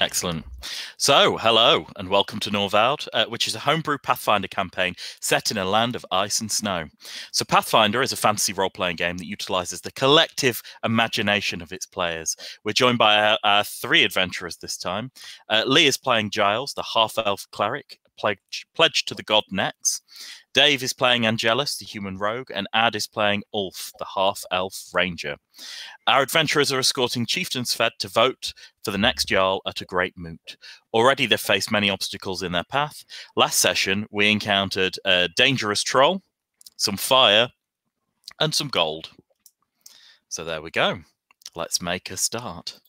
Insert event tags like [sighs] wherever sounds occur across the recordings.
Excellent. So, hello and welcome to Norvald, uh, which is a homebrew Pathfinder campaign set in a land of ice and snow. So, Pathfinder is a fantasy role playing game that utilizes the collective imagination of its players. We're joined by our, our three adventurers this time. Uh, Lee is playing Giles, the half elf cleric, pledged pledge to the god Nex. Dave is playing Angelus, the human rogue, and Ad is playing Ulf, the half elf ranger. Our adventurers are escorting Chieftain Sved to vote for the next Jarl at a great moot. Already they've faced many obstacles in their path. Last session, we encountered a dangerous troll, some fire, and some gold. So there we go. Let's make a start.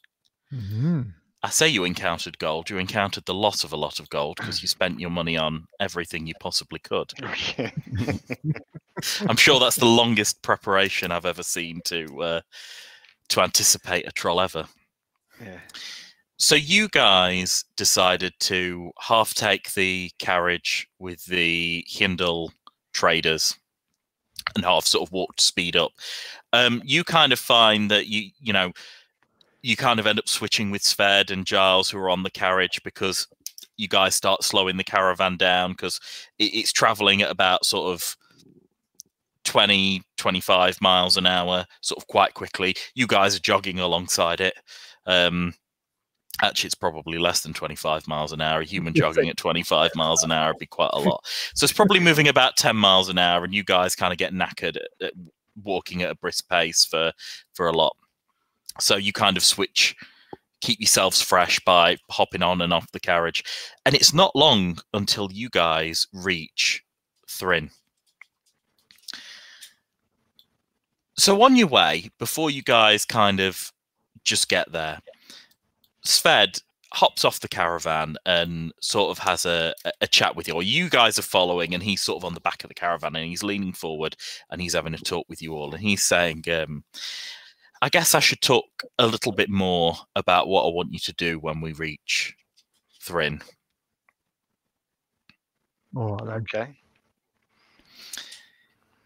Mm-hmm. I say you encountered gold. You encountered the loss of a lot of gold because you spent your money on everything you possibly could. [laughs] I'm sure that's the longest preparation I've ever seen to uh, to anticipate a troll ever. yeah. So you guys decided to half take the carriage with the Hindle traders and half sort of walk to speed up. Um, you kind of find that you you know you kind of end up switching with Sved and Giles who are on the carriage because you guys start slowing the caravan down because it, it's traveling at about sort of 20 25 miles an hour sort of quite quickly. You guys are jogging alongside it. Um actually it's probably less than 25 miles an hour. A human [laughs] jogging at 25 miles an hour would be quite a lot. So it's probably [laughs] moving about 10 miles an hour and you guys kind of get knackered at, at walking at a brisk pace for for a lot so you kind of switch keep yourselves fresh by hopping on and off the carriage. And it's not long until you guys reach Thrijn so on your way before you guys kind of just get there sved hops off the caravan and sort of has a, a- chat with you or you guys are following and he's sort of on the back of the caravan and he's leaning forward and he's having a talk with you all and he's saying um, i guess i should talk a little bit more about what i want you to do when we reach Thrijn All right. Okay.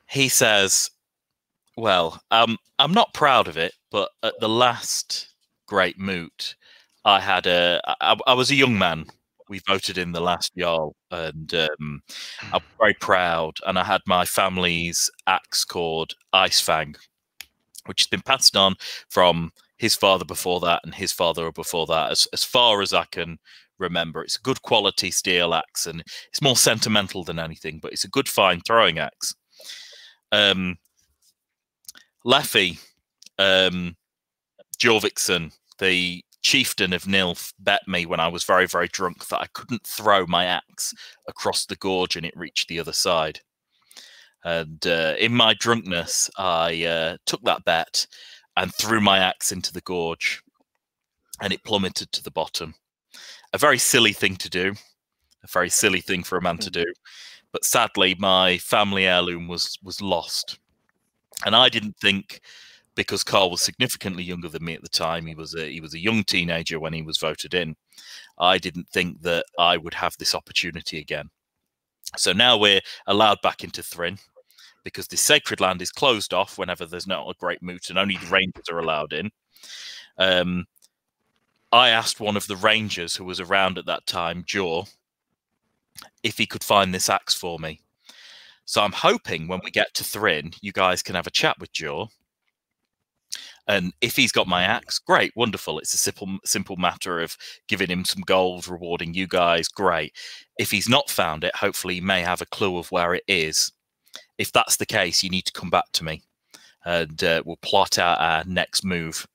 he says, "Well, um, I'm not proud of it, but at the last great moot, I had a. I, I was a young man. We voted in the last jarl, and um, I'm very proud. And I had my family's axe called Icefang, which has been passed on from his father before that and his father before that, as as far as I can." Remember, it's a good quality steel axe, and it's more sentimental than anything. But it's a good, fine throwing axe um, Leffy, um, Jorvikson, the chieftain of Nilf, bet me when I was very, very drunk that I couldn't throw my axe across the gorge and it reached the other side. And uh, in my drunkenness, I uh, took that bet and threw my axe into the gorge, and it plummeted to the bottom. A very silly thing to do, a very silly thing for a man to do but sadly my family heirloom was was lost. And i didn't think because Karl was significantly younger than me at the time he was a he was a young teenager when he was voted in i didn't think that i would have this opportunity again. So now we're allowed back into Thrijn because the sacred land is closed off whenever there's not a great moot and only the rangers are allowed in um, i asked one of the rangers who was around at that time jaw if he could find this axe for me. So I'm hoping when we get to Thrijn, you guys can have a chat with Jaw. And if he's got my axe, great, wonderful. It's a simple, simple matter of giving him some gold, rewarding you guys, great. If he's not found it, hopefully he may have a clue of where it is. If that's the case, you need to come back to me, and uh, we'll plot out our next move.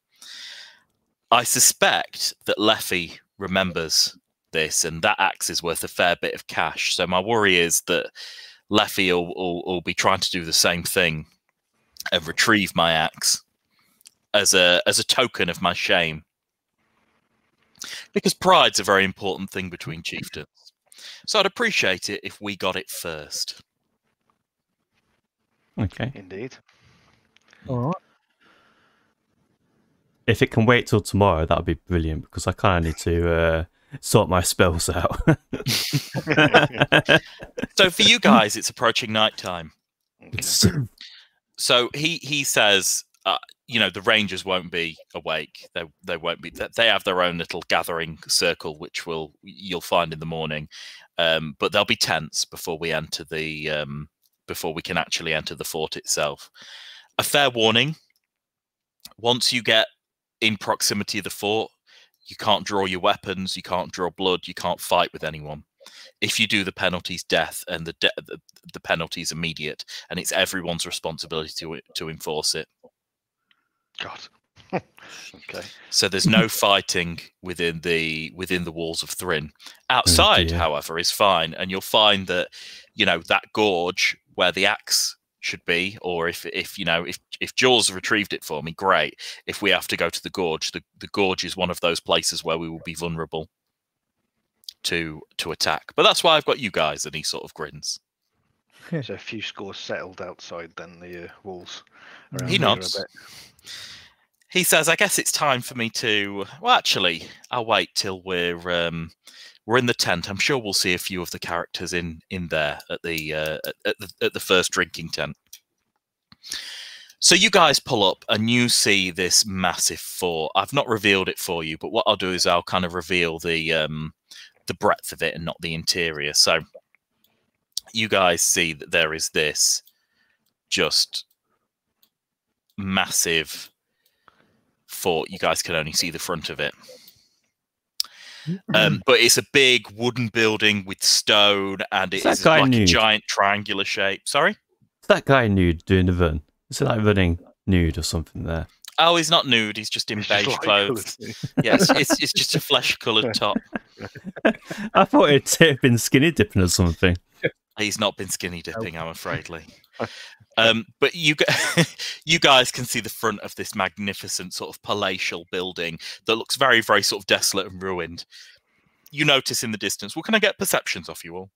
I suspect that Leffy remembers this, and that axe is worth a fair bit of cash. So my worry is that Leffy will, will, will be trying to do the same thing and retrieve my axe as a as a token of my shame. Because pride's a very important thing between chieftains. So I'd appreciate it if we got it first. Okay. Indeed. All right. If it can wait till tomorrow, that would be brilliant because I kind of need to uh, sort my spells out. [laughs] So for you guys, it's approaching night time. Okay. So he he says, uh, you know the rangers won't be awake they they won't be they have their own little gathering circle which will you'll find in the morning um, but they'll be tense before we enter the um, before we can actually enter the fort itself a fair warning once you get in proximity of the fort you can't draw your weapons you can't draw blood you can't fight with anyone if you do the penalties death and the de- the, the penalty is immediate and it's everyone's responsibility to to enforce it God. [laughs] okay. So there's no [laughs] fighting within the within the walls of Thrijn. Oh, Outside, dear. however, is fine, and you'll find that you know that gorge where the axe should be, or if if you know if if Jaws retrieved it for me, great. If we have to go to the gorge, the, the gorge is one of those places where we will be vulnerable to to attack. But that's why I've got you guys, and he sort of grins. [laughs] So a few scores settled outside then the uh, walls. He around He here a nods. He says, "I guess it's time for me to. Well, actually, I'll wait till we're um, we're in the tent. I'm sure we'll see a few of the characters in in there at the uh, at, the at the first drinking tent. So you guys pull up and you see this massive fort. I've not revealed it for you, but what I'll do is I'll kind of reveal the um, the breadth of it and not the interior. So you guys see that there is this just massive fort. You guys can only see the front of it. Um, but it's a big wooden building with stone, and Is it that is guy like a giant triangular shape. Sorry. Is that guy nude doing the run? Is it like running nude or something there? Oh, he's not nude. He's just in It's beige like clothes. yes, it's it's just a flesh-coloured [laughs] top. [laughs] I thought it'd [laughs] been skinny dipping or something. He's not been skinny dipping, I'm afraid, Lee. Um, but you [laughs] you guys can see the front of this magnificent sort of palatial building that looks very, very sort of desolate and ruined. You notice in the distance. Well, can I get perceptions off you all?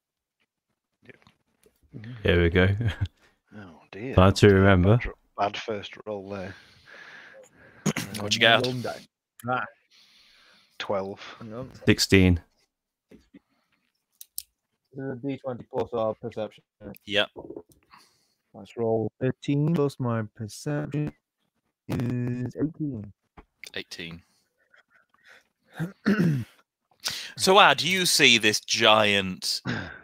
Here we go. [laughs] Oh dear. Hard to remember. Bad, bad first roll there. What'd you get? Long Twelve. 16. This is a D20 plus our perception. Yep. Let's roll. 13 plus my perception is 18. 18. so, Ad, you see this giant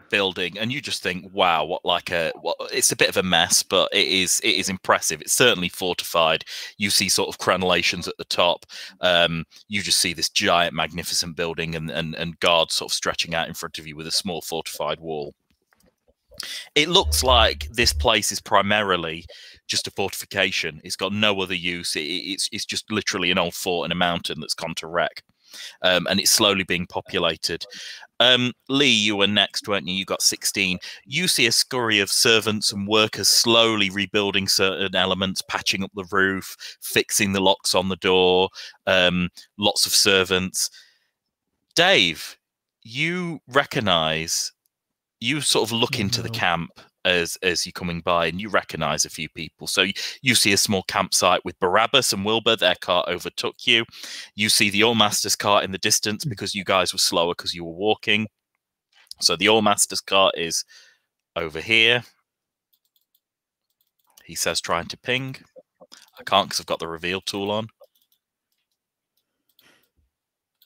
building, and you just think, "Wow, what like a what?" It's a bit of a mess, but it is it is impressive. It's certainly fortified. You see sort of crenellations at the top. Um, you just see this giant, magnificent building, and and and guards sort of stretching out in front of you with a small fortified wall. It looks like this place is primarily just a fortification. It's got no other use. It, it's it's just literally an old fort in a mountain that's gone to wreck, um, and it's slowly being populated. Um, Lee, you were next, weren't you? You got sixteen. You see a scurry of servants and workers slowly rebuilding certain elements, patching up the roof, fixing the locks on the door. Um, lots of servants. Dave, you recognise. You sort of look Oh, into the camp as as you're coming by, and you recognise a few people. So you, you see a small campsite with Barabbas and Wilbur. Their cart overtook you. You see the Allmaster's cart in the distance mm. because you guys were slower because you were walking. So the Allmaster's cart is over here. He says, trying to ping. I can't because I've got the reveal tool on.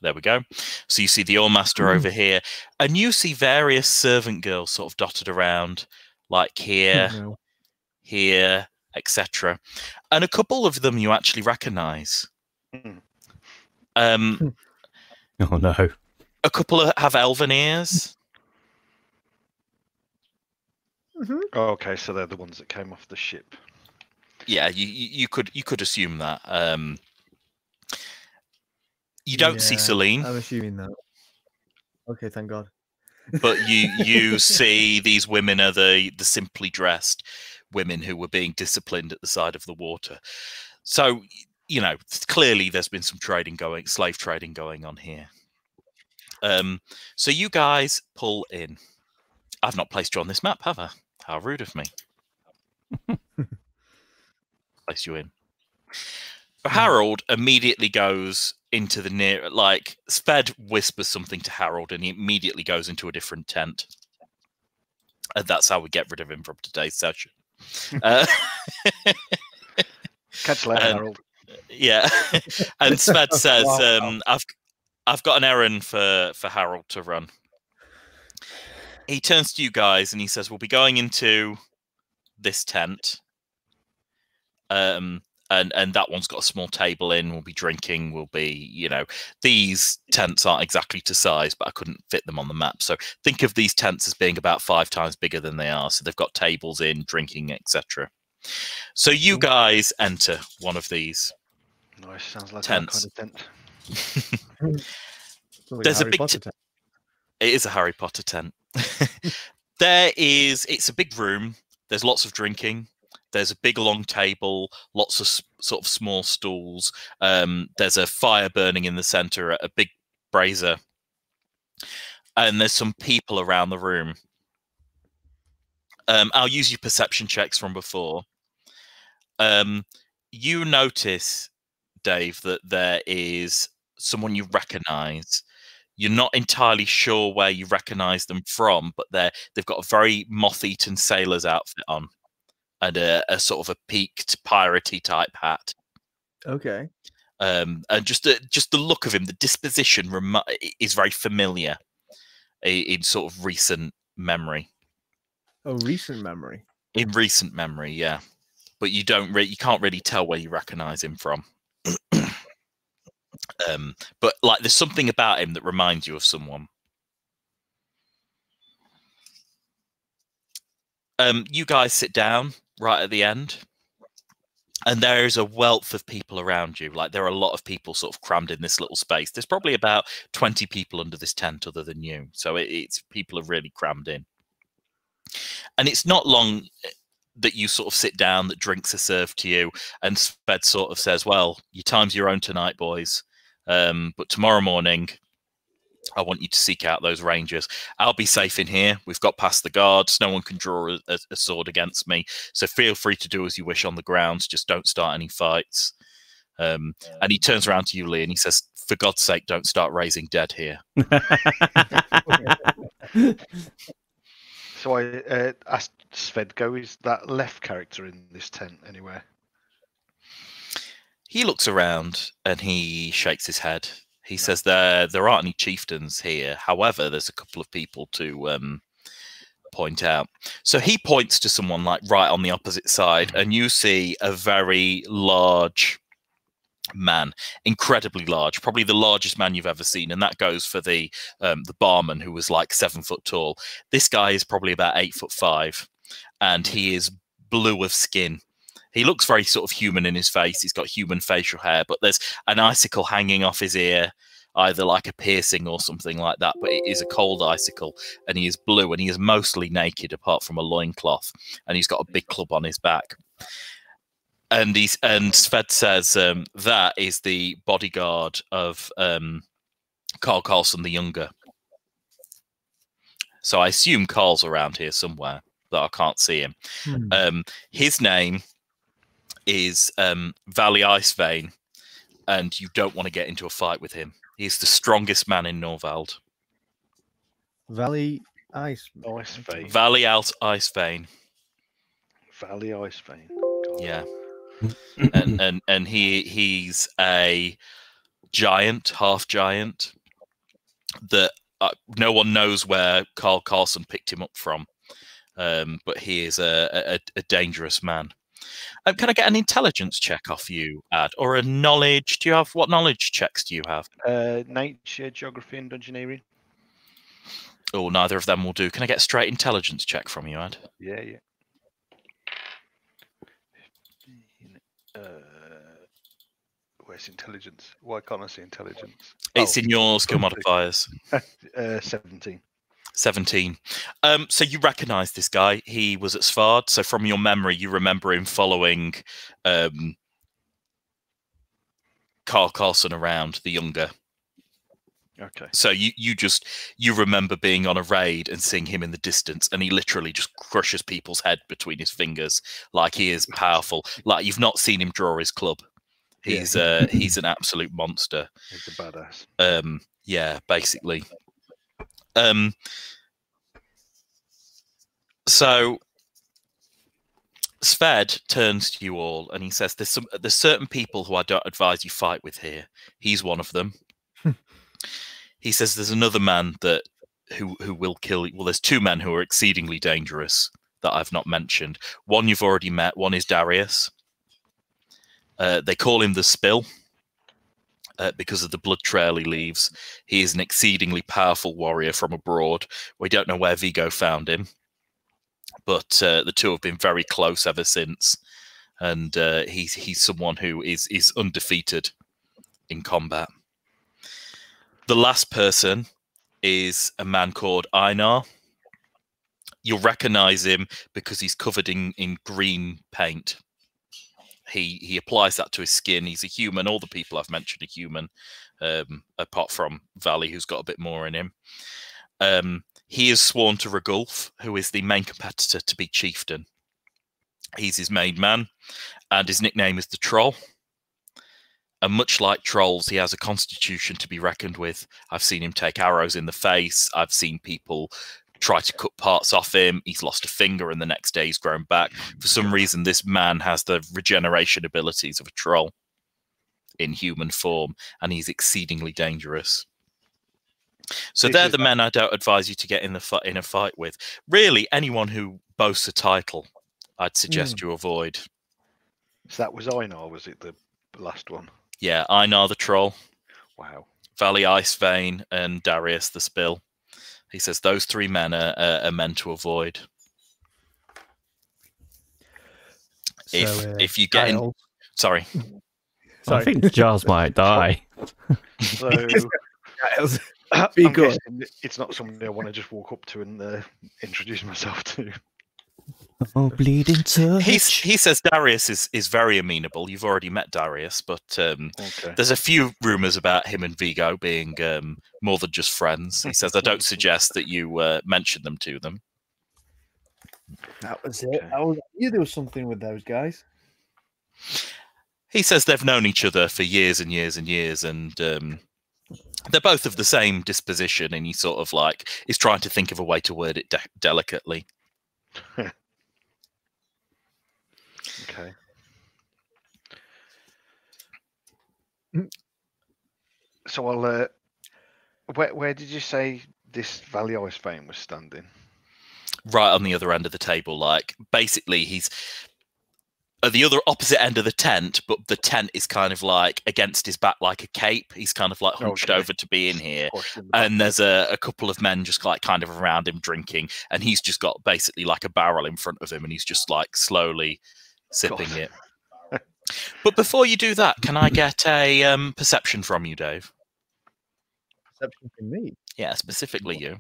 There we go. So you see the Allmaster over here, and you see various servant girls sort of dotted around, like here, No. here, etc. And a couple of them you actually recognise. Hmm. Um, [laughs] Oh no. a couple of have elven ears. Mhm. Oh, okay, so they're the ones that came off the ship. Yeah, you you you could you could assume that. Um, you don't see Celine, I'm assuming that. Okay, thank God. but you you [laughs] see these women are the the simply dressed women who were being disciplined at the side of the water. So you know clearly there's been some trading going, slave trading going on here. Um, so you guys pull in. I've not placed you on this map, have I? How rude of me. [laughs] Place you in. So Harold immediately goes into the near, like Sved whispers something to Harold, and he immediately goes into a different tent. And that's how we get rid of him from today's session. [laughs] Uh, Catch later, Um, Harold. Yeah, [laughs] and Sved says, Wow. um, "I've I've got an errand for for Harold to run." He turns to you guys and he says, "We'll be going into this tent, um, and and that one's got a small table in. We'll be drinking. We'll be, you know, these tents aren't exactly to size, but I couldn't fit them on the map. So think of these tents as being about five times bigger than they are. So they've got tables in, drinking, etc." So you guys enter one of these. Nice. Sounds like that kind of tent. [laughs] There's a Harry big tent. It is a Harry Potter tent. [laughs] there is, it's a big room. There's lots of drinking. There's a big long table, lots of sort of small stools. Um, there's a fire burning in the center, a big brazier. And there's some people around the room. Um, I'll use your perception checks from before. Um, you notice, Dave, that there is someone you recognize you're not entirely sure where you recognize them from, but they're they've got a very moth-eaten sailor's outfit on and a, a sort of a peaked piratey type hat. Okay. Um, and just the just the look of him, the disposition is very familiar i- in sort of recent memory. Oh, recent memory. In recent memory, yeah, but you don't re- you can't really tell where you recognize him from. [clears throat] um, but like, there's something about him that reminds you of someone. um, you guys sit down right at the end, and there is a wealth of people around you. Like there are a lot of people sort of crammed in this little space. There's probably about twenty people under this tent, other than you. So it, it's people are really crammed in, and it's not long eh, that you sort of sit down, that drinks are served to you, and Sved sort of says, "Well, your time's your own tonight, boys. Um, but tomorrow morning." I want you to seek out those rangers. I'll be safe in here. We've got past the guards. No one can draw a, a, sword against me. So feel free to do as you wish on the grounds. Just don't start any fights. Um, and he turns around to you, Lee, and he says, "For God's sake, don't start raising dead here." So I uh, asked Svedgo, is that Leffy character in this tent anywhere? He looks around and he shakes his head. He says there there aren't any chieftains here. However, there's a couple of people to um, point out. So he points to someone like right on the opposite side, and you see a very large man, incredibly large, probably the largest man you've ever seen, and that goes for the um, the barman who was like seven foot tall. This guy is probably about eight foot five, and he is blue of skin. He looks very sort of human in his face. He's got human facial hair, but there's an icicle hanging off his ear, either like a piercing or something like that. But it is a cold icicle, and he is blue, and he is mostly naked apart from a loincloth, and he's got a big club on his back. And he's and Sved says um, that is the bodyguard of um, Karl Karlson the Younger. So I assume Karl's around here somewhere, but I can't see him. Hmm. Um, his name is um, Valley Ice Vein, and you don't want to get into a fight with him. He's the strongest man in Norvald. Valley Ice. Ice Vein. Valley Out Ice Vein. Valley Ice Vein. God. Yeah, and and and he he's a giant, half giant that uh, no one knows where Karl Karlson picked him up from, um, but he is a, a, a dangerous man. Um, can I get an intelligence check off you, Ad, or a knowledge? Do you have what knowledge checks do you have? Uh, nature, geography, and dungeoneering. Oh, neither of them will do. Can I get a straight intelligence check from you, Ad? Yeah, yeah. Uh, where's intelligence? Why can't I see intelligence? It's Oh, in your skill modifiers. [laughs] uh, 17. 17. Um, so you recognize this guy. He was at Svard. So from your memory, you remember him following um, Karl Karlson around, the younger. Okay. So you, you just you remember being on a raid and seeing him in the distance, and he literally just crushes people's head between his fingers, like he is powerful. Like you've not seen him draw his club. Yeah. He's uh he's an absolute monster. He's a badass. Um, yeah, basically. Um, so Sved turns to you all and he says, "There's some there's certain people who I don't advise you fight with here. He's one of them." [laughs] he says, "There's another man that who who will kill you. Well, there's two men who are exceedingly dangerous that I've not mentioned. One you've already met. One is Darius. Uh, they call him the Spill." Uh, because of the blood trail he leaves, he is an exceedingly powerful warrior from abroad. We don't know where Vigo found him, but uh, the two have been very close ever since. And uh, he's he's someone who is is undefeated in combat. The last person is a man called Einar. You'll recognize him because he's covered in, in green paint. He he applies that to his skin. He's a human. All the people I've mentioned are human, um, apart from Valley, who's got a bit more in him. Um, he is sworn to Ragulf, who is the main competitor to be chieftain. He's his main man, and his nickname is the Troll. And much like trolls, he has a constitution to be reckoned with. I've seen him take arrows in the face. I've seen people try to cut parts off him. He's lost a finger, and the next day he's grown back. For some reason, this man has the regeneration abilities of a troll in human form, and he's exceedingly dangerous. So they're the men I don't uh, advise you to get in the in a fight with. Really, anyone who boasts a title, I'd suggest hmm. you avoid. So that was Einar, was it the last one? Yeah, Einar the troll, Wow. Valley Ice Vein, and Darius the Spill. He says those three men are, are, are meant to avoid. If uh, if you get in, Giles- sorry, [laughs] I think Giles might die. [laughs] So Giles. I'm Be good. it's not somebody I want to just walk up to and uh, introduce myself to. Oh, bleeding touch. He's, he says Darius is, is very amenable. You've already met Darius, but um, Okay. there's a few rumors about him and Vigo being um, more than just friends. He says, I don't [laughs] suggest that you uh, mention them to them. That was it. Okay. I was knew there was something with those guys. He says they've known each other for years and years and years, and um, they're both of the same disposition. And he sort of like is trying to think of a way to word it de- delicately. [laughs] Okay. Mm. So I'll. Uh, where where did you say this Valley Ice Vein was standing? right on the other end of the table. Like basically, he's at the other opposite end of the tent, but the tent is kind of like against his back like a cape. He's kind of like hunched Okay. over to be in here. Pushed in the back. And there's a, a couple of men just like kind of around him drinking, and he's just got basically like a barrel in front of him, and he's just like slowly sipping God. it. But before you do that, can I get a um, perception from you, Dave? Perception from me. Yeah, specifically you.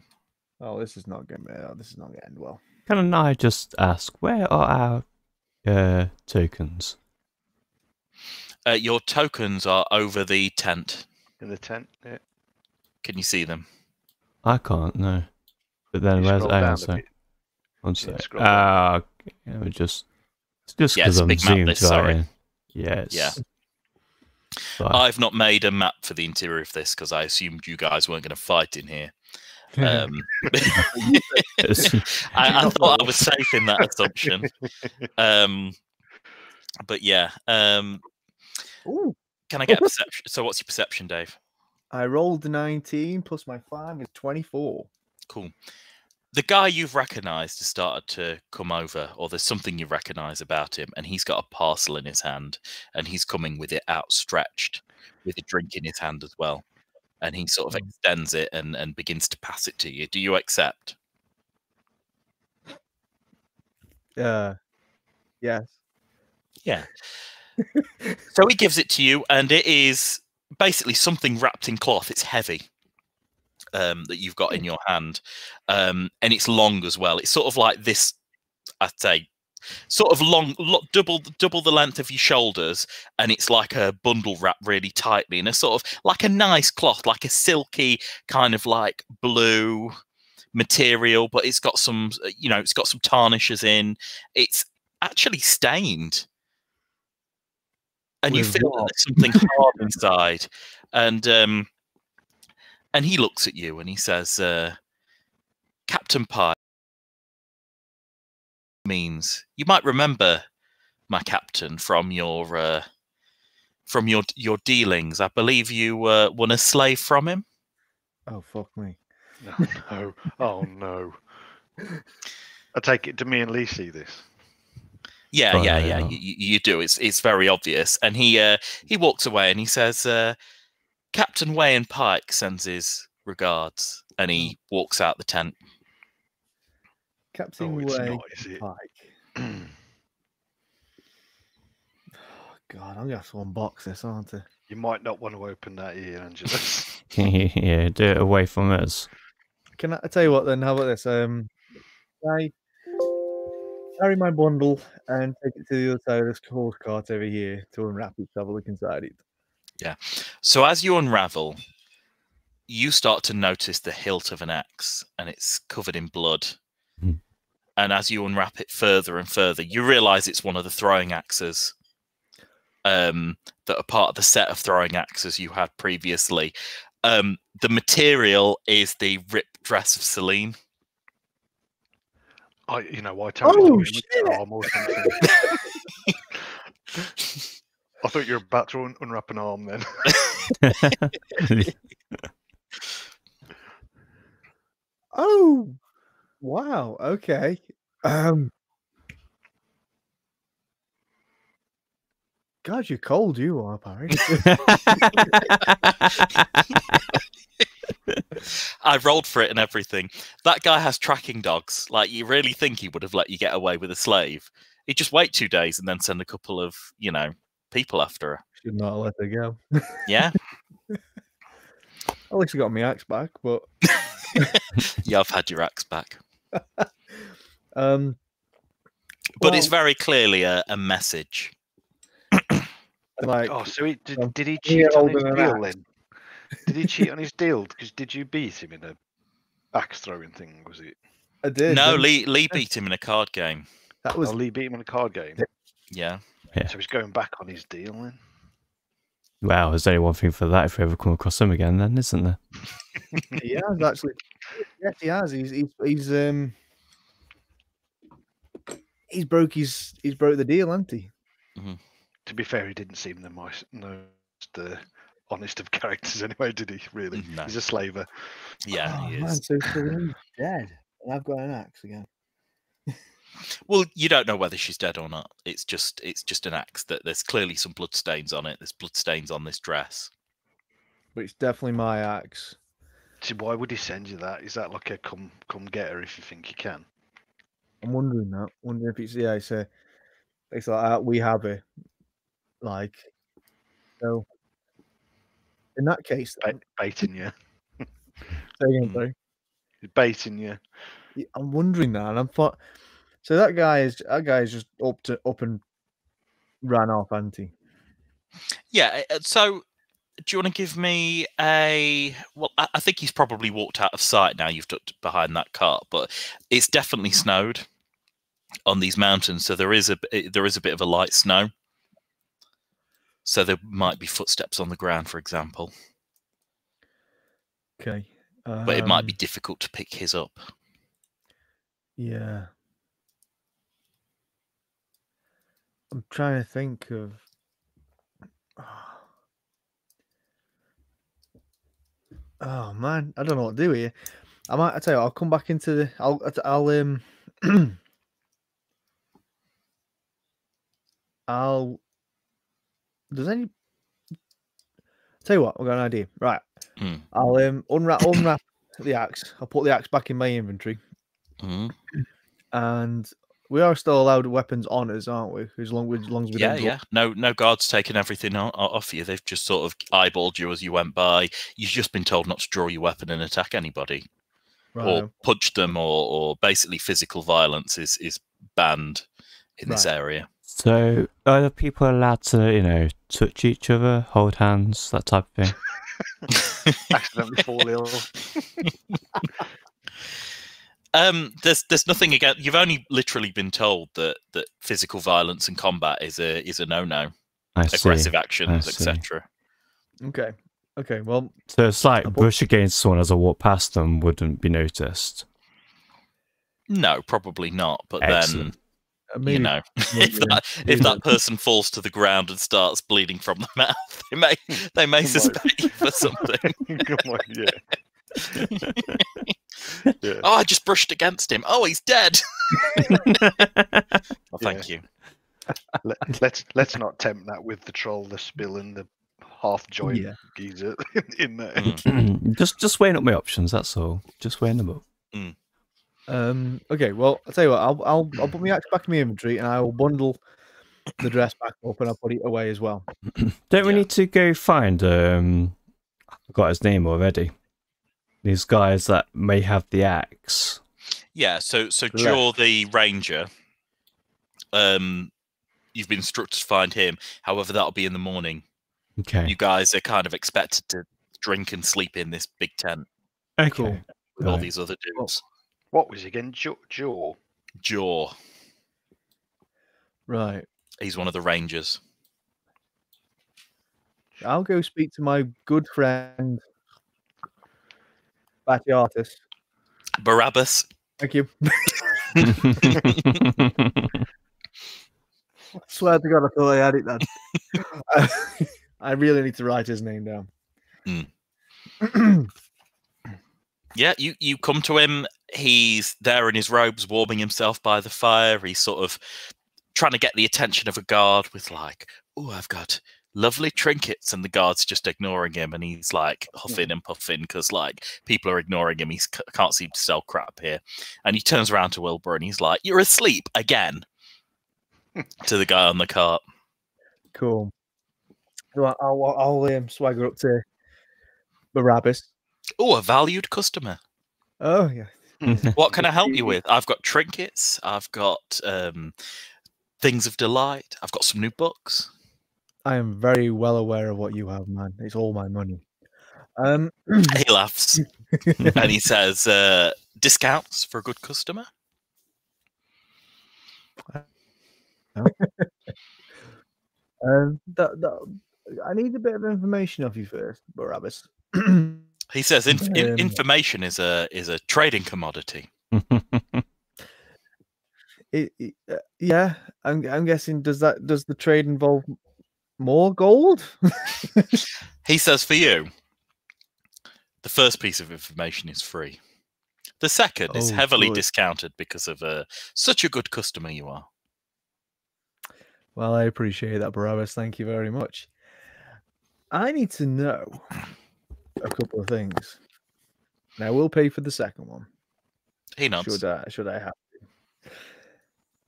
Oh, this is not going. Uh, this is not going to end well. Can I just ask, where are our uh, tokens? Uh, your tokens are over the tent. in the tent. Yeah. Can you see them? I can't, no. But then You where's scroll hang on down a a sec. bit. One sec. scroll down. Ah, okay. yeah, we just it's just Yeah, because it's a I'm big map, zoomed this, right sorry. Yes. Yeah. Right. I've not made a map for the interior of this because I assumed you guys weren't going to fight in here. Um, [laughs] [laughs] I, I thought I was safe in that assumption. Um, but yeah, um, can I get a perception? So, what's your perception, Dave? I rolled a 19 plus my five is 24. Cool. The guy you've recognised has started to come over, or there's something you recognise about him, and he's got a parcel in his hand, and he's coming with it outstretched, with a drink in his hand as well. And he sort of Mm. extends it and, and begins to pass it to you. Do you accept? Uh, yes. Yeah. so he gives it to you, and it is basically something wrapped in cloth. It's heavy um, that you've got in your hand, um, and it's long as well. It's sort of like this. I'd say, sort of long, lo- double double the length of your shoulders, and it's like a bundle wrapped really tightly in a sort of like a nice cloth, like a silky kind of like blue material, but it's got some, you know, it's got some tarnishes in. It's actually stained and you feel that there's something hard inside and um and he looks at you and he says uh captain pie means you might remember my captain, from your uh, from your your dealings. I believe you uh, won a slave from him. Oh fuck me. No, no. Oh no. I take it. to me and Lee see this? Yeah, Right, yeah, yeah, yeah. yeah. You, you you do. It's it's very obvious. And he uh, he walks away and he says, uh, "Captain Wayan Pike sends his regards," and he walks out the tent. Captain Oh, it's Way not. Pike. [clears throat] Oh, God, I'm gonna have to unbox this, aren't I? you might not want to open that ear, Angelus. [laughs] [laughs] yeah, do it away from us. Can I, I tell you what then? How about this? Um, I carry my bundle and take it to the other side of this horse cart over here to unwrap it, to have a look inside it. So as you unravel, you start to notice the hilt of an axe, and it's covered in blood. Hmm. And as you unwrap it further and further, you realise it's one of the throwing axes um, that are part of the set of throwing axes you had previously. Um, the material is the ripped dress of Celine. I, you know, I totally Oh, thought it was shit. [laughs] [laughs] an arm or something. I thought you were about to un- unwrap an arm then. [laughs] Oh, wow. Okay. Um, God, you're cold. You are, Barry. [laughs] I rolled for it and everything. That guy has tracking dogs. Like you really think he would have let you get away with a slave? He'd just wait two days and then send a couple of, you know, people after her. Should not let her go. Yeah, [laughs] At least I got my axe back, but [laughs] yeah, I've had your axe back. [laughs] um, But it's very clearly a, a message. [coughs] like Oh, so he, did, um, did he he cheat on his deal then? Did he cheat on his deal? Because did you beat him in a axe throwing thing? Was it? I did. No, Lee Lee beat him in a card game. that Was was oh, Lee beat him in a card game? Yeah. Yeah. So he's going back on his deal then. well, there's only one thing for that if we ever come across him again, then, isn't there? he has actually. Yes, he has. He's he's he's um he's broke his he's broke the deal, hasn't he? To be fair, he didn't seem the most, most uh, honest of characters anyway, did he? Really? No. He's a slaver. Yeah, oh, he man, is. so Celine's dead, and I've got an axe again. Well, you don't know whether she's dead or not. It's just it's just an axe that there's clearly some blood stains on it. There's blood stains on this dress. But it's definitely my axe. See, why would he send you that? Is that like a come come get her if you think you can? I'm wondering that. Wondering if it's yeah. It's a. It's like uh, we have it. Like, so. In that case, then, baiting you. say again, Mm. sorry. He's baiting you. Yeah, I'm wondering that, and I'm thought. So that guy is that guy is just up to up and ran off, hasn't? Yeah. uh, So, do you want to give me a? Well, I, think he's probably walked out of sight now. You've ducked behind that cart, but it's definitely snowed on these mountains. So there is a b- there is a bit of a light snow. So there might be footsteps on the ground, for example, Okay. but it might be um, difficult to pick his up. Yeah. I'm trying to think of. [sighs] Oh man, I don't know what to do here. I might. I tell you, what, I'll come back into the. I'll. I'll um. [clears throat] I'll. Does any? Tell you what, I've got an idea. Right. Hmm. I'll um unwrap unwrap the axe. I'll put the axe back in my inventory, Mhm. and we are still allowed weapons on us, aren't we? As long as, as long as we Yeah, don't drop yeah. No, no guards taking everything o- o- off you. They've just sort of eyeballed you as you went by. You've just been told not to draw your weapon and attack anybody, Right. or punch them, or, or basically physical violence is is banned in this area. So, are the people allowed to, you know, touch each other, hold hands, that type of thing? [laughs] Accidentally fall ill. [laughs] Um, there's there's nothing against. You've only literally been told that that physical violence and combat is a is a no no. I see. Aggressive actions, etc. Okay. Okay. Well, So it's like I bought- brush against someone as I walk past them wouldn't be noticed. No, probably not. But Excellent. Uh, you maybe- know, [laughs] maybe, if yeah. that if that person falls to the ground and starts bleeding from the [laughs] mouth, they may they may Might- suspect you for [laughs] something. Come on, yeah. [laughs] yeah. Oh, I just brushed against him. Oh, he's dead. [laughs] Well, thank you. Let, let's let's not tempt that with the troll, the spill, and the half joint Yeah. geezer [laughs] in, in there. Mm. [clears throat] just just weighing up my options. That's all. Just weighing them up. Um. Okay. Well, I'll tell you what. I'll I'll I'll put my axe back in my inventory, and I will bundle the dress back up, and I'll put it away as well. [clears throat] Don't we Yeah. need to go find um I forgot his name already. These guys that may have the axe. Yeah. So so The Jaw the ranger. Um, you've been instructed to find him. However, that'll be in the morning. Okay. You guys are kind of expected to drink and sleep in this big tent okay. Cool. with all Right. these other dudes. What was he again? Jaw. Jaw. Jaw. Right. He's one of the rangers. I'll go speak to my good friend, Batty Artis. Barabbas. Thank you. [laughs] I swear to God, I thought I had it then. [laughs] I really need to write his name down. Mm. [clears throat] Yeah, you you come to him. He's there in his robes, warming himself by the fire. He's sort of trying to get the attention of a guard with like, "Oh, I've got lovely trinkets," and the guard's just ignoring him, and he's like huffing and puffing because like people are ignoring him. He can't seem to sell crap here, and he turns around to Wilbur and he's like, "You're asleep again." [laughs] to the guy on the cart. Cool. Well, I'll, I'll, I'll um, swagger up to Barabbas. Oh, a valued customer. Oh, yeah. [laughs] What can I help you [laughs] with? I've got trinkets. I've got um, things of delight. I've got some new books. I am very well aware of what you have, man. It's all my money. Um, He [clears throat] laughs and he says, uh, "Discounts for a good customer." um that, that, I need a bit of information off you first, Barabbas. [clears throat] He says, Inf- in- Um, "Information is a is a trading commodity." [laughs] It, it- uh, yeah, I'm, I'm guessing. Does that does the trade involve more gold? He says, "For you, the first piece of information is free. The second is Oh, heavily good. discounted because of uh, such a good customer you are." well, I appreciate that, Barabbas. Thank you very much. I need to know a couple of things. Now, we'll pay for the second one. He nods. Should I? Should I have to?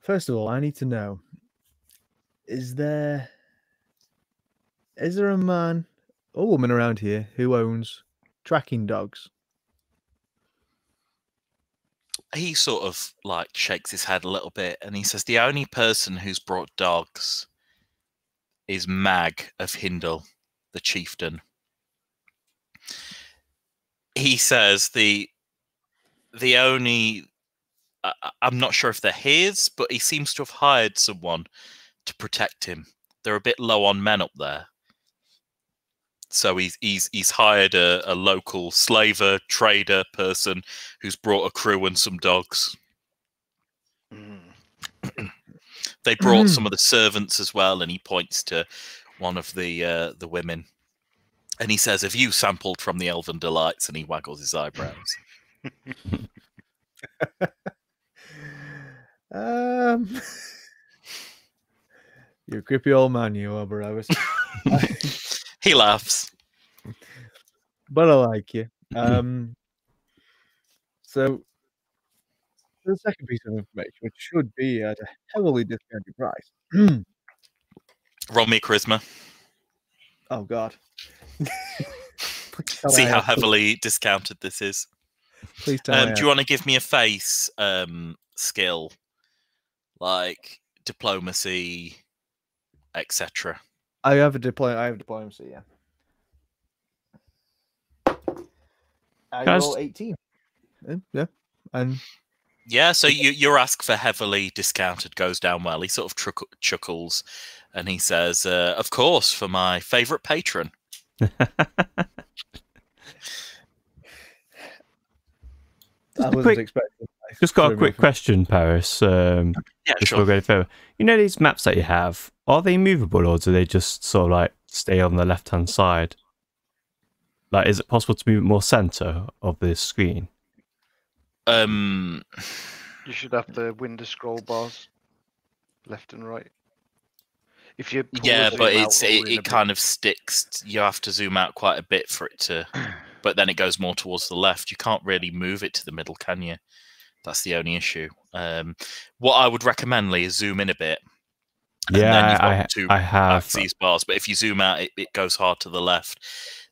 First of all, I need to know: is there is there a man or woman around here who owns tracking dogs? he sort of like shakes his head a little bit and he says the only person who's brought dogs is Mag of Hindle, the chieftain. He says the the only I, I'm not sure if they're his, but he seems to have hired someone to protect him. They're a bit low on men up there. So he's he's he's hired a, a local slaver trader person who's brought a crew and some dogs. Mm. They brought some of the servants as well, and he points to one of the uh, the women, and he says, "Have you sampled from the Elven delights?" And he waggles his eyebrows. [laughs] Um, [laughs] you're a creepy old man, you are, Barabbas. [laughs] He laughs. but I like you. [laughs] Um, so the second piece of information, which should be at a heavily discounted price. [clears throat] Roll me charisma. oh God! [laughs] See how heavily discounted this is. Please tell. Um, do you want to give me a face um, skill, like diplomacy, etc.? I have a deploy. I have diplomacy. Yeah. I Guys- roll eighteen. Uh, Yeah, and Yeah, so you, your ask for heavily discounted goes down well. He sort of truck- chuckles and he says, uh, Of course, for my favourite patron. [laughs] I wasn't quick, expecting. Just got a quick question, Paris. Um, Yeah, before sure. we go any further. You know these maps that you have, are they movable or do they just sort of like stay on the left hand side? Like, is it possible to move it more center of the screen? Um, You should have the window scroll bars, left and right. If you yeah, but it's or it, in it bit- kind of sticks. You have to zoom out quite a bit for it to, but then it goes more towards the left. You can't really move it to the middle, can you? That's the only issue. Um, what I would recommend, Lee, is zoom in a bit. and then yeah, you've got I, two I have. axes bars, but if you zoom out, it, it goes hard to the left.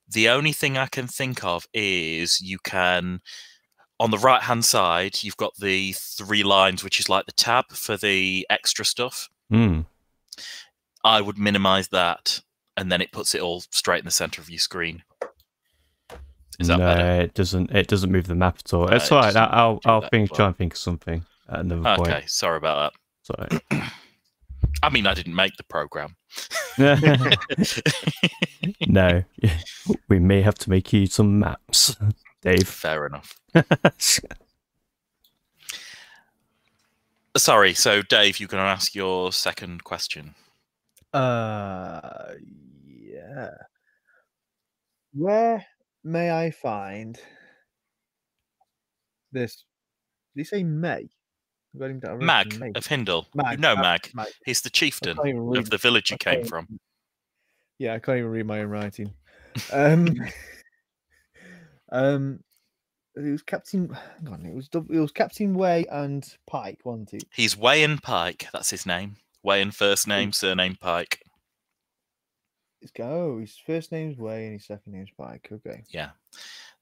The only thing I can think of is you can, on the right hand side, you've got the three lines, which is like the tab for the extra stuff. Hmm. I would minimize that, and then it puts it all straight in the center of your screen. Is that no, better? it doesn't. It doesn't move the map at all. No, it's it all right. I'll I'll that think as try and think of something at another Okay, point. sorry about that. Sorry. [clears throat] I mean, I didn't make the program. [laughs] [laughs] no, [laughs] we may have to make you some maps, Dave. Fair enough. Sorry, so Dave, you're going to ask your second question. Uh, yeah. Where may I find this? Did he say May? Got him down. Mag May. of Hindle. you Mag, know uh, Mag. Mag. He's the chieftain can't even read. of the village you came from. Yeah, I can't even read my own writing. Um, [laughs] [laughs] um, it was Captain. Hang on, it was it was Captain Way and Pike. One, two. He's Way and Pike. That's his name. Wayan first name, surname Pike. Go. Oh, his first name's Way and his second name's Pike. Okay. Yeah.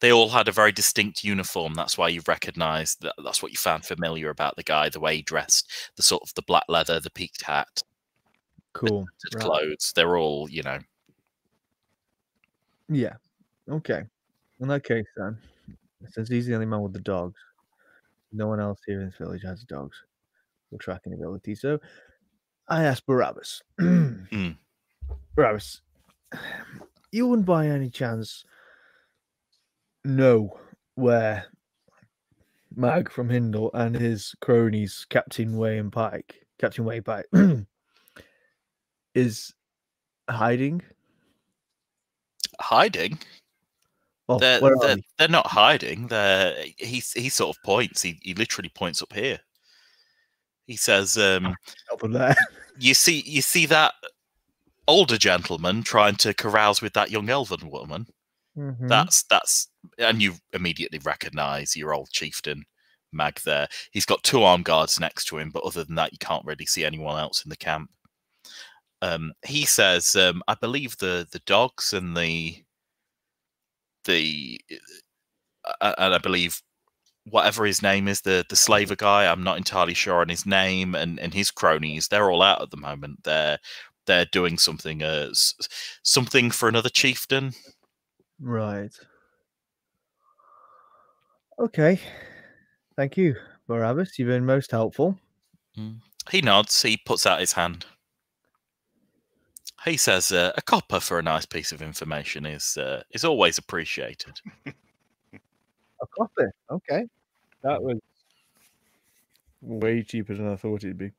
They all had a very distinct uniform. That's why you recognised that. That's what you found familiar about the guy, the way he dressed, the sort of the black leather, the peaked hat, Cool. the Right. clothes. They're all, you know, Yeah. Okay. In that case, then, since he's the only man with the dogs, no one else here in this village has dogs or tracking ability. So I asked Barabbas. [clears throat] Mm. Barabbas, you wouldn't by any chance know where Mag from Hindle and his cronies, Captain Way and Pike, Captain Way Pike, [clears throat] is hiding? hiding. Oh, they're, they're, they? they're not hiding. They're he he sort of points. He he literally points up here. He says, um, Up there. "You see, you see that older gentleman trying to carouse with that young elven woman. Mhm. That's that's, and you immediately recognise your old chieftain." Mag there. He's got two armed guards next to him, but other than that, you can't really see anyone else in the camp. Um, he says, um, "I believe the the dogs and the the uh, and I believe whatever his name is, the the slaver guy. I'm not entirely sure on his name, and and his cronies. They're all out at the moment. They're they're doing something uh something for another chieftain. Right. Okay. Thank you, Barabbas. You've been most helpful. He nods. He puts out his hand. He says, uh, "A copper for a nice piece of information is uh, is always appreciated." A copper. Okay. That was way cheaper than I thought it'd be.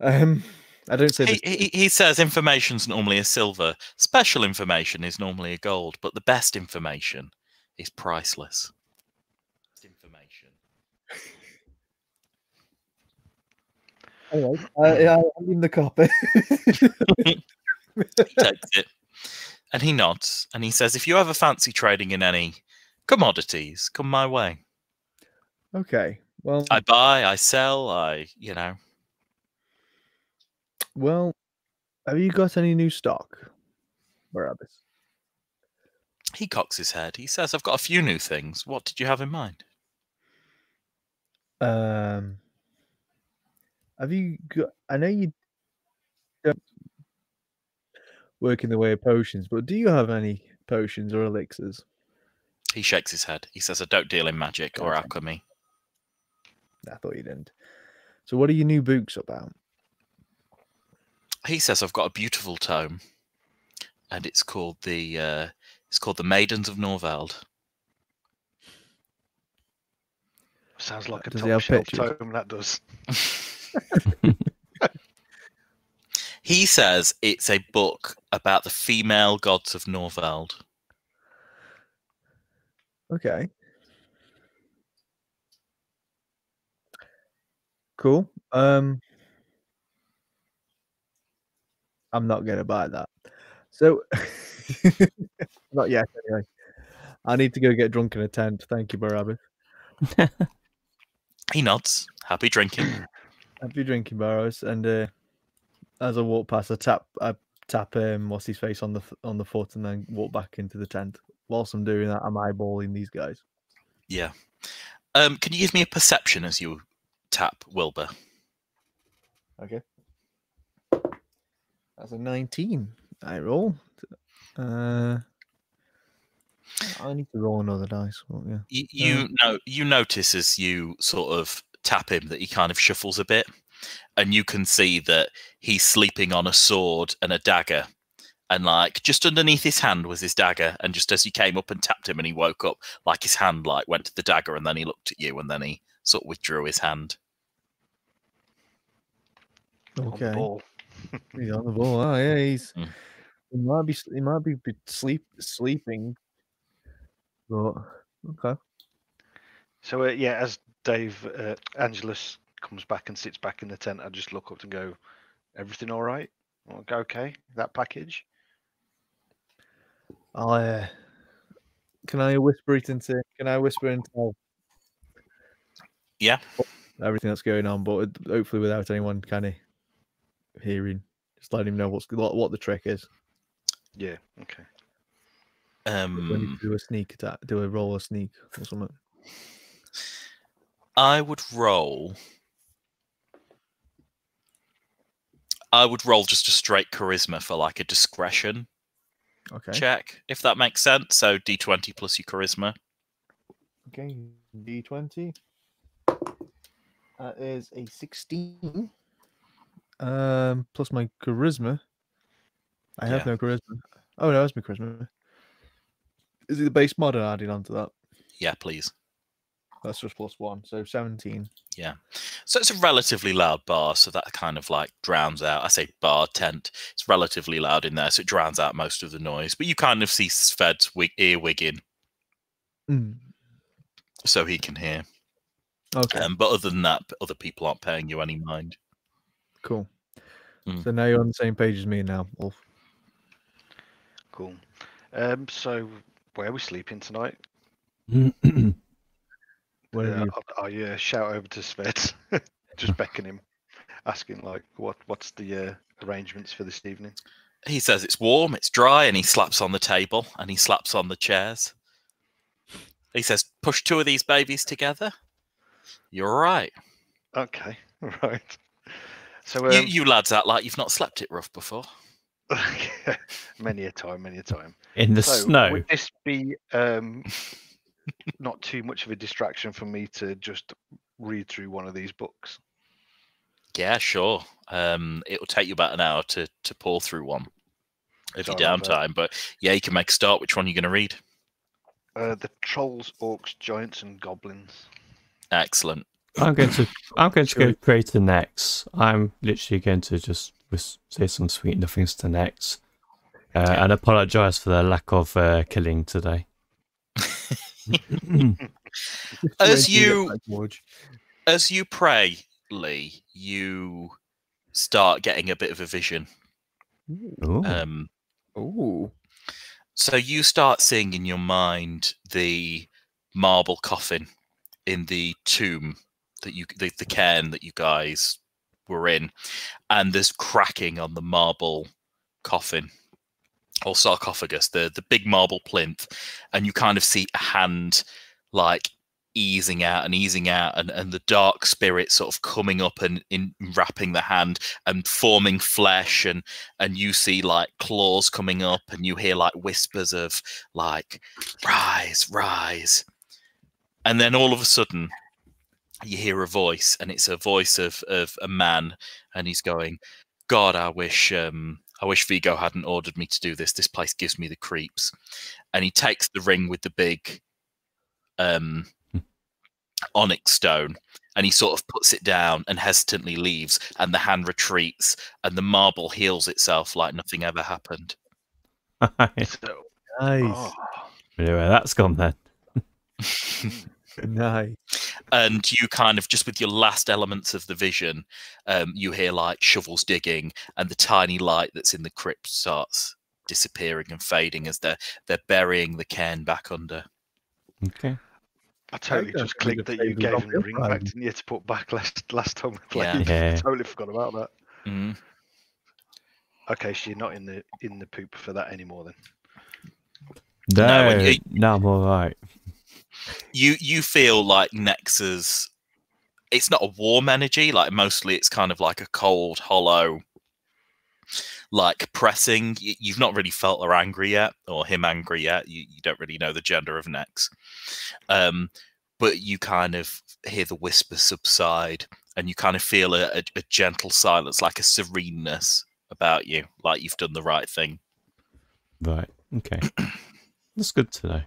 Um, I don't say He, he, he says information's normally a silver. Special information is normally a gold, but the best information is priceless. Information. [laughs] Anyway, uh, yeah, I mean the copy. [laughs] Takes it, and he nods, and he says, "If you ever fancy trading in any commodities, come my way. okay. Well, I buy, I sell, I, you know." Well, have you got any new stock, Barabbas? He cocks his head. He says, "I've got a few new things. What did you have in mind?" Um, have you got? I know you don't work in the way of potions, but do you have any potions or elixirs? He shakes his head. He says, "I don't deal in magic or alchemy." I thought you didn't. So, what are your new books about? He says I've got a beautiful tome, and it's called the uh, it's called the Maidens of Norvald. Sounds like a Does he top shelf pictures? tome. That does. [laughs] he says it's a book about the female gods of Norvald. Okay. Cool. Um I'm not gonna buy that. So [laughs] not yet anyway. I need to go get drunk in a tent. Thank you, Barabbas. [laughs] He nods, happy drinking. [clears throat] Happy drinking, Barrows. And uh, as I walk past, I tap, I tap um, what's his face on the on the foot, and then walk back into the tent. Whilst I'm doing that, I'm eyeballing these guys. Yeah. Um, can you give me a perception as you tap Wilbur? Okay. That's a 19. I roll. Uh, I need to roll another dice. Well, yeah. You, you know, you notice as you sort of tap him that he kind of shuffles a bit, and you can see that he's sleeping on a sword and a dagger, and like just underneath his hand was his dagger, and just as you came up and tapped him, and he woke up, like his hand like went to the dagger, and then he looked at you, and then he sort of withdrew his hand. Okay. Ball. He's on the ball. Oh yeah, he's. Mm. He might be. He might be be sleep sleeping. But okay. So uh, yeah, as Dave uh, Angelus comes back and sits back in the tent, I just look up and go, "Everything all right? Well, go okay? That package?" I'll. Uh, can I whisper it into? Can I whisper into Yeah. everything that's going on, but hopefully without anyone kind of hearing. Just let him know what's what, what the trick is. Yeah. Okay. Do I need Um, do a sneak attack, do a roll a sneak or something. I would roll. I would roll just a straight charisma for like a discretion Okay. check, if that makes sense. So d20 plus your charisma. Okay. D twenty. That is a sixteen. Um, plus my charisma. I have Yeah. no charisma. Oh no, that's my charisma. Is it the base mod I added onto that? Yeah, please. That's just plus one, so seventeen. Yeah. So it's a relatively loud bar, so that kind of like drowns out. I say bar tent. It's relatively loud in there, so it drowns out most of the noise. But you kind of see Sved's wig- ear wigging, Mm. so he can hear. Okay, Um, but other than that, other people aren't paying you any mind. Cool. Mm. So now you're on the same page as me now, Wolf. Cool. Um. So where are we sleeping tonight? [clears throat] Whatever Uh, you I, I uh, shout over to Sved, [laughs] just beckon him, asking like, "What? What's the uh, arrangements for this evening?" He says it's warm, it's dry, and he slaps on the table and he slaps on the chairs. He says, "Push two of these babies together. You're right. Okay. [laughs] Right. So um, you, you lads act like you've not slept it rough before." [laughs] many a time, many a time. In the so snow. would this be um, [laughs] not too much of a distraction for me to just read through one of these books? Yeah, sure. Um, it will take you about an hour to to pull through one of your So I'll have a- downtime, but yeah, you can make a start. Which one are you going to read? Uh, the trolls, orcs, giants, and goblins. Excellent. I'm going to I'm going to go straight to Nex. I'm literally going to just say some sweet nothings to Nex. Uh, and apologise for the lack of uh, killing today. [laughs] As Wait till get you- As you pray, Lee, you start getting a bit of a vision. Ooh. Um, Ooh. So you start seeing in your mind the marble coffin in the tomb that you the, the cairn that you guys were in, and there's cracking on the marble coffin or sarcophagus, the the big marble plinth, and you kind of see a hand like easing out and easing out and, and the dark spirit sort of coming up and in wrapping the hand and forming flesh and and you see like claws coming up and you hear like whispers of like rise rise. And then all of a sudden you hear a voice and it's a voice of of a man and he's going god i wish um i wish vigo hadn't ordered me to do this this place gives me the creeps and he takes the ring with the big um onyx stone, and he sort of puts it down and hesitantly leaves, and the hand retreats, and the marble heals itself like nothing ever happened. [laughs] Nice. So, Nice. oh, Wonder where that's gone then. Nice. and you kind of just with your last elements of the vision, um, you hear like shovels digging, and the tiny light that's in the crypt starts disappearing and fading as they're they're burying the cairn back under. Okay. I totally don't just clicked that you gave off him the the ring back, upright. didn't you, to put back last last time we Yeah. played? [laughs] Yeah. totally forgot about that. Mm. Okay, so you're not in the in the poop for that anymore then. No, No, you- no, I'm all right. You you feel like Nexus. It's not a warm energy. Like mostly, it's kind of like a cold, hollow, like pressing. You've not really felt her angry yet, or him angry yet. You, you don't really know the gender of Nex, um, but you kind of hear the whisper subside, and you kind of feel a, a, a gentle silence, like a sereneness about you, like you've done the right thing. Right. Okay. [clears throat] That's good to know.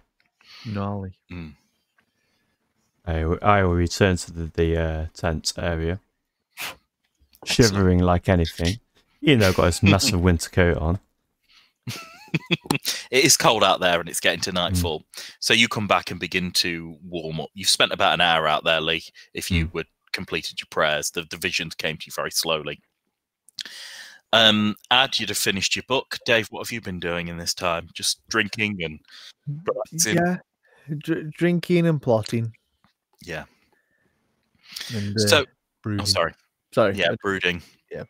Gnarly. I, I will return to the, the uh, tent area, [laughs] shivering like anything. You know, got this massive [laughs] winter coat on. it is cold out there and it's getting to nightfall. So you come back and begin to warm up. You've spent about an hour out there, Lee, if you would completed your prayers. The, the visions came to you very slowly. Um, Ad, you'd have finished your book. Dave, what have you been doing in this time? Just drinking and relaxing? Yeah. Dr- drinking and plotting. Yeah. And, uh, So, brooding. oh, sorry. Sorry. Yeah, brooding. yeah.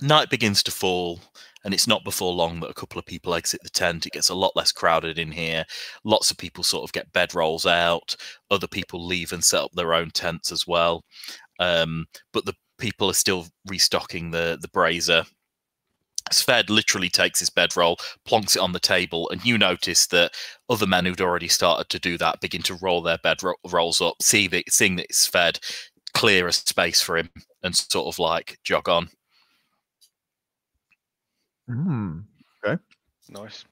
Night begins to fall, and it's not before long that a couple of people exit the tent. It gets a lot less crowded in here. Lots of people sort of get bedrolls out. Other people leave and set up their own tents as well. Um, but the people are still restocking the the brazier. Sved literally takes his bedroll, plonks it on the table, and you notice that other men who'd already started to do that begin to roll their bed ro- rolls up, see that seeing that it's Sved, clear a space for him, and sort of like jog on. Okay, Nice.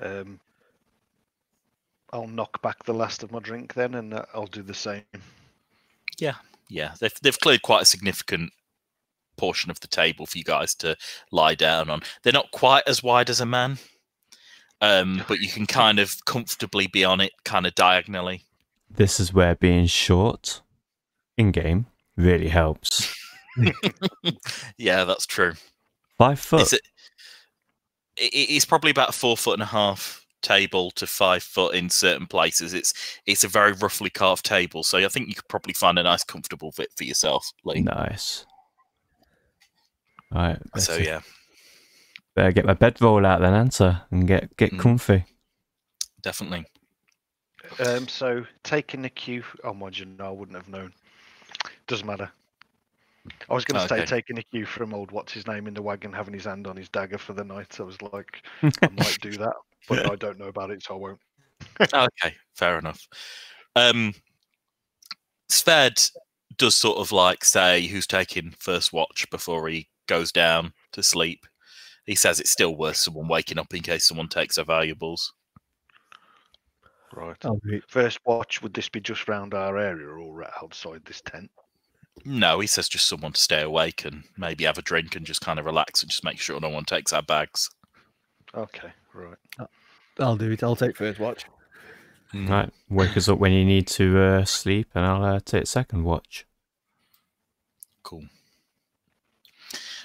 Um, I'll knock back the last of my drink then, and uh, I'll do the same. Yeah, yeah, they've they've cleared quite a significant portion of the table for you guys to lie down on. They're not quite as wide as a man, um, but you can kind of comfortably be on it, kind of diagonally. This is where being short in game really helps. [laughs] Yeah, that's true. Five foot. It's, a, it, it's probably about a four foot and a half table to five foot in certain places. It's it's a very roughly carved table, so I think you could probably find a nice, comfortable fit for yourself. Lee. Nice. Right. So better- yeah, Better get my bedroll out then, answer, and get get Mm. comfy. definitely. Um, so taking the cue. Oh, my you, no, I wouldn't have known. Doesn't matter. I was going to Okay. say taking a cue from old what's his name in the wagon, having his hand on his dagger for the night. I was like, I [laughs] might do that, but I don't know about it, so I won't. [laughs] okay, fair enough. Um, Sved does sort of like say who's taking first watch before he goes down to sleep. He says it's still worth someone waking up in case someone takes their valuables. Right. I'll do it. First watch. Would this be just round our area or outside this tent? No, he says just someone to stay awake and maybe have a drink and just kind of relax and just make sure no one takes our bags. Okay. Right. I'll do it. I'll take first watch. Right. Wake us up when you need to uh, sleep, and I'll uh, take second watch. Cool.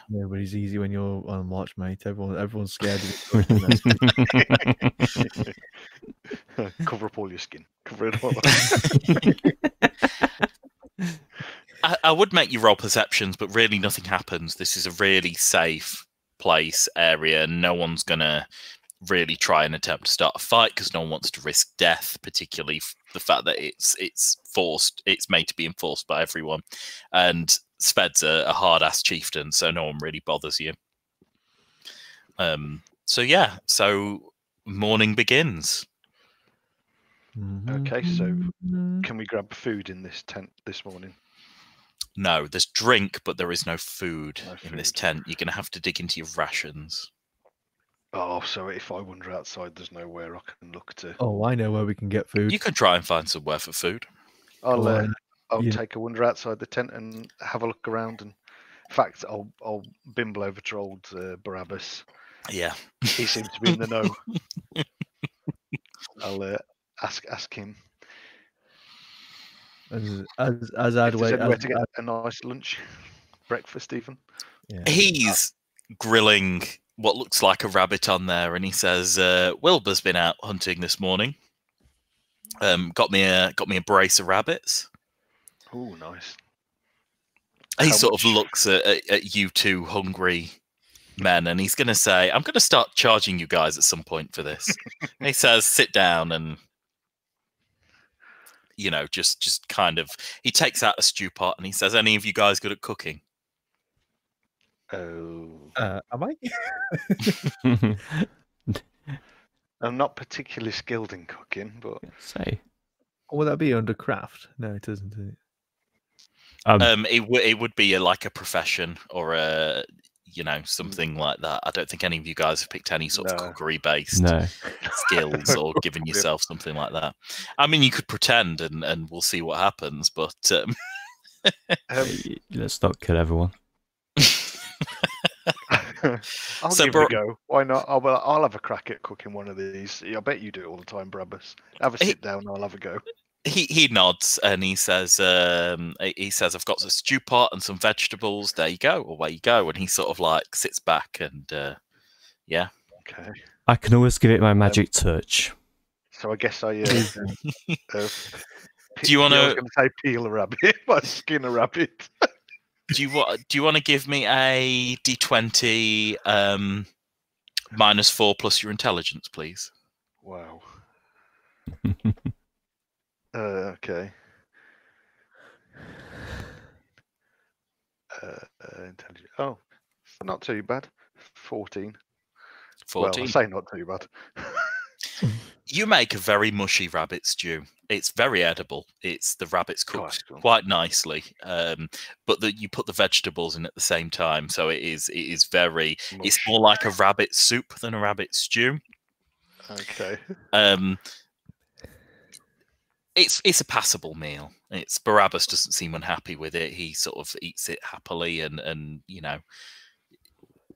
Yeah, but it's easy when you're on watch, mate. Everyone, everyone's scared of [laughs] it. [laughs] Cover up all your skin. Cover it all. [laughs] I, I would make you roll perceptions, but really nothing happens. This is a really safe place, area. No one's gonna really try and attempt to start a fight because no one wants to risk death, particularly the fact that it's it's forced, it's made to be enforced by everyone. And Sved's a, a hard ass chieftain, so no one really bothers you. Um. So yeah. So morning begins. Okay, so Mhm. Can we grab food in this tent this morning? No, there's drink, but there is no food No in this tent. You're gonna have to dig into your rations. Oh, so if I wander outside, there's nowhere I can look to. Oh, I know where we can get food. You can try and find somewhere for food. I'll Go uh, on. I'll Yeah. take a wander outside the tent and have a look around. And in fact, I'll I'll bimble over to old uh, Barabbas. Yeah. He seems to be in the know. [laughs] I'll uh, ask ask him. As as as I'd if wait. As, to get a nice lunch, breakfast even. yeah. He's grilling what looks like a rabbit on there, and he says, uh, "Wilbur's been out hunting this morning. Um, got me a got me a brace of rabbits." Oh, nice. He How sort of looks at, at, at you two hungry men, and he's going to say, "I'm going to start charging you guys at some point for this." [laughs] He says, "Sit down and." You know, just just kind of. He takes out a stew pot and he says, "Any of you guys good at cooking?" Oh, Uh, am I? [laughs] I'm not particularly skilled in cooking, but [laughs] Say. Or would that be under craft? No, it doesn't. Is it? Um, Um, it would it would be a, like a profession or a you know something like that. I don't think any of you guys have picked any sort of cookery based no. skills or [laughs] given yourself something like that. I mean, you could pretend and and we'll see what happens. But um, [laughs] um, Let's not kill everyone. [laughs] I'll So give Bar- it a go. Why not? I'll, well, I'll have a crack at cooking one of these. I bet you do it all the time, Brabus. Have a He- sit down. I'll have a go. He he nods and he says um he- he says I've got a stew pot and some vegetables. There you go. Away you go. And he sort of like sits back and uh, yeah. Okay. I can always give it my magic touch. So I guess I. Uh, [laughs] uh, Do you I was wanna- going to say peel a rabbit, [laughs] but skin a rabbit. Do you want do you want to give me a D twenty um minus four plus your intelligence, please? Wow. [laughs] Uh, okay. Uh, uh, intelligence. Oh, not too bad. Fourteen. Fourteen. Well, I say not too bad. [laughs] You make a very mushy rabbit stew. It's very edible. It's the rabbit's cooked cool. quite nicely, um, but that you put the vegetables in at the same time, so it is it is very. It's more like a rabbit soup than a rabbit stew. Okay. Um, it's it's a passable meal. It's Barabbas doesn't seem unhappy with it. He sort of eats it happily, and and you know,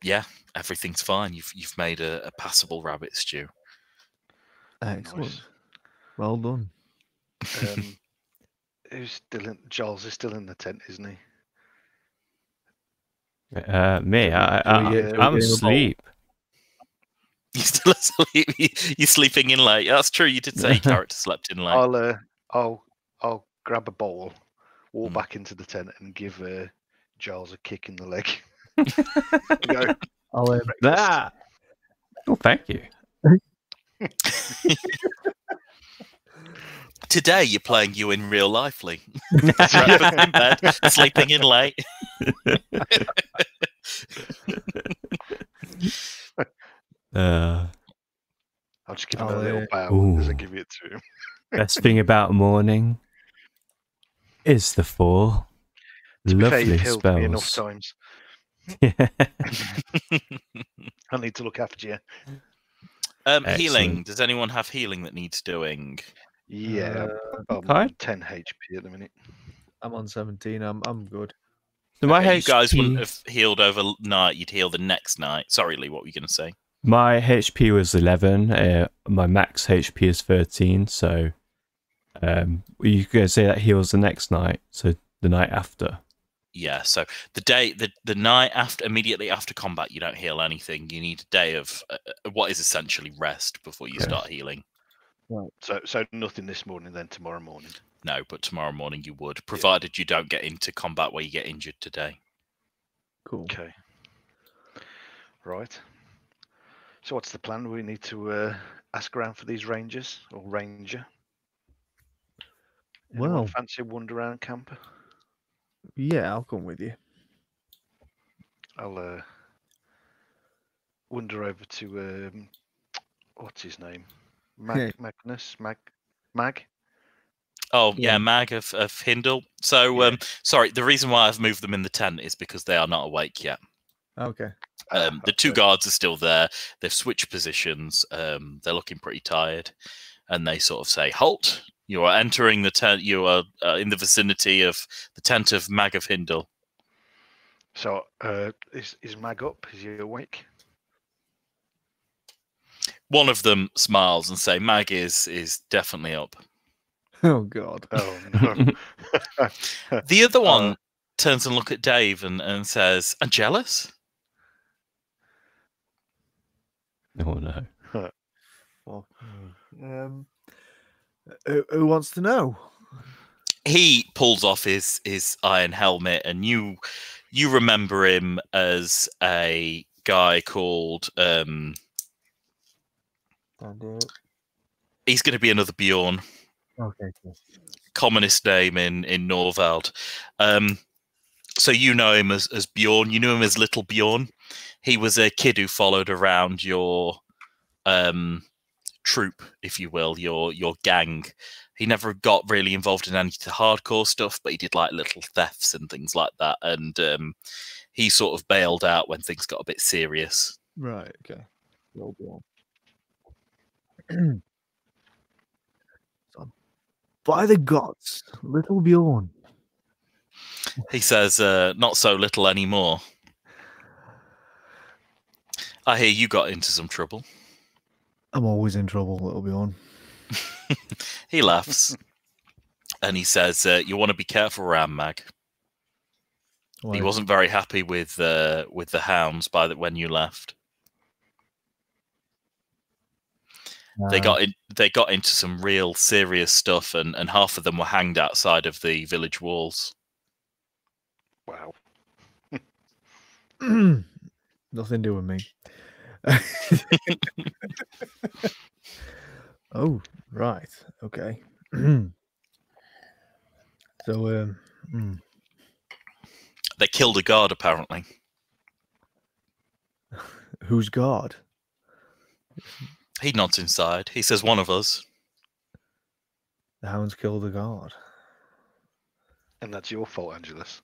yeah, everything's fine. You've you've made a, a passable rabbit stew. Excellent. Nice. Well done. Um, [laughs] who's still in? Giles is still in the tent, isn't he? Uh, me, I, Shall we I, get- shall we I'm asleep. in bowl? Asleep. You're still [laughs] asleep. You're sleeping in late. That's true. You did say your [laughs] character slept in late. I'll uh, I'll I'll grab a bowl, walk Mm. back into the tent, and give uh, Giles a kick in the leg. [laughs] Go. I'll um, That. Oh, thank you. Today you're playing you in real life, Lee. In bed, sleeping in late. Uh, I'll just give him I'll, a little uh, bow as I give it to him. best thing about morning is the fall. To be fair, Lovely you've healed me enough spells. [laughs] times. [laughs] I need to look after you. Um, healing. Does anyone have healing that needs doing? Yeah, uh, I'm okay. 10 HP at the minute. I'm on 17. I'm I'm good. So my Okay, you guys wouldn't have healed overnight. You'd heal the next night. Sorry, Lee. What were you going to say? My HP was 11. Uh, my max HP is 13. So um, you could say that heals the next night. So the night after. Yeah. So the day, the the night after, immediately after combat, you don't heal anything. You need a day of uh, uh, what is essentially rest before you Okay. start healing. Right. So so nothing this morning, then tomorrow morning. No, but tomorrow morning you would, provided you don't get into combat where you get injured today. Cool. Okay. Right. So what's the plan? We need to uh, ask around for these rangers or ranger. Anyone Well- fancy a wander around camper? Yeah, I'll come with you. I'll uh, wander over to um, what's his name? Mag Yeah. Magnus Mag Mag. Oh yeah, Yeah. Mag of, of Hindle. So Yeah. um, sorry, the reason why I've moved them in the tent is because they are not awake yet. Okay. Um, the two guards are still there. They've switched positions. Um, they're looking pretty tired, and they sort of say, "Halt! You are entering the tent. You are uh, in the vicinity of the tent of Mag of Hindle. So, uh, is is Mag up? Is he awake? One of them smiles and say, "Mag is is definitely up." [laughs] Oh God. Oh no. [laughs] The other [laughs] one Uh, turns and look at Dave and, and says, "I'm jealous." [laughs] Oh no. Fuck me. Um, who, who wants to know? he pulls off his his iron helmet and you you remember him as a guy called um Can do it. he's going to be another bjorn Okay. Cool. commonest name in in norvald um so you know him as, as bjorn you knew him as little bjorn he was a kid who followed around your um troop if you will your your gang he never got really involved in any of the hardcore stuff but he did like little thefts and things like that and um he sort of bailed out when things got a bit serious Right. Okay. Will be on. By the gods, little Bjorn. He says uh not so little anymore. I hear you got into some trouble. I'm always in trouble, little Bjorn. [laughs] he laughs. And he says uh, you want to be careful around mag. Why? he wasn't very happy with uh, with the hounds by the, when you left. They Ah, got in, they got into some real serious stuff and, and half of them were hanged outside of the village walls wow. [clears throat] Nothing to do with me. [laughs] oh, right. Okay. [clears throat] so, um, mm, they killed a guard apparently [laughs] who's guard? he nods inside he says one of us The hounds killed a guard, And that's your fault, Angelus.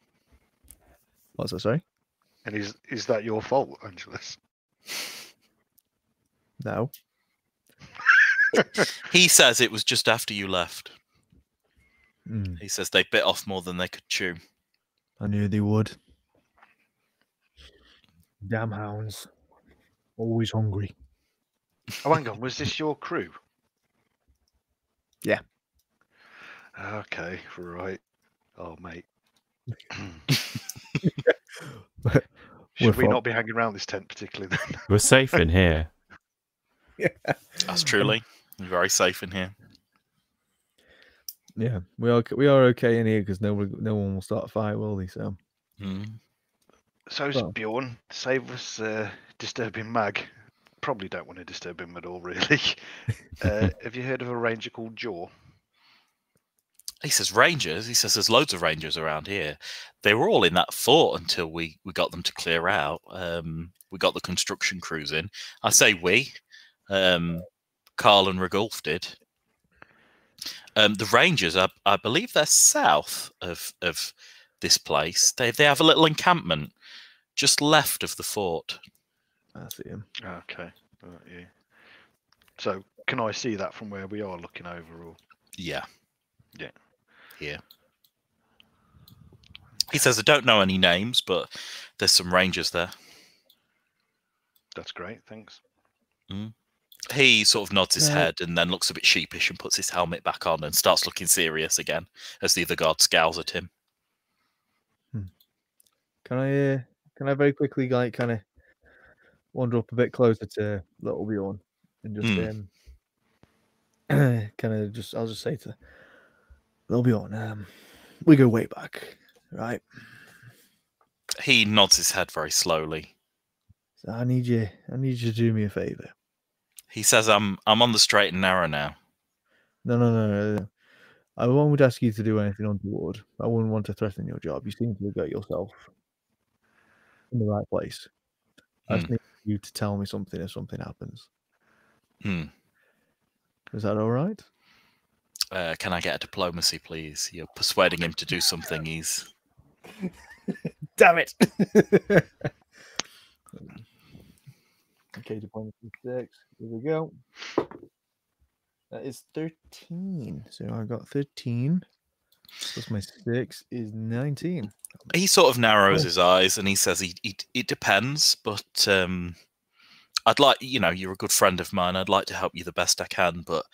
What's that? Sorry. And is is that your fault, Angelus? No. he says it was just after you left Mm, he says they bit off more than they could chew I knew they would. Damn hounds. Always hungry. Oh, hang on. Was this your crew? Yeah. Okay. Right. Oh, mate. [clears throat] [laughs] Should we from- not be hanging around this tent particularly then? [laughs] We're safe in here. [laughs] yeah. that's truly very safe in here Yeah, we are we are okay in here because no one no one will start a fire, will they? So Mm. So's Well- Bjorn. Save us uh, disturbing Mag. Probably don't want to disturb him at all, really. uh, have you heard of a ranger called Jaw? He says rangers. He says there's loads of rangers around here. They were all in that fort until we we got them to clear out. Um, we got the construction crews in. I say we. Um, Karl and Regulf did. Um, the rangers, I, I believe they're south of of this place. They they have a little encampment just left of the fort. I see him. Okay. Right, yeah. So can I see that from where we are looking over? Or Yeah. Yeah. Here. He says I don't know any names, but there's some rangers there. that's great. Thanks. He sort of nods his Right. head and then looks a bit sheepish and puts his helmet back on and starts looking serious again as the other guard scowls at him. Can I uh, can I very quickly like kind of wander up a bit closer to little Bjorn and just Hmm. um [clears throat] kind of just I'll just say to little on. um, we go way back, right? He nods his head very slowly. So I need you I need you to do me a favor. He says I'm I'm on the straight and narrow now. No, no, no, no. I won't ask you to do anything untoward. I wouldn't want to threaten your job. You seem to have got yourself in the right place. I just Hmm. need you to tell me something if something happens. Hmm. Is that all right? Uh, can I get a diplomacy, please? You're persuading him to do something he's [laughs] Damn it! [laughs] okay, diplomacy six. Here we go. That is 13. So I got 13. Plus my six is 19. He sort of narrows Cool. his eyes and he says he, he it depends, but um, I'd like you know you're a good friend of mine. I'd like to help you the best I can, but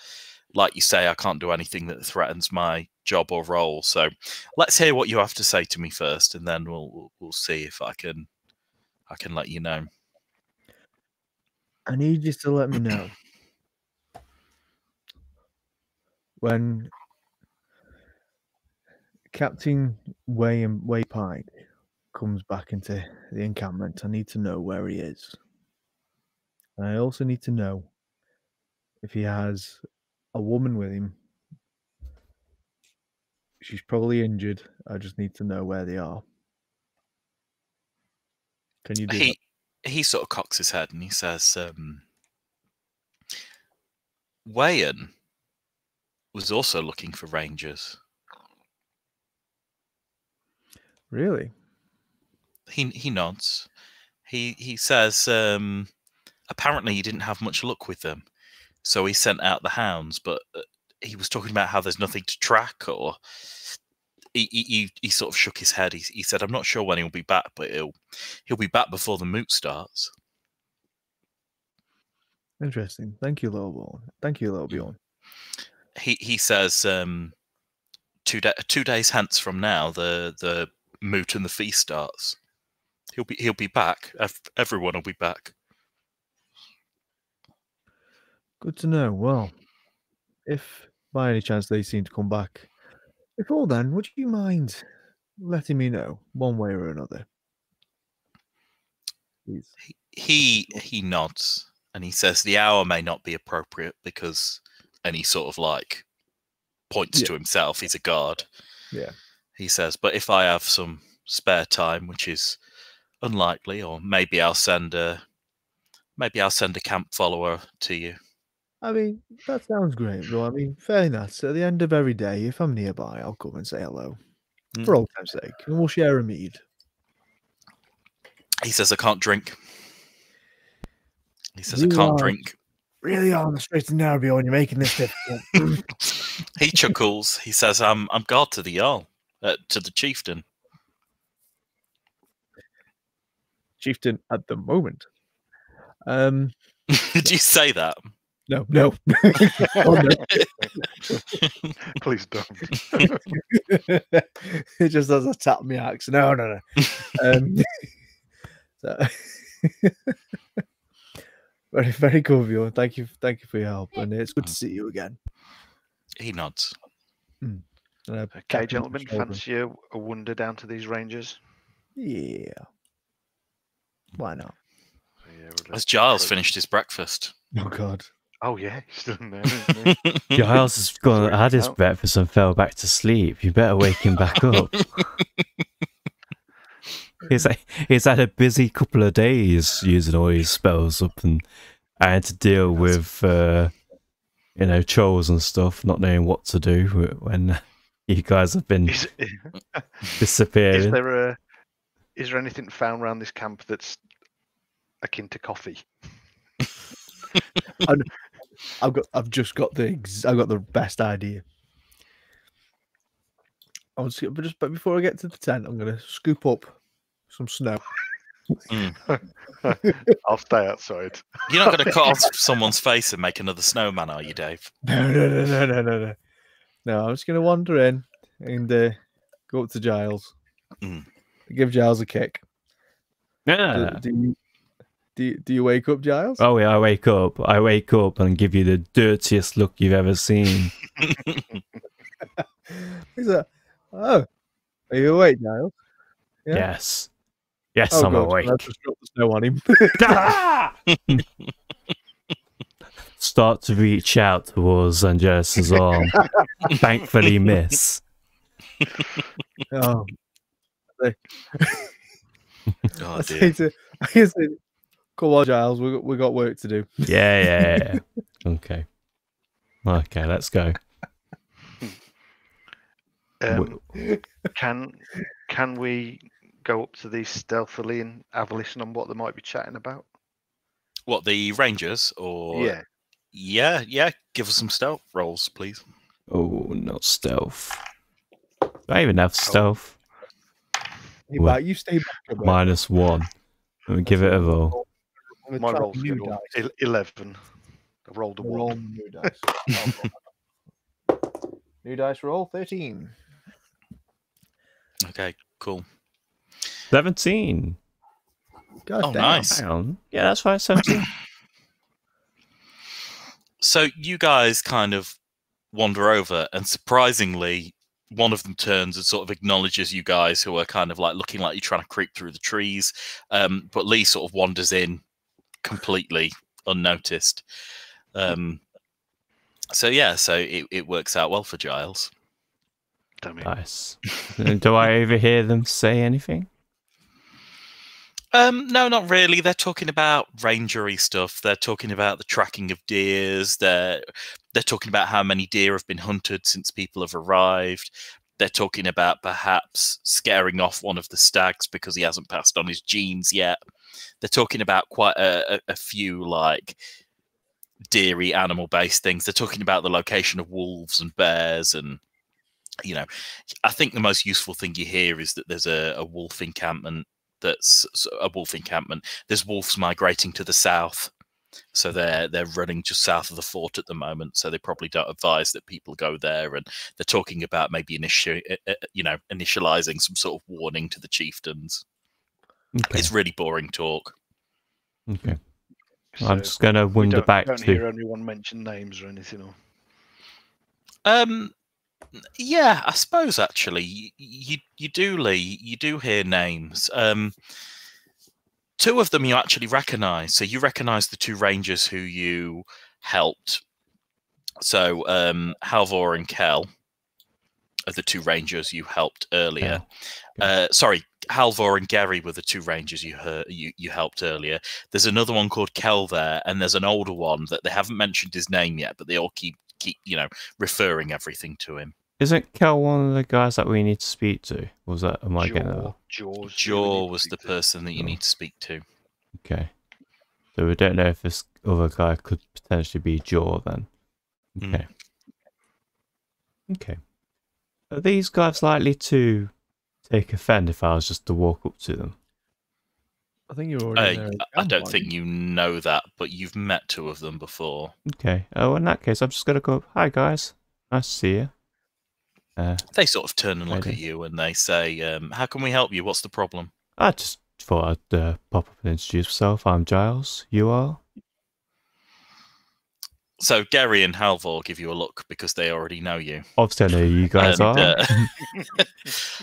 like you say, I can't do anything that threatens my job or role. So let's hear what you have to say to me first, and then we'll we'll, see if I can I can let you know. I need you to let me know when Captain Way and Way Pike comes back into the encampment. I need to know where he is. And I also need to know if he has a woman with him. She's probably injured. I just need to know where they are. Can you do that? He he sort of cocks his head and he says, um, "Wayan was also looking for rangers. Really? He he nods. He he says, um, apparently he didn't have much luck with them, so he sent out the hounds. But uh, he was talking about how there's nothing to track, or he he, he, he sort of shook his head. He, he said, "I'm not sure when he'll be back, but he'll he'll be back before the moot starts." Interesting. Thank you, little Bjorn. Thank you, little Bjorn. he he says um, two da- two days hence from now the the moot and the feast starts. He'll be he'll be back. Everyone will be back. Good to know. Well, if by any chance they seem to come back before then, would you mind letting me know one way or another? Please. He he nods and he says the hour may not be appropriate because, and he sort of like points Yeah. to himself. He's a guard. Yeah. He says, but if I have some spare time, which is unlikely, or maybe I'll send a maybe I'll send a camp follower to you. I mean, that sounds great, bro. I mean, fair enough. At the end of every day, if I'm nearby, I'll come and say hello. For Mm. old time's sake. And we'll share a mead. He says, I can't drink. He says, You I can't are- drink. Really on the straight and narrow, Bjorn. You're making this difficult. [laughs] he chuckles. He says, "I'm I'm guard to the Jarl, uh, to the chieftain." Chieftain at the moment. Um, [laughs] Did you say that? No, no. Oh, no. [laughs] Please don't. [laughs] it just does a tap me axe. No, no, no. Um, [laughs] so, very, very cool of you. Thank you, thank you for your help, and it's good to see you again. He nods. And I Okay, tap him on the gentlemen, fancy a, a wander down to these rangers? Yeah. Why not? Yeah, As Giles finished his breakfast. Oh God. Oh yeah, [laughs] he's still in there. Isn't he? [laughs] Giles has gone Sorry, had his no. breakfast and fell back to sleep. You better wake him back up. [laughs] he's he's had a busy couple of days using all his spells up and having to deal with uh, you know trolls and stuff, not knowing what to do when you guys have been is, is disappearing. there a is there anything found around this camp that's akin to coffee? I've got. I've just got the. Ex- I've got the best idea. I was but just but before I get to the tent, I'm gonna scoop up some snow. [laughs] I'll stay outside. You're not going to cut off [laughs] someone's face and make another snowman, are you, Dave? No, no, no, no, no, no, no. No, I'm just gonna wander in and uh, go up to Giles. Mm. Give Giles a kick. Do, Yeah. do you do you, do you wake up, Giles? Oh yeah, I wake up. I wake up and give you the dirtiest look you've ever seen. [laughs] [laughs] He's like, oh, are you awake, Giles? Yeah. Yes. Yes, Oh, I'm God, awake. I just dropped the snow on him. [laughs] Start to reach out towards Angelus's arm. Thankfully, miss. oh, Oh, I dear. say to, I say, come on, Giles, we got, we got work to do. Yeah, yeah, yeah. [laughs] Okay. Okay, let's go. Um, can can we go up to these stealthily and have a listen on what they might be chatting about? What, the Rangers? Or Yeah. Yeah, yeah. Give us some stealth rolls, please. Oh, not stealth. I even have stealth? Hey, Well, you stay back Minus one. Let me give it a roll. I'm gonna My try roll's new dice. El- Eleven. I rolled a Roll one. new dice. [laughs] new dice roll 13. Okay, cool. 17. God Oh, damn. nice. Hang. Yeah, that's right. 17. [coughs] So you guys kind of wander over, and surprisingly, one of them turns and sort of acknowledges you guys who are kind of like looking like you're trying to creep through the trees. Um, but Lee sort of wanders in completely unnoticed. Um, so yeah, so it, it works out well for Giles. Damn it. nice. Do I [laughs] overhear them say anything? Um, no, not really. They're talking about rangery stuff. They're talking about the tracking of deers. They're they're talking about how many deer have been hunted since people have arrived. They're talking about perhaps scaring off one of the stags because he hasn't passed on his genes yet. They're talking about quite a, a, few like deery animal based things. They're talking about the location of wolves and bears and you know, I think the most useful thing you hear is that there's a, a wolf encampment that's a wolf encampment. There's wolves migrating to the south, so they're they're running just south of the fort at the moment. So they probably don't advise that people go there. And they're talking about maybe initi- uh, uh, you know initializing some sort of warning to the chieftains. Okay. It's really boring talk. okay. So I'm just going to we wander don't, back don't to. hear anyone mention names or anything. Or... Um, yeah, I suppose actually you you, you do Lee, you do hear names. Um, two of them you actually recognise. So you recognise the two rangers who you helped. So um, Halvor and Kel are the two rangers you helped earlier. Uh, sorry, Halvor and Gary were the two rangers you heard you, you helped earlier. There's another one called Kel there, and there's an older one that they haven't mentioned his name yet, but they all keep keep you know referring everything to him. Isn't Kel one of the guys that we need to speak to? Was that? Am I getting that? Jaw, wrong? Jaws. who we Jaw was the person that you Oh. need to speak to. Okay. So we don't know if this other guy could potentially be Jaw then. Hmm. Okay. Okay. Are these guys likely to take offend if I was just to walk up to them? I think you're already Uh, there. I don't think you know that, but you've met two of them before. Okay. Oh, in that case, I'm just gonna go. up, Hi guys, nice to see you. Uh, They sort of turn and look at you and they say, um, "How can we help you? What's the problem?" I just thought I'd uh, pop up and introduce myself. I'm Giles. You are? So Gary and Halvor give you a look because they already know you. Obviously, I know who you [laughs] guys And, are.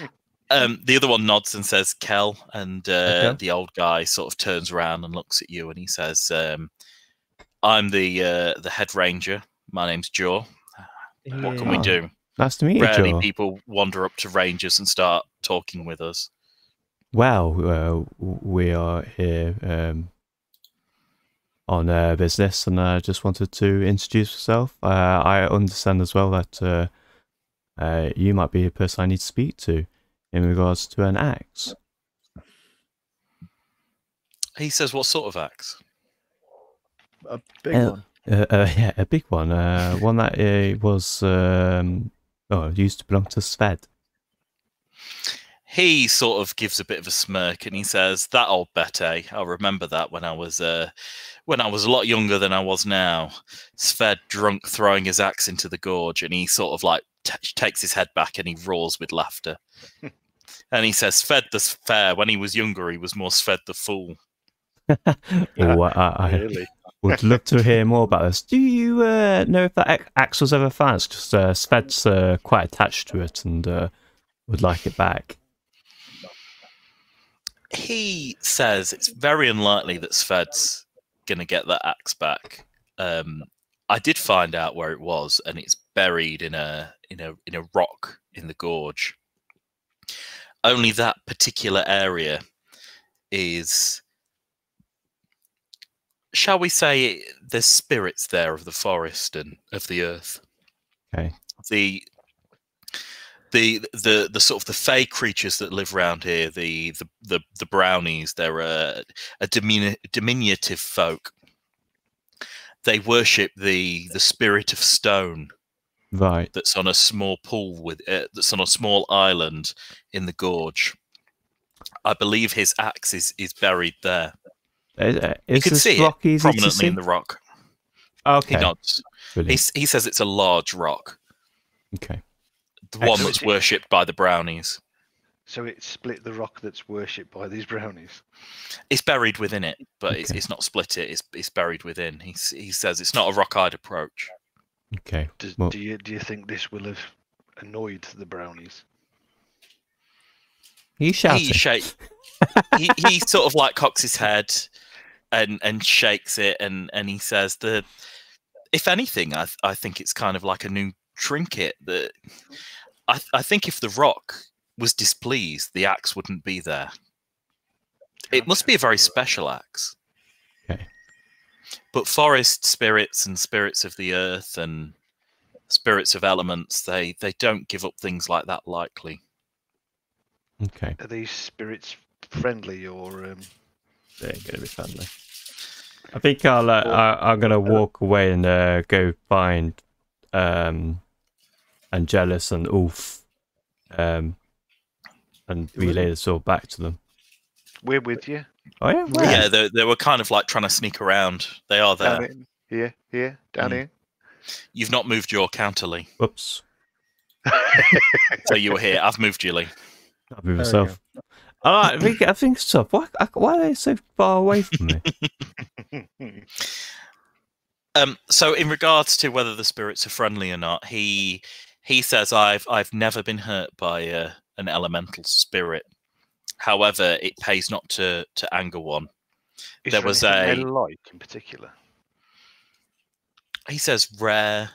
[laughs] [laughs] um, the other one nods and says, "Kel," and uh, Okay. the old guy sort of turns around and looks at you and he says, um, "I'm the uh, the head ranger. My name's Jaw. What can we do?" nice to meet you, Rarely people wander up to rangers and start talking with us. Well, uh, we are here um, on uh, business, and I just wanted to introduce myself. Uh, I understand as well that uh, uh, you might be a person I need to speak to in regards to an axe. He says, "What sort of axe?" A big Uh, one. Uh, uh, [laughs] yeah, a big one. Uh, one that uh, was um, oh, used to belong to Sved. He sort of gives a bit of a smirk and he says, "That old Bete. I remember that when I was uh, when I was a lot younger than I was now. Sved drunk, throwing his axe into the gorge, and he sort of like t- takes his head back and he roars with laughter. [laughs] and he says, "Sved the fair. When he was younger, he was more Sved the fool." [laughs] Oh, I, I Really? [laughs] would love to hear more about this. Do you uh, know if that axe was ever found? It's just uh, Sved's uh, quite attached to it and uh, would like it back. he says it's very unlikely that Sved's going to get that axe back. Um, I did find out where it was, and it's buried in a in a in a rock in the gorge. Only that particular area is, shall we say, there's spirits there of the forest and of the earth. Okay. The the the the sort of the fey creatures that live around here, the the the, the brownies, they're a, a diminu- diminutive folk. they worship the the spirit of stone Right. that's on a small pool with uh, that's on a small island in the gorge. I believe his axe is, is buried there. Is, uh, You can this see rock it prominently see? in the rock. Okay. He nods. He, brilliant. s- he says it's a large rock, Okay. the one Excellent. that's worshipped by the brownies. So it split the rock that's worshipped by these brownies. It's buried within it, but it's, Okay. it's not split it. It's it's buried within. He he says it's not a rock-eyed approach. Okay. Does, Well- do you do you think this will have annoyed the brownies? He shouted. He shake. he he [laughs] sort of like cocks his head and and shakes it and and he says the if anything I th- I think it's kind of like a new trinket that I th- I think if the rock was displeased the axe wouldn't be there. It must be a very special axe. Okay. But forest spirits and spirits of the earth and spirits of elements they they don't give up things like that lightly. Okay. Are these spirits friendly or um, They're going to be friendly. I think I'll. Uh, Well, I, I'm going to walk away and uh, go find um, Angelus and Ulf, um, and relay the sword back to them. we're with you? Oh yeah. Where? Yeah, they, they were kind of like trying to sneak around. They are there. Down in, here, here, down Mm. You've not moved your counter, Lee. Whoops. So you were here. I've moved you, Lee. I'll move myself. All right, I think I think so. Why? Why are they so far away from me? [laughs] [laughs] Um, so in regards to whether the spirits are friendly or not, he he says I've I've never been hurt by uh, an elemental spirit. However, it pays not to to anger one. Is There there was a- like in particular. He says rare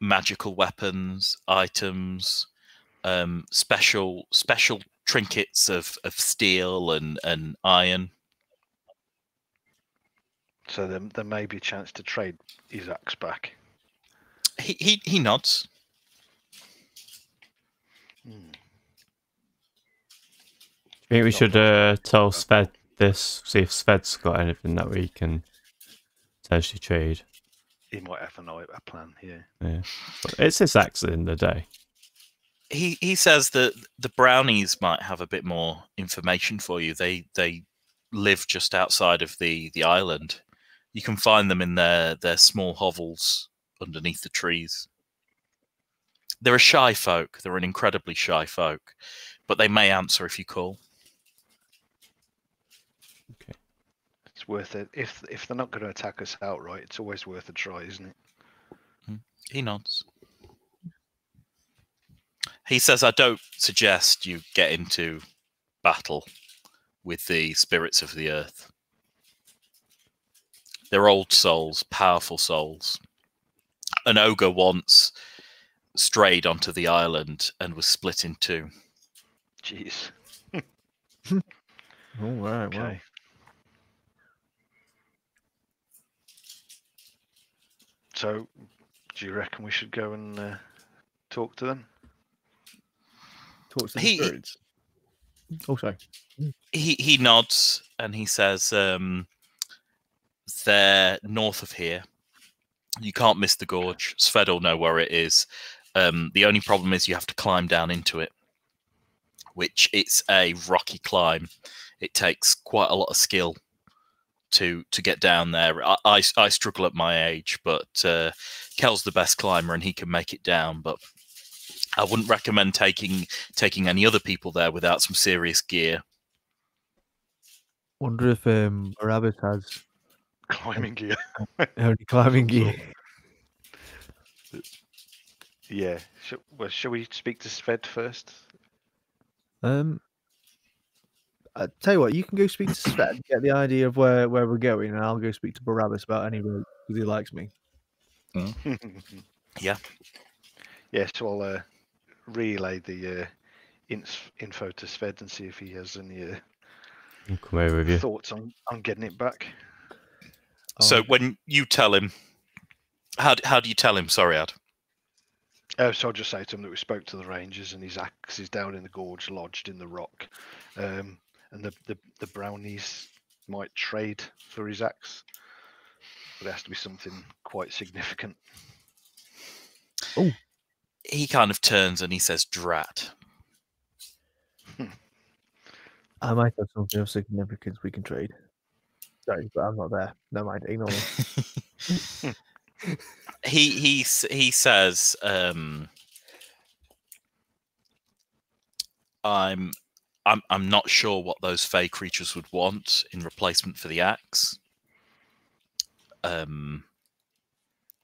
magical weapons, items, um, special special trinkets of, of steel and, and iron. So there, there may be a chance to trade his axe back. He he, he nods. I think we should uh, tell Sved this. See if Sved's got anything that we can potentially trade. He might have an, a plan here. Yeah, but it's his axe in the day. he he says that the brownies might have a bit more information for you. They they live just outside of the the island. You can find them in their their small hovels underneath the trees. They're a shy folk. They're an incredibly shy folk, but they may answer if you call. Worth it. If if they're not going to attack us outright, it's always worth a try, isn't it? Hmm. He nods. He says, "I don't suggest you get into battle with the spirits of the earth. They're old souls, powerful souls. An ogre once strayed onto the island and was split in two. Jeez. All right. right. Okay. Wow. So, do you reckon we should go and uh, talk to them? Talk to the He- spirits. Oh, sorry. He he nods and he says, um, "They're north of here. You can't miss the gorge. Sved will know where it is. Um, the only problem is you have to climb down into it, which it's a rocky climb. It takes quite a lot of skill to to get down there. I I, I struggle at my age, but uh, Kel's the best climber and he can make it down. But I wouldn't recommend taking taking any other people there without some serious gear. Wonder if um, Barabbas has Climbing gear. [laughs] only climbing gear. Yeah. Shall, well, shall we speak to Sved first? Um, I tell you what, you can go speak to Sved, and get the idea of where, where we're going, and I'll go speak to Barabbas about any route because he likes me. [laughs] Yeah. Yeah, so I'll uh, relay the uh, ins- info to Sved and see if he has any uh, come over with you. thoughts on, on getting it back. So I'll- when you tell him, how how do you tell him? Sorry, Ad. Uh, so I'll just say to him that we spoke to the rangers and his axe is down in the gorge, lodged in the rock, um, and the, the the brownies might trade for his axe. but it has to be something quite significant. Oh. He kind of turns and he says, "Drat." I might have something of significance we can trade. Sorry, but I'm not there. No mind, ignore me. [laughs] he he he says um i'm i'm i'm not sure what those fey creatures would want in replacement for the axe um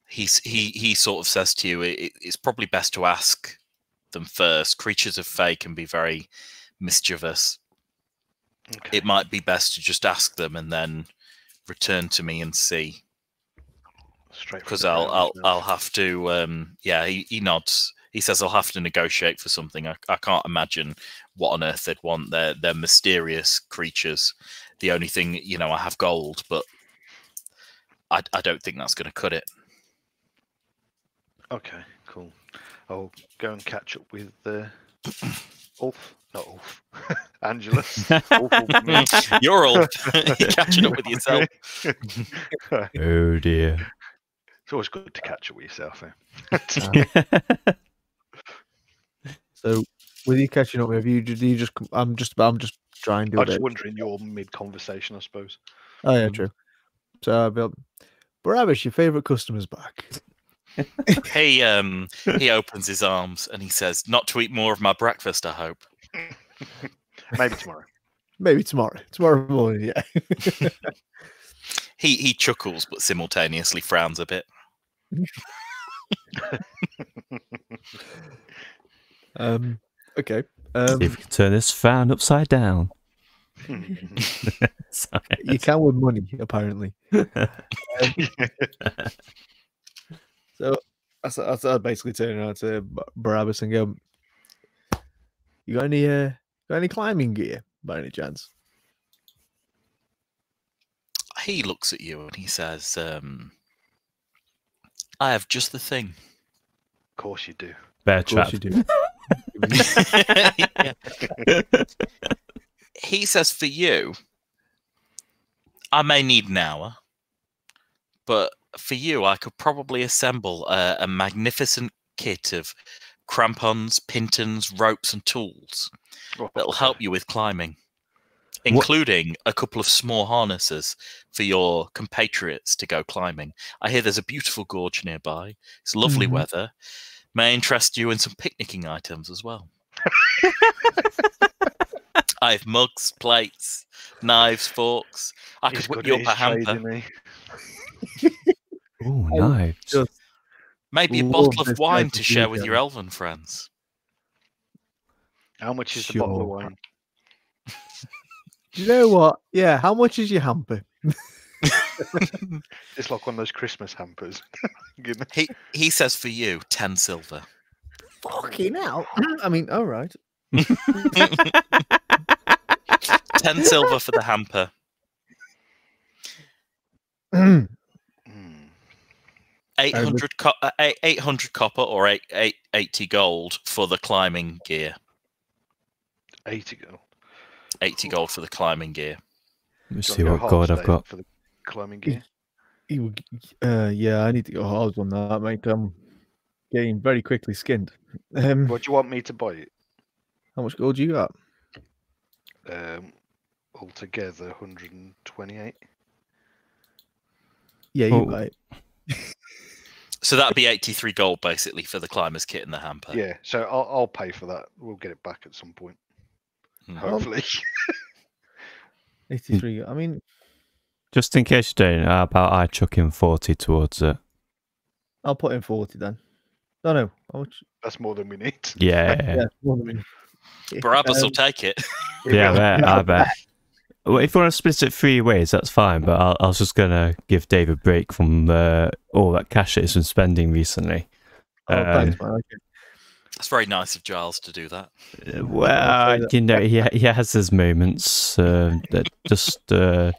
he's he he sort of says to you it, it's probably best to ask them first creatures of fey can be very mischievous Okay. it might be best to just ask them and then return to me and see Straight because I'll I'll? I'll have to. Um, yeah, he, he nods. He says I'll have to negotiate for something. I, I can't imagine what on earth they'd want. They're they're mysterious creatures. The only thing you know, I have gold, but I I don't think that's going to cut it. Okay, cool. I'll go and catch up with uh, Ulf. Not Ulf. [laughs] Angelus. [laughs] Ulf will come [laughs] in. You're all catching up with yourself. oh dear. It's always good to catch up with yourself. Eh? So, with you catching up with you, do you just? I'm just. I'm just trying to. I'm just wondering your mid-conversation, I suppose. Oh yeah, true. So, uh, Bill, Barabbas, your favorite customer's back. [laughs] He um he opens his arms and he says, "Not to eat more of my breakfast, I hope." [laughs] Maybe tomorrow. [laughs] Maybe tomorrow. Tomorrow morning. Yeah. He he chuckles but simultaneously frowns a bit. um. Okay. Um. See if we can turn this fan upside down. [laughs] You can with money, apparently. [laughs] So that's that's I basically turn around to B- Barabbas and go, "You got any uh, got any climbing gear by any chance?" he looks at you and he says, um, I have just the thing. of course you do. Bear Of course trap. you do. [laughs] Yeah. [laughs] He says, for you, I may need an hour, but for you, I could probably assemble a, a magnificent kit of crampons, pintons, ropes, and tools Oh, that'll help you with climbing, including a couple of small harnesses for your compatriots to go climbing. I hear there's a beautiful gorge nearby. It's lovely Mhm. weather. May interest you in some picnicking items as well. [laughs] I have mugs, plates, knives, forks. I He's could whip good you at up a hamper. isn't he? Oh, [laughs] I nice. Maybe a bottle of wine to share with your elven friends. How much is the bottle of wine? [laughs] Do you know what? Yeah. How much is your hamper? It's like one of those Christmas hampers. [laughs] Goodness. He he says for you, ten silver. Fucking hell. I mean, all right. [laughs] ten silver for the hamper. Hmm. [clears throat] Eight co- uh, 800 copper or eight, eight, 80 gold for the climbing gear. 80 gold. 80 gold for the climbing gear. Let me Do you see what god I've got. For the climbing gear. You, uh, yeah, I need to go hard on that, mate. I'm getting very quickly skinned. Um, What do you want me to buy it? how much gold you got? Um, altogether, 128. Yeah, you Oh. got it. So that'd be 83 gold basically for the climber's kit and the hamper. Yeah, so I'll, I'll pay for that. We'll get it back at some point. Hmm. Hopefully. [laughs] 83. I mean, Just in case you don't, how about I chuck in 40 towards it? I'll put in 40 then. No, no. How much? That's more than we need. [laughs] Yeah, [laughs] Yeah, more than me. [laughs] Barabbas will Um, take it. yeah, I bet. I bet. Well, if you want to split it three ways, that's fine. But I, I was just gonna give Dave a break from uh, all that cash that he's been spending recently. Oh, Uh, thanks, man. Okay. It's very nice of Giles to do that. Well, you know, he he has his moments. Uh, that just uh,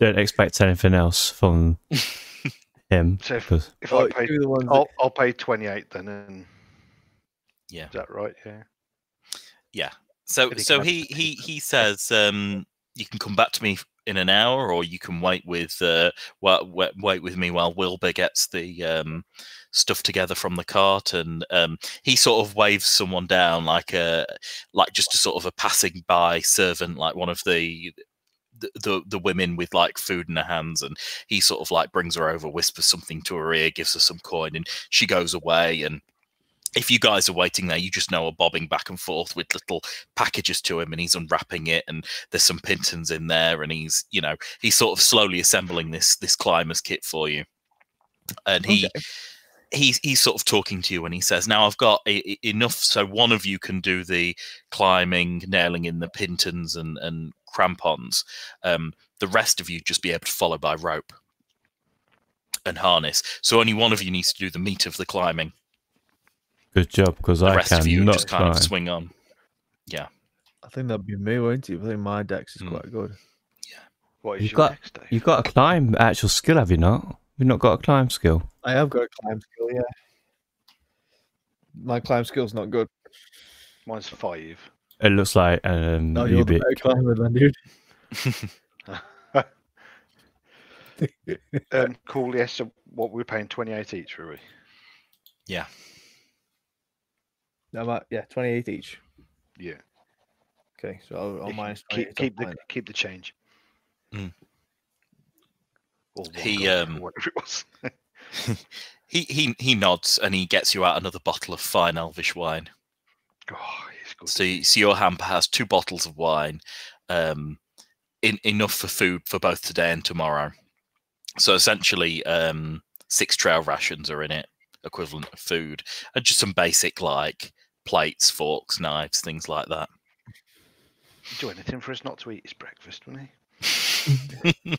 don't expect anything else from [laughs] him. So if, 'cause- if Oh, I pay, do the ones that- I'll, I'll pay 28 then. And Yeah. is that right? Yeah. Yeah. So so he he he says um you can come back to me in an hour, or you can wait with uh, wa- wa- wait with me while Wilbur gets the um, stuff together from the cart." And um, he sort of waves someone down, like a like just a sort of a passing by servant, like one of the the, the the women with like food in her hands and he sort of like brings her over whispers something to her ear gives her some coin and she goes away and if you guys are waiting there you just know are bobbing back and forth with little packages to him and he's unwrapping it and there's some pintons in there and he's you know he's sort of slowly assembling this this climbers kit for you and he Okay. he's he's sort of talking to you and he says now i've got enough so one of you can do the climbing nailing in the pintons and and crampons um the rest of you just be able to follow by rope and harness so only one of you needs to do the meat of the climbing Good job, because I rest of you cannot just kind climb. of swing on Yeah. I think that'd be me, won't it? I think my dex is Mm. quite good. Yeah. What is You've your got- next day? You've got a climb actual skill, have you not? You've not got a climb skill. I have got a climb skill, yeah. My climb skill's not good. Mine's five. It looks like um, No, you you're the be, better climber then, dude. Um, cool. Yes. So what we're paying twenty eight each, were we? I'm at, yeah, 28 each. Yeah. Okay, so I'll, I'll If- minus keep keep the find keep the change. Mm. He, gold, or um, whatever it was. [laughs] he he he nods and he gets you out another bottle of fine elvish wine oh, it's good. So, y- so your hamper has two bottles of wine, um, in, enough for food for both today and tomorrow. So essentially, um, six trail rations are in it, equivalent of food, and just some basic like plates, forks, knives, things like that. He'd do anything for us not to eat his breakfast, wouldn't he? [laughs]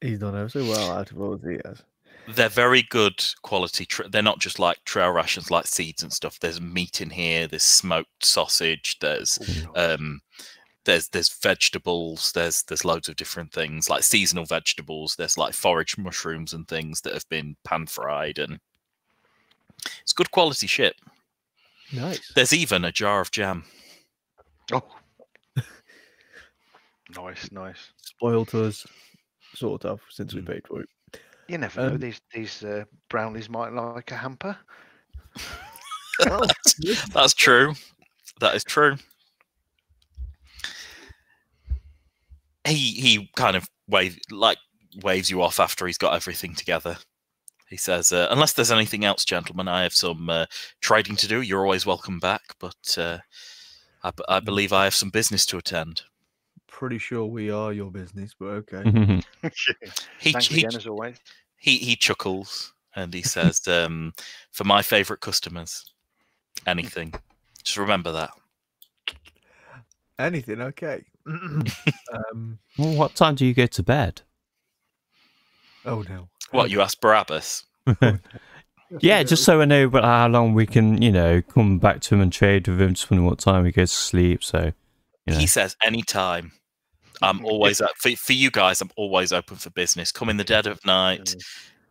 He's done ever so well out of all the years. They're very good quality. Tra- they're not just like trail rations, like seeds and stuff. There's meat in here. There's smoked sausage. There's Oh, um there's there's vegetables there's there's loads of different things like seasonal vegetables there's like forage mushrooms and things that have been pan fried and it's good quality shit Nice. there's even a jar of jam oh. [laughs] nice, nice. Spoiled us, sort of, since we Mm. paid for it. You never know. Um, These these uh, brownies might like a hamper. that's, [laughs] that's true. That is true. He he kind of wave like waves you off after he's got everything together. He says uh, unless there's anything else gentlemen i have some uh, trading to do. You're always welcome back but uh, I, b- I believe i have some business to attend Pretty sure we are your business, but okay. [laughs] [laughs] he, Thanks he, again, as always. he he chuckles and he says um, for my favorite customers anything just remember that Anything, okay. [clears throat] um, well, what time do you go to bed? oh no. what you asked barabbas [laughs] Yeah, just so I know about how long we can, you know, come back to him and trade with him. Just wondering what time we go to sleep. So, you know. He says anytime. I'm [laughs] always up for, for you guys. I'm always open for business. Come in the dead of night,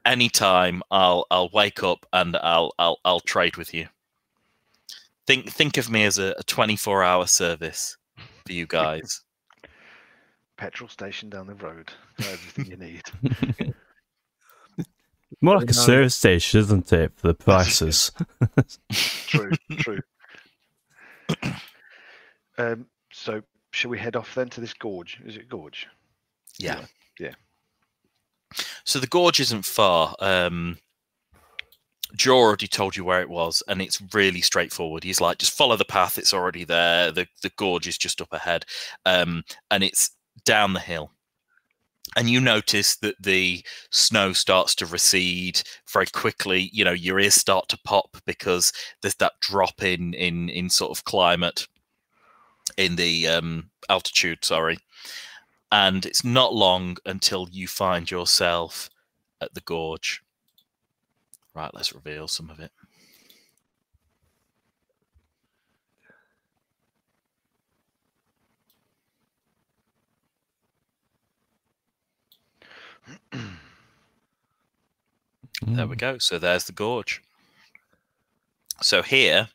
anytime. I'll I'll wake up and I'll I'll I'll trade with you. Think think of me as a, a 24 hour service for you guys. [laughs] Petrol station down the road. Everything you need. [laughs] More like a No. service station, isn't it, for the prices? True, true. [coughs] um, so, shall we head off then to this gorge? Is it gorge? Yeah. Yeah. So the gorge isn't far. Um, Joe already told you where it was, and it's really straightforward. He's like, just follow the path; it's already there. the The gorge is just up ahead, um, and it's down the hill. And you notice that the snow starts to recede very quickly. You know, your ears start to pop because there's that drop in in in sort of climate, in the um, altitude. Sorry, and it's not long until you find yourself at the gorge. Right, let's reveal some of it. There we go. So there's the gorge. So here,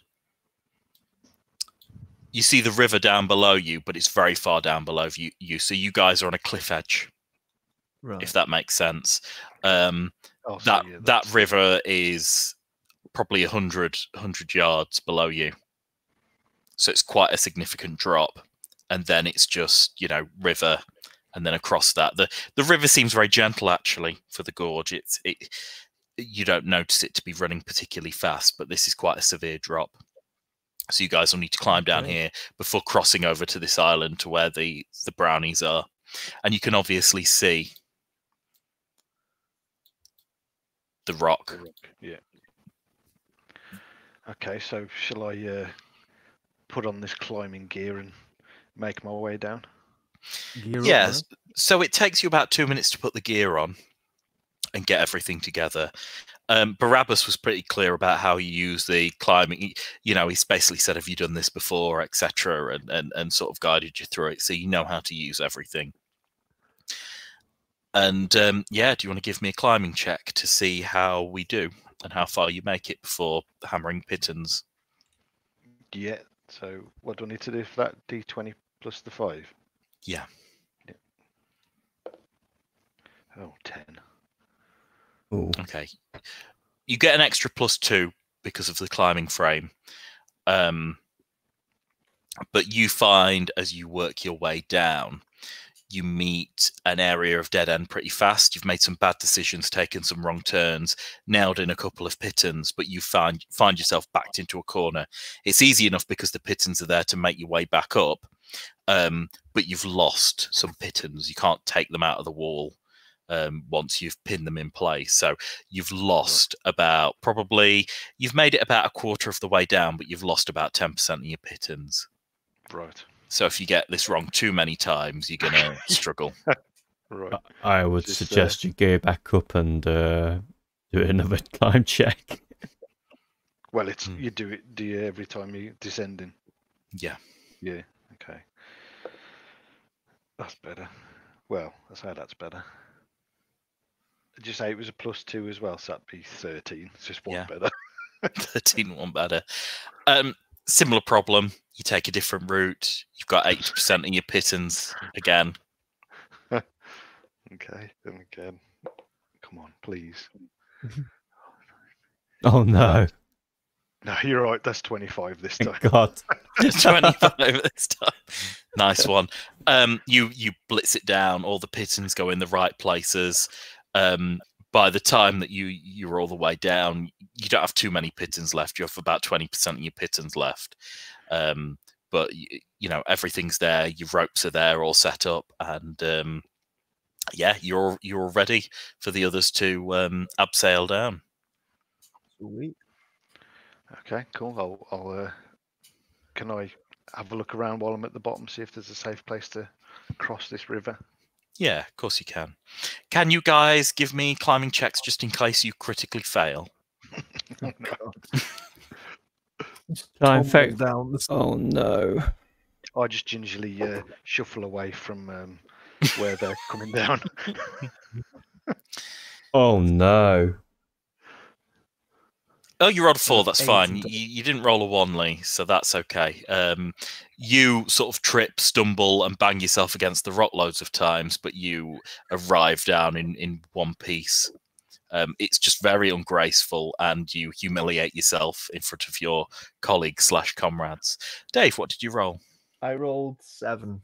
you see the river down below you, but it's very far down below you. you. So you guys are on a cliff edge, Right. if that makes sense. Um, Oh, so, that yeah, that river is probably 100 100 yards below you so it's quite a significant drop and then it's just you know river and then across that the the river seems very gentle actually for the gorge it's it you don't notice it to be running particularly fast but this is quite a severe drop so you guys will need to climb down Okay. here before crossing over to this island to where the the brownies are and you can obviously see the rock the rock, Yeah. Okay, so shall I uh, put on this climbing gear and make my way down? Gear up, Yes. man. So it takes you about two minutes to put the gear on and get everything together. Um, Barabbas was pretty clear about how you use the climbing. You know, he's basically said, "Have you done this before?" etc., and, and and sort of guided you through it, so you know how to use everything. And um, yeah, do you want to give me a climbing check to see how we do and how far you make it before hammering pitons? Yeah. So what do I need to do for that? D20 plus the 5? Yeah. Oh, 10. Ooh. Okay. You get an extra plus two because of the climbing frame. Um, but you find as you work your way down, you meet an area of dead end pretty fast. You've made some bad decisions, taken some wrong turns, nailed in a couple of pitons, but you find find yourself backed into a corner. It's easy enough because the pitons are there to make your way back up, um, but you've lost some pitons. You can't take them out of the wall um, once you've pinned them in place. So you've lost about probably you've made it about a quarter of the way down, but you've lost about ten percent of your pitons. Right. So if you get this wrong too many times, you're gonna [laughs] struggle. Right. I would Just, uh, suggest you go back up and uh, do another [laughs] climb check. Well, it's Hmm. you do it do you every time you descending. Yeah. Yeah. Okay. That's better. Well, I say that's better. Did you say it was a plus two as well? So that'd be thirteen. It's just one Yeah. better. [laughs] 13 one better. Um, similar problem. You take a different route. You've got 80% of your pitons again. [laughs] Okay. Then again. Come on, please. [laughs] Oh no! No, you're right. That's twenty-five this time. Thank God. 25 this time. Nice one. Um, you you blitz it down. All the pitons go in the right places. Um, by the time that you you're all the way down, you don't have too many pitons left. You have about twenty percent of your pitons left. Um, but you, you know everything's there. Your ropes are there, all set up, and um, yeah, you're you're ready for the others to um, abseil down. Sweet. Okay, cool. I'll, I'll uh, can I have a look around while I'm at the bottom, see if there's a safe place to cross this river? Yeah, of course you can. Can you guys give me climbing checks just in case you critically fail? [laughs] Oh, no. Just Try and tumble down the Oh no! I just gingerly uh, shuffle away from um, where they're coming down. [laughs] Oh no! Oh, you rolled a four. That's fine. You, you didn't roll a one, Lee, so that's okay. Um, you sort of trip, stumble, and bang yourself against the rock loads of times, but you arrive down in in one piece. Um, it's just very ungraceful, and you humiliate yourself in front of your colleagues slash comrades. Dave, what did you roll? I rolled seven.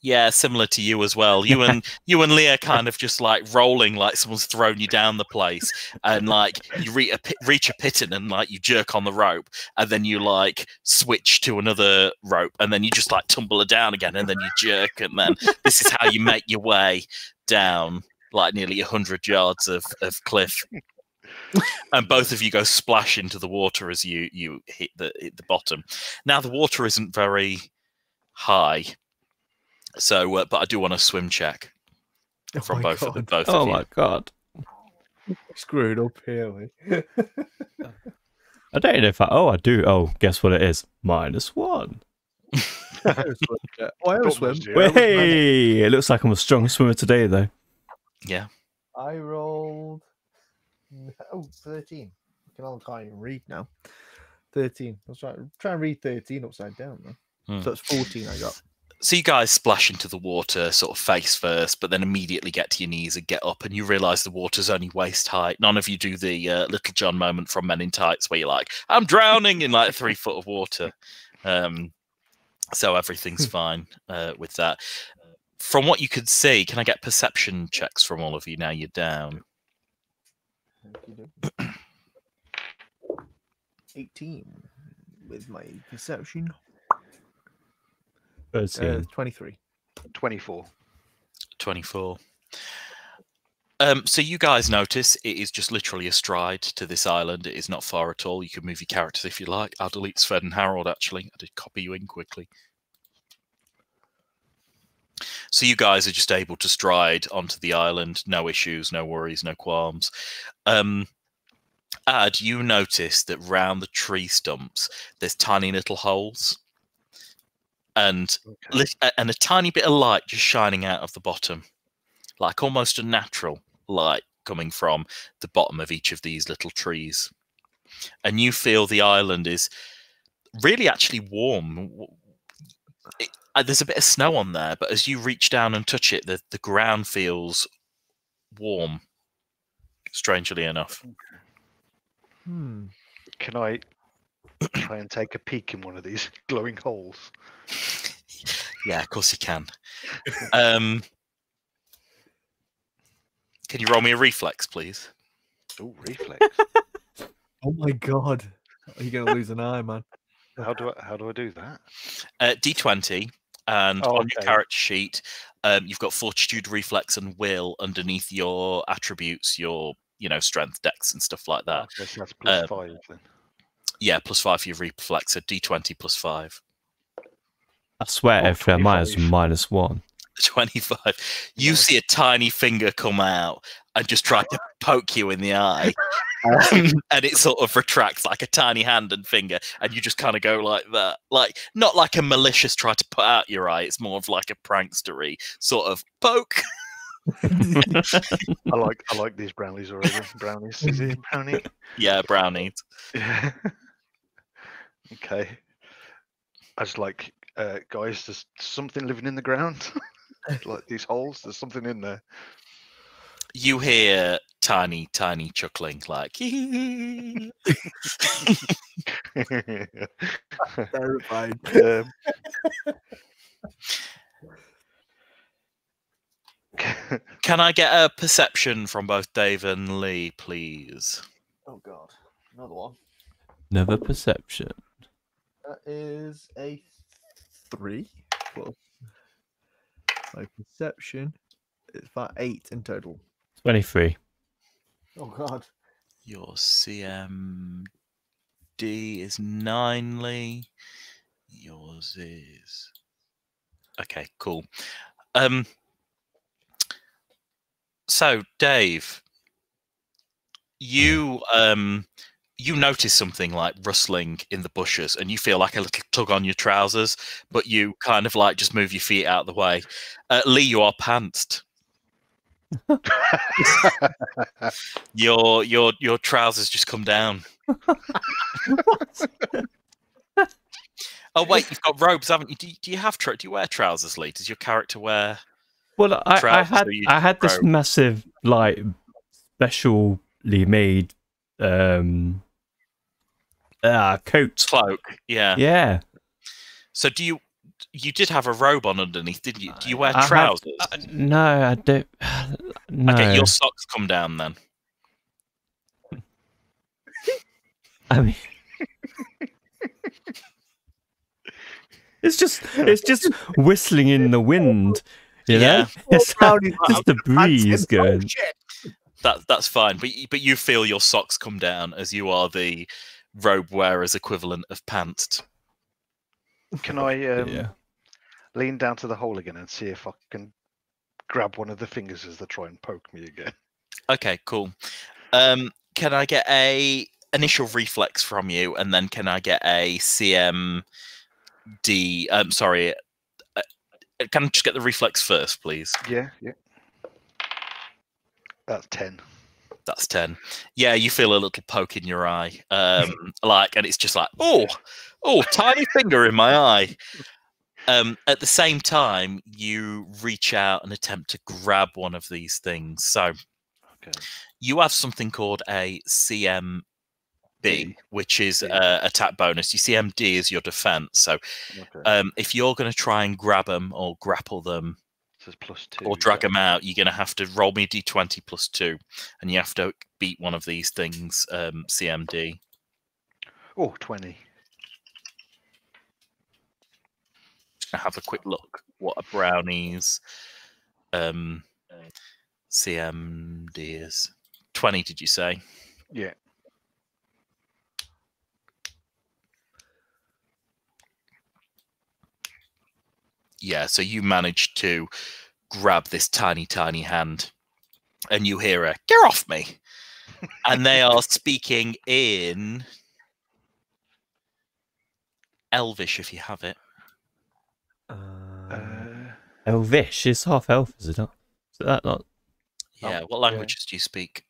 Yeah, similar to you as well. You and [laughs] you and Leah kind of just like rolling like someone's thrown you down the place, and like you reach a pi- reach a piton and like you jerk on the rope, and then you like switch to another rope, and then you just like tumble it down again, and then you jerk, and then this is how you make your way down like nearly a hundred yards of of cliff. And both of you go splash into the water as you you hit the hit the bottom. Now the water isn't very high, so, uh, but I do want a swim check Oh from my both of the God. both Oh of you. my God! Screwed up here. I don't know if I. Oh, I do. Oh, guess what it is? Minus one. I swim jet. Oh, I have a swim. Hey! It looks like I'm a strong swimmer today, though. Yeah, I rolled oh, 13. I can only try and read now. 13. I was trying, trying to read 13 upside down. Though. Hmm. So that's 14 I got. So you guys splash into the water, sort of face first, but then immediately get to your knees and get up, and you realise the water's only waist height. None of you do the uh, Little John moment from Men in Tights, where you're like, "I'm drowning" in like three foot of water. Um, so everything's fine uh, with that. From what you could see, can I get perception checks from all of you now you're down? [clears throat] 18 with my perception. Uh, 23. 24. 24. Um, so you guys notice it is just literally a stride to this island. It is not far at all. You can move your characters if you like. I'll delete Sven and Harold actually. I did copy you in quickly. So you guys are just able to stride onto the island, no issues, no worries, no qualms. Um, Ad, you notice that round the tree stumps there's tiny little holes, and Okay. and a tiny bit of light just shining out of the bottom, like almost a natural light coming from the bottom of each of these little trees. And you feel the island is really actually warm. It, uh, there's a bit of snow on there, but as you reach down and touch it, the, the ground feels warm, strangely enough. Hmm. Can I try and take a peek in one of these [laughs] glowing holes? Yeah, of course you can. Um, can you roll me a reflex, please? Oh, reflex. [laughs] Oh my god. Are you going to lose an eye, man? how do I how do I do that? Uh, D20, and Oh, on your character sheet, um, you've got fortitude, reflex, and will underneath your attributes, your you know strength, dex, and stuff like that. Okay, so that's plus um, five then. Yeah, plus five for your reflex, so D20 plus five. I swear, Oh, everything minus 25. minus one. 25. You Nice. see a tiny finger come out and just try to poke you in the eye. [laughs] Um, and it sort of retracts like a tiny hand and finger, and you just kind of go like that. Like, not like a malicious try to put out your eye, it's more of like a prankstery sort of poke. [laughs] [laughs] I like I like these brownies already. Brownies. Is it a brownie? Yeah, brownies. Yeah. Okay. I just like uh, guys. There's something living in the ground, [laughs] like these holes. There's something in there. You hear tiny, tiny chuckling, like, Terrified. [laughs] um, [laughs] can I get a perception from both Dave and Lee, please? Oh god, another one. Never perception. That is a Three Well, my perception. It's about eight in total. 23. oh god. Your CMD is nine, Lee. Yours is okay. Cool. Um. So, Dave, you um you notice something like rustling in the bushes, and you feel like a little tug on your trousers, but you kind of like just move your feet out of the way. Uh, Lee, you are pantsed. Your your your trousers just come down. [laughs] Oh wait, you've got robes, haven't you? Do, you- do you have do you wear trousers, Lee? Does your character wear? Well, I, I had I had this robe. massive, like, specially made um uh, coat. Cloak, yeah. Yeah. So do you? You did have a robe on underneath, didn't you? Do you wear I have- trousers? Uh, no, I don't. [sighs] No. Okay, your socks come down then. [laughs] I mean, [laughs] it's just it's just whistling in the wind. You know, Yeah. [laughs] it's just the breeze going. That that's fine, but but you feel your socks come down as you are the robe wearer's equivalent of pants. Can I um, yeah. lean down to the hole again and see if I can grab one of the fingers as they try and poke me again? Okay, cool. Um, can I get a initial reflex from you, and then can I get a CMD? Um, sorry, uh, can I just get the reflex first, please? Yeah, yeah. That's ten. That's ten. Yeah, you feel a little poke in your eye, um, [laughs] like, and it's just like, oh, oh, tiny finger in my eye. Um, at the same time, you reach out and attempt to grab one of these things. So Okay. you have something called a CMB, B. which is uh, attack bonus. Your CMD is your defense. So Okay. um, if you're going to try and grab them or grapple them so it's plus two. or drag them out, you're going to have to roll me a d20 plus two, and you have to beat one of these things, um, CMD. Oh, 20. Just have a quick look. What a brownies um, CMD is? 20, did you say? Yeah. Yeah, so you managed to grab this tiny, tiny hand, and you hear a "Get off me!" and they are [laughs] speaking in Elvish, if you have it. Uh, Uh, Elvish is half elf, is it not? Is that not? Yeah, what yeah. languages do you speak?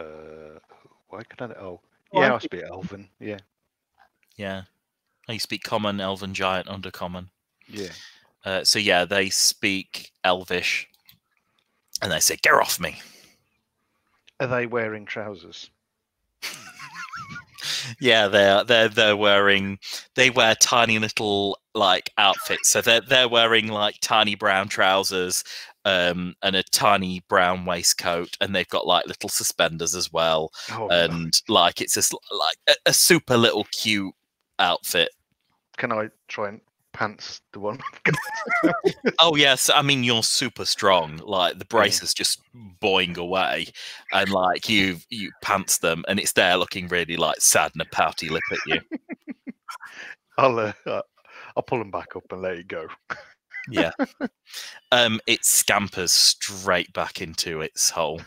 uh, why can I? Oh, yeah, I I speak Elven. Yeah. Yeah, you speak Common, Elven, Giant, Undercommon. Yeah. Uh, so yeah, they speak Elvish, and they say, "Get off me!" Are they wearing trousers? [laughs] Yeah, they're they're they're wearing they wear tiny little like outfits. So they're they're wearing like tiny brown trousers, um, and a tiny brown waistcoat, and they've got like little suspenders as well, Oh, and like it's just like a, a super little cute outfit. can I try and pants the one? [laughs] Oh yes, I mean you're super strong. Like the brace is just boing away, and like you you pants them, and it's there looking really like sad and a pouty lip at you. [laughs] I'll uh, uh, I'll pull them back up and let it go. Yeah. [laughs] um, it scampers straight back into its hole.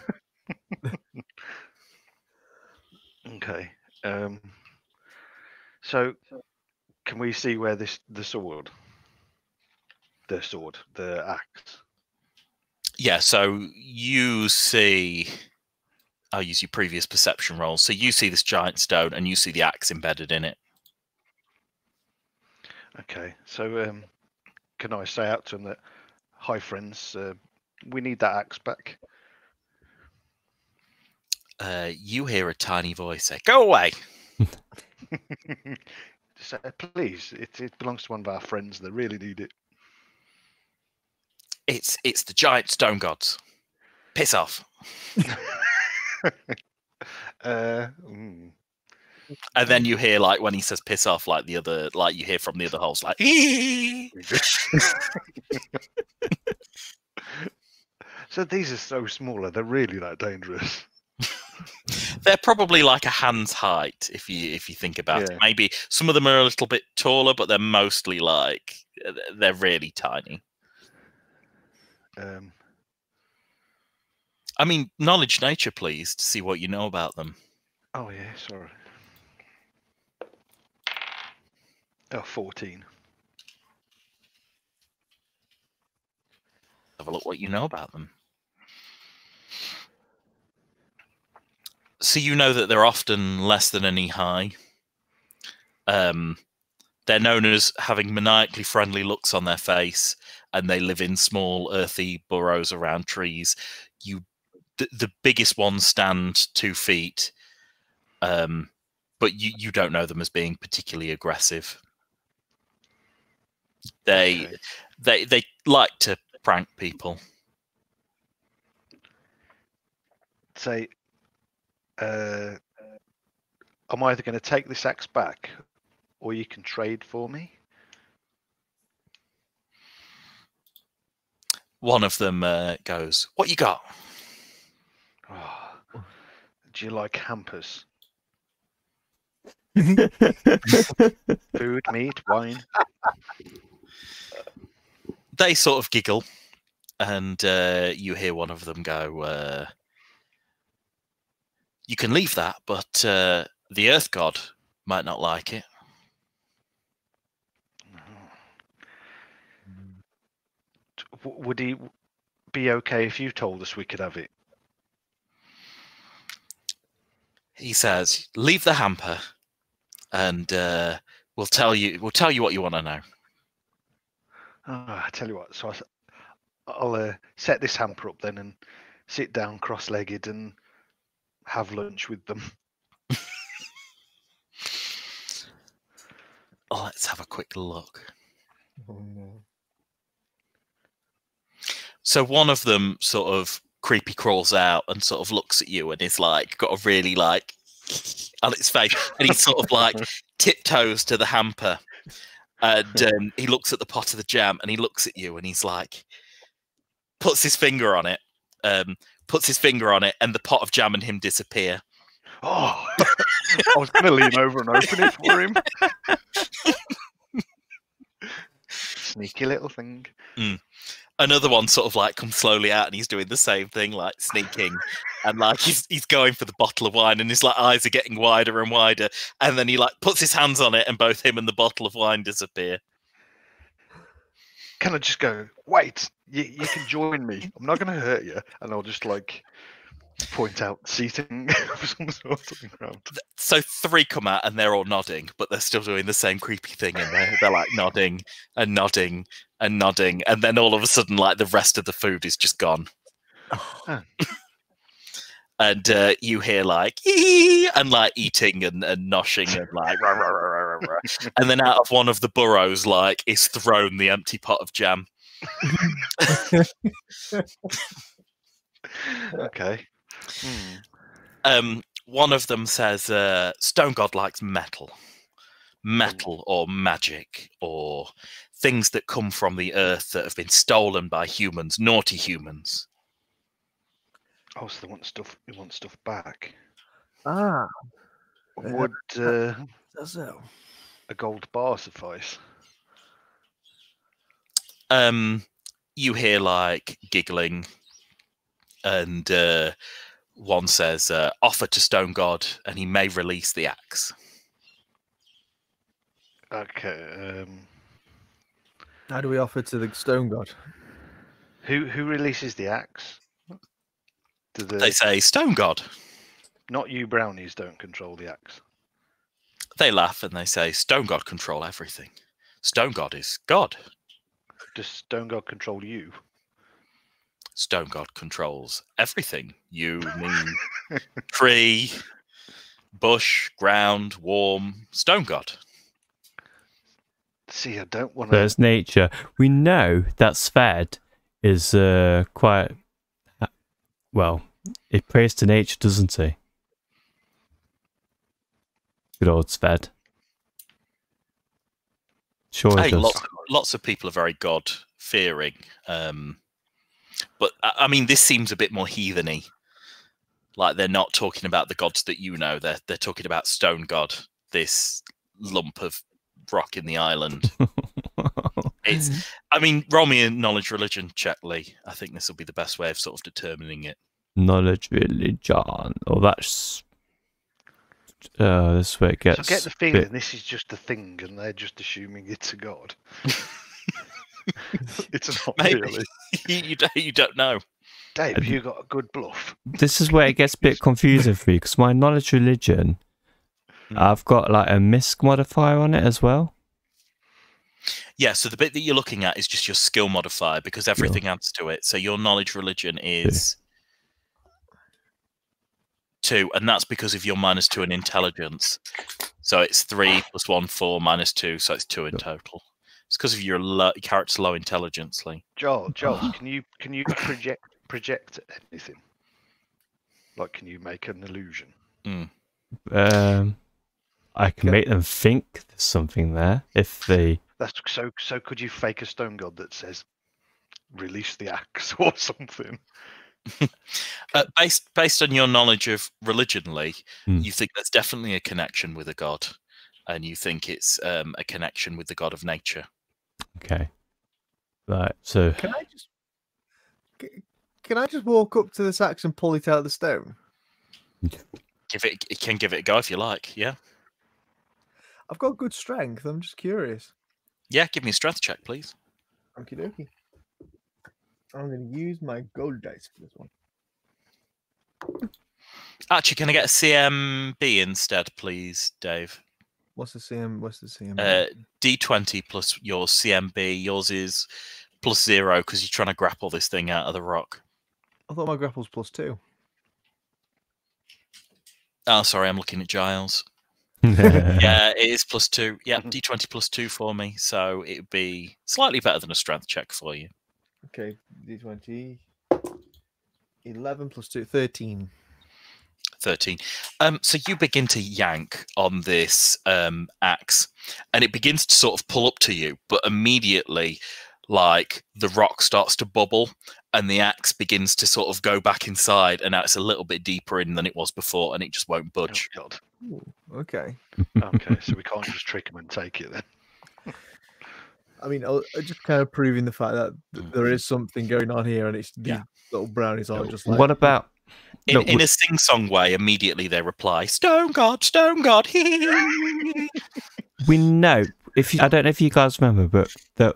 Okay. Um. So, can we see where this the sword, the sword, the axe? Yeah, so you see. I'll use your previous perception roll. So you see this giant stone and you see the axe embedded in it. Okay. So, um, can I say out to them that, hi friends, uh, we need that axe back. Uh, you hear a tiny voice say, Go away! [laughs] [laughs] Just, uh, please, it it belongs to one of our friends. that really need it. It's it's the giant stone gods. Piss off. [laughs] uh, mm. And then you hear like when he says piss off, like the other like you hear from the other holes, like [laughs] so these are so smaller. They're really that dangerous. They're probably like a hand's height if you if you think about it. Maybe some of them are a little bit taller, but they're mostly like uh, they're really tiny. Um, I mean, knowledge nature, please, to see what you know about them. oh yeah, sorry. Oh, 14. Have a look what you know about them. So you know that they're often less than a knee high. Um, they're known as having maniacally friendly looks on their face, and they live in small earthy burrows around trees. You, the, the biggest ones stand two feet, um, but you you don't know them as being particularly aggressive. They Okay. they they like to prank people. Say, uh, I'm either going to take this axe back, or you can trade for me. One of them uh, goes, "What you got?" Oh, do you like hampers? [laughs] Food, meat, wine. They sort of giggle, and uh, you hear one of them go, uh, "You can leave that, but uh, the Earth God might not like it." Would he be okay if you told us we could have it? He says, "Leave the hamper, and uh, We'll tell you. We'll tell you what you want to know. Oh, I tell you what. So I, will uh, set this hamper up then and sit down cross-legged and have lunch with them. [laughs] Oh, let's have a quick look. Oh no. So one of them sort of creepy crawls out and sort of looks at you and is like got a really like on its face and he sort of like [laughs] tiptoes to the hamper and um, he looks at the pot of the jam and he looks at you and he's like puts his finger on it um puts his finger on it and the pot of jam and him disappear. Oh, I was going to lean over and open it for him. Sneaky little thing. Mm. another one sort of like comes slowly out and he's doing the same thing like sneaking. And like he's he's going for the bottle of wine and his like eyes are getting wider and wider. And then he like puts his hands on it and both him and the bottle of wine disappear. Can I just go, wait, you, you can join me. I'm not going to hurt you. And I'll just like point out seating [laughs] of some sort on the so three come out and they're all nodding but they're still doing the same creepy thing and they're, they're like nodding and nodding and nodding and then all of a sudden like the rest of the food is just gone [sighs] and uh, you hear like and like eating and, and noshing and like rah, rah, rah, rah, rah, rah. [laughs] and then out of one of the burrows like is thrown the empty pot of jam [laughs] Okay. Hmm. um one of them says uh stone god likes metal metal or magic or things that come from the earth that have been stolen by humans naughty humans Oh, so they want stuff. They want stuff back. Ah, Yeah. Would uh, that's a gold bar suffice? Um you hear like giggling and uh one says uh, offer to stone god and he may release the axe Okay. Um, How do we offer to the stone god? who who releases the axe? Do the they say stone god not you brownies don't control the axe? they laugh and they say stone god control everything stone god is god Does Stone God control you? stone god controls everything you mean [laughs] tree bush ground warm stone god See, I don't want to. There's nature. We know that Sved is uh, quite uh, well. He prays to nature, doesn't he? Good old Sved. Sure, hey, does. lots, lots of people are very god fearing um but I, mean this seems a bit more heatheny like they're not talking about the gods that you know they're they're talking about stone god this lump of rock in the island [laughs] it's i mean roll me a knowledge religion check lee i think this will be the best way of sort of determining it knowledge religion. Oh, that's. Uh, this is where it So I get the feeling bit- this is just a thing, and they're just assuming it's a god. [laughs] it's not Maybe. really. [laughs] you, you, don't, you don't know Dave, And- you got a good bluff. this is where it gets a bit confusing for me because my knowledge religion, Hmm. I've got like a misc modifier on it as well. yeah so the bit that you're looking at is just your skill modifier because everything adds to it so your knowledge religion is two and that's because of your minus two in intelligence so it's three plus one four minus two so it's two in total it's because of your low, character's low intelligence lee Joel, [laughs] Joel, can you can you project project anything? Like, can you make an illusion? Um, I can Okay. make them think there's something there if they. That's so. So, could you fake a stone god that says, "Release the axe" [laughs] or something? Uh, based based on your knowledge of religion lee Hmm. you think there's definitely a connection with a god and you think it's um, a connection with the god of nature Okay. Right. So Can I just can I just walk up to this axe and pull it out of the stone? give it it can give it a go if you like yeah I've got good strength. I'm just curious. yeah give me a strength check please Okie dokie. I'm going to use my gold dice for this one. Actually, can I get a CMB instead, please, Dave? What's the CM? What's the CM? Uh, D20 plus your CMB. Yours is plus zero because you're trying to grapple this thing out of the rock. I thought my grapple's plus two. Oh, sorry, I'm looking at Giles. [laughs] yeah, it is plus two. Yeah, D20 plus two for me. So it would be slightly better than a strength check for you. Okay, D20. 11 plus 2, 13. 13. Um, so you begin to yank on this um, axe, and it begins to sort of pull up to you, but immediately, like the rock starts to bubble, and the axe begins to sort of go back inside, and now it's a little bit deeper in than it was before, and it just won't Oh, budge. God. Ooh, okay. Okay, so we can't just trick him and take it then. [laughs] I mean, I I just kind of proving the fact that there is something going on here, and it's these Yeah. little brownies are just like. what about In, No, in we- a sing song way, immediately they reply, Stone God, Stone God. we know if you, I don't know if you guys remember, but that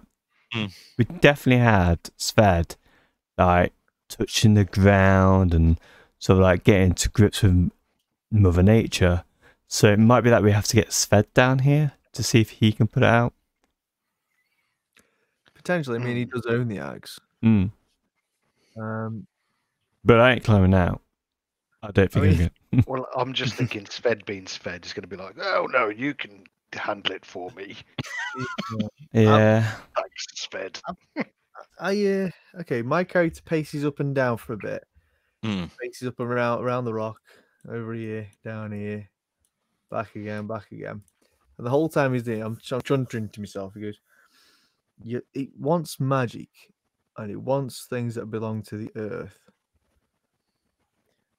Mm. we definitely had Sved like touching the ground and sort of like getting to grips with Mother Nature. So it might be that we have to get Sved down here to see if he can put it out. Potentially, I mean, he does own the axe. Mm. Um, But I ain't climbing out. I don't think I mean- can. Well, I'm just [laughs] thinking Sved being Sved is going to be like, oh no, you can handle it for me. Yeah. [laughs] Thanks, Sved. I uh, okay. My character paces up and down for a bit. Hmm. Paces up and around around the rock, over here, down here, back again, back again. And the whole time he's there, I'm, I'm chuntering to myself. He goes, "You, it wants magic, and it wants things that belong to the earth."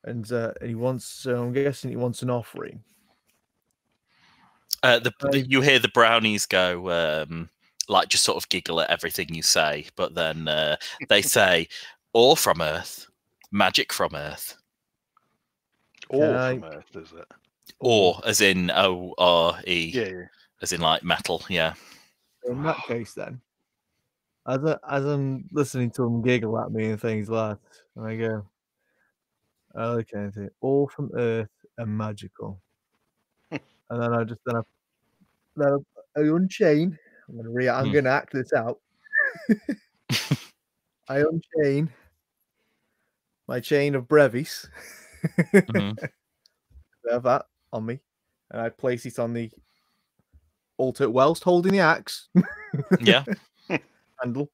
And, uh, and he wants, so I'm guessing he wants an offering. Uh, the, the- you hear the brownies go, um, like just sort of giggle at everything you say, but then uh, they [laughs] say, "Or from Earth, magic from Earth, Or I- from Earth, is it? or as in O R E, Yeah, yeah. as in like metal." Yeah. In that case, then, as I, as I'm listening to him giggle at me and things like that, and I go, okay, I say, all from Earth and magical, [laughs] and then I just then I, then I, I unchain. I'm gonna re- I'm Hmm. gonna act this out. [laughs] I unchain my chain of brevis. Mhm. I [laughs] have that on me, and I place it on the altar whilst holding the axe Yeah. Handle.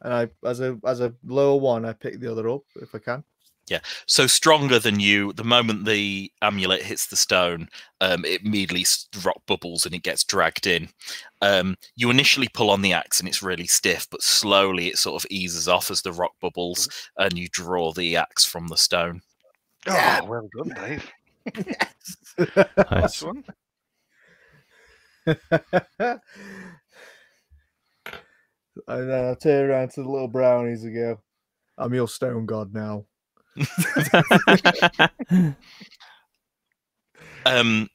And I, as a as a lower one, I pick the other up if I can. Yeah. So stronger than you. The moment the amulet hits the stone, um, it immediately rock bubbles and it gets dragged in. Um, you initially pull on the axe and it's really stiff, but slowly it sort of eases off as the rock bubbles, and you draw the axe from the stone. Yeah. Oh, well done, Dave. [laughs] Nice. Nice one. [laughs] [laughs] and then I turn around to the little brownies and go, "I'm your stone god now." [laughs] um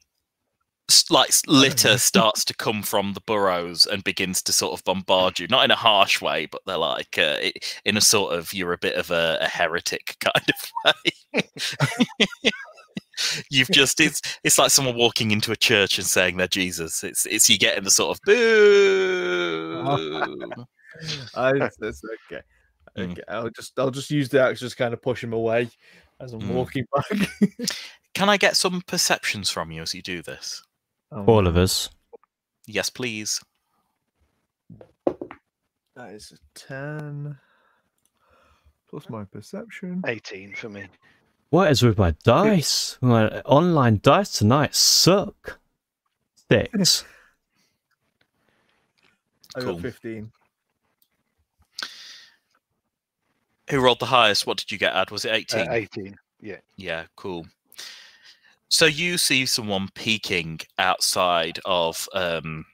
like litter [laughs] starts to come from the burrows and begins to sort of bombard you not in a harsh way but they're like uh, in a sort of you're a bit of a, a heretic kind of way [laughs] you've just it's it's like someone walking into a church and saying they're jesus it's it's you getting the sort of boo [laughs] I, that's okay. Mm. Okay, I'll just I'll just use the axe, just kind of push him away as I'm Mm. walking back. [laughs] can i get some perceptions from you as you do this Oh, All of us. yes please That is a ten plus my perception. 18 for me. What is with my dice? My online dice tonight suck. Six. I Cool. got fifteen. who rolled the highest what did you get ad was it 18 Uh, 18. Yeah. Yeah, cool. So you see someone peeking outside of um,